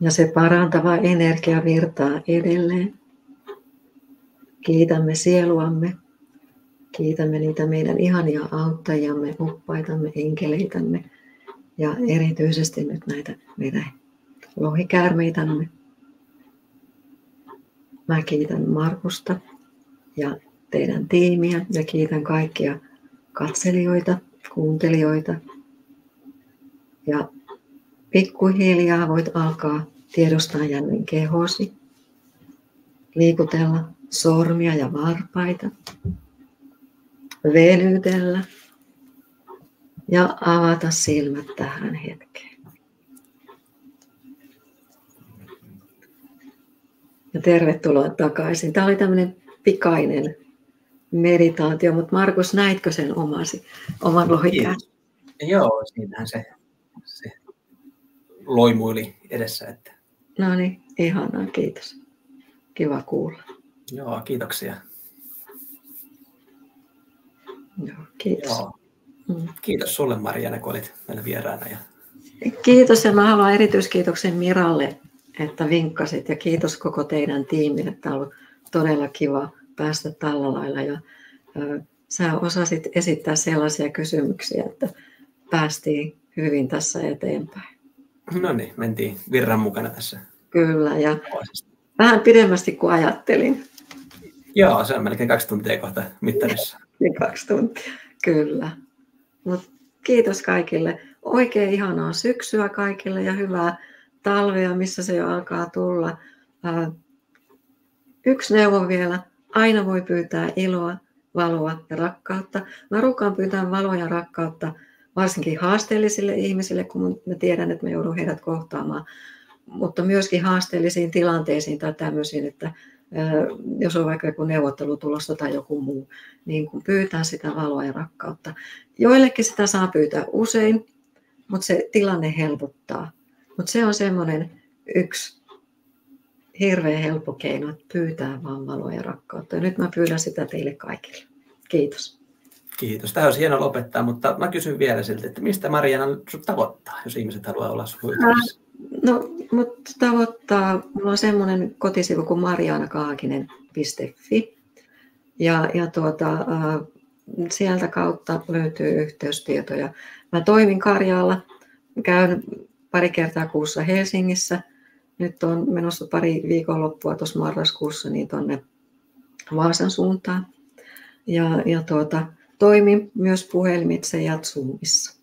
Ja se parantava energia virtaa edelleen. Kiitämme sieluamme. Kiitämme niitä meidän ihania auttajamme, oppaitamme, enkeleitämme ja erityisesti nyt näitä meidän lohikäärmeitämme. Mä kiitän Markusta ja teidän tiimiä ja kiitän kaikkia katselijoita, kuuntelijoita ja Pikkuhiljaa voit alkaa tiedostaa jälleen kehosi, liikutella sormia ja varpaita, veelytellä ja avata silmät tähän hetkeen. Ja tervetuloa takaisin. Tämä oli tämmöinen pikainen meditaatio, mutta Markus, näitkö sen omasi, oman lohikään? Joo, siinähän se loimuili edessä. Että... No niin, ihanaa, kiitos. Kiva kuulla. Joo, kiitoksia. Joo, kiitos. Joo. Mm. Kiitos sulle Marianne, kun olit meillä vieraana. Ja... Kiitos ja mä haluan erityiskiitoksen Miralle, että vinkkasit ja kiitos koko teidän tiimille. Tämä on ollut todella kiva päästä tällä lailla ja ö, sä osasit esittää sellaisia kysymyksiä, että päästiin hyvin tässä eteenpäin. No niin, mentiin virran mukana tässä. Kyllä, ja vähän pidemmästi kuin ajattelin. Joo, se on melkein kaksi tuntia kohta mittarissa. Niin kaksi tuntia, kyllä. Mut kiitos kaikille. Oikein ihanaa syksyä kaikille ja hyvää talvea, missä se jo alkaa tulla. Yksi neuvo vielä. Aina voi pyytää iloa, valoa ja rakkautta. Mä rukaan pyytää valoa ja rakkautta varsinkin haasteellisille ihmisille, kun mä tiedän, että mä joudun heidät kohtaamaan, mutta myöskin haasteellisiin tilanteisiin tai tämmöisiin, että jos on vaikka joku neuvottelu tulossa tai joku muu, niin kun pyytää sitä valoa ja rakkautta. Joillekin sitä saa pyytää usein, mutta se tilanne helpottaa. Mutta se on semmoinen yksi hirveän helppo keino, että pyytää vaan valoa ja rakkautta. Ja nyt mä pyydän sitä teille kaikille. Kiitos. Kiitos. Tämä olisi hieno lopettaa, mutta mä kysyn vielä siltä, että mistä Mariana sinut tavoittaa, jos ihmiset haluaa olla sinun No, mutta tavoittaa, mulla on semmoinen kotisivu kuin marianakaakinen.fi Ja, ja tuota, äh, sieltä kautta löytyy yhteystietoja. Mä toimin Karjaalla, käyn pari kertaa kuussa Helsingissä. Nyt on menossa pari viikonloppua tuossa marraskuussa niin tuonne Vaasan suuntaan. Ja, ja tuota, toimin myös puhelimitse ja Zoomissa.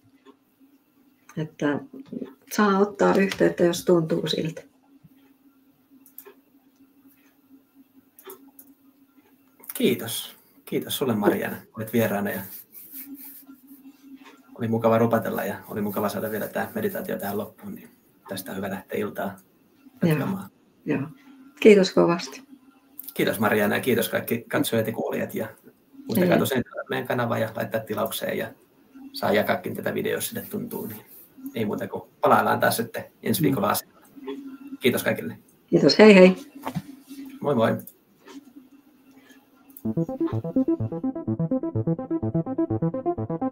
Että saa ottaa yhteyttä, jos tuntuu siltä. Kiitos. Kiitos sulle Mariana. Olet vieraana ja oli mukava rupatella ja oli mukava saada vielä tämä meditaatio tähän loppuun. Niin tästä on hyvä lähteä iltaa jatkamaan. Joo. Joo. Kiitos kovasti. Kiitos Mariana ja kiitos kaikki katsojat ja kuulijat. Ja muistakaa tosiaan meidän kanava ja laittaa tilaukseen ja saa jakaakin tätä videoa, jos sille tuntuu. Niin ei muuta kuin palaillaan taas sitten ensi viikolla asiaan. Kiitos kaikille. Kiitos, hei hei. Moi moi. Thank you.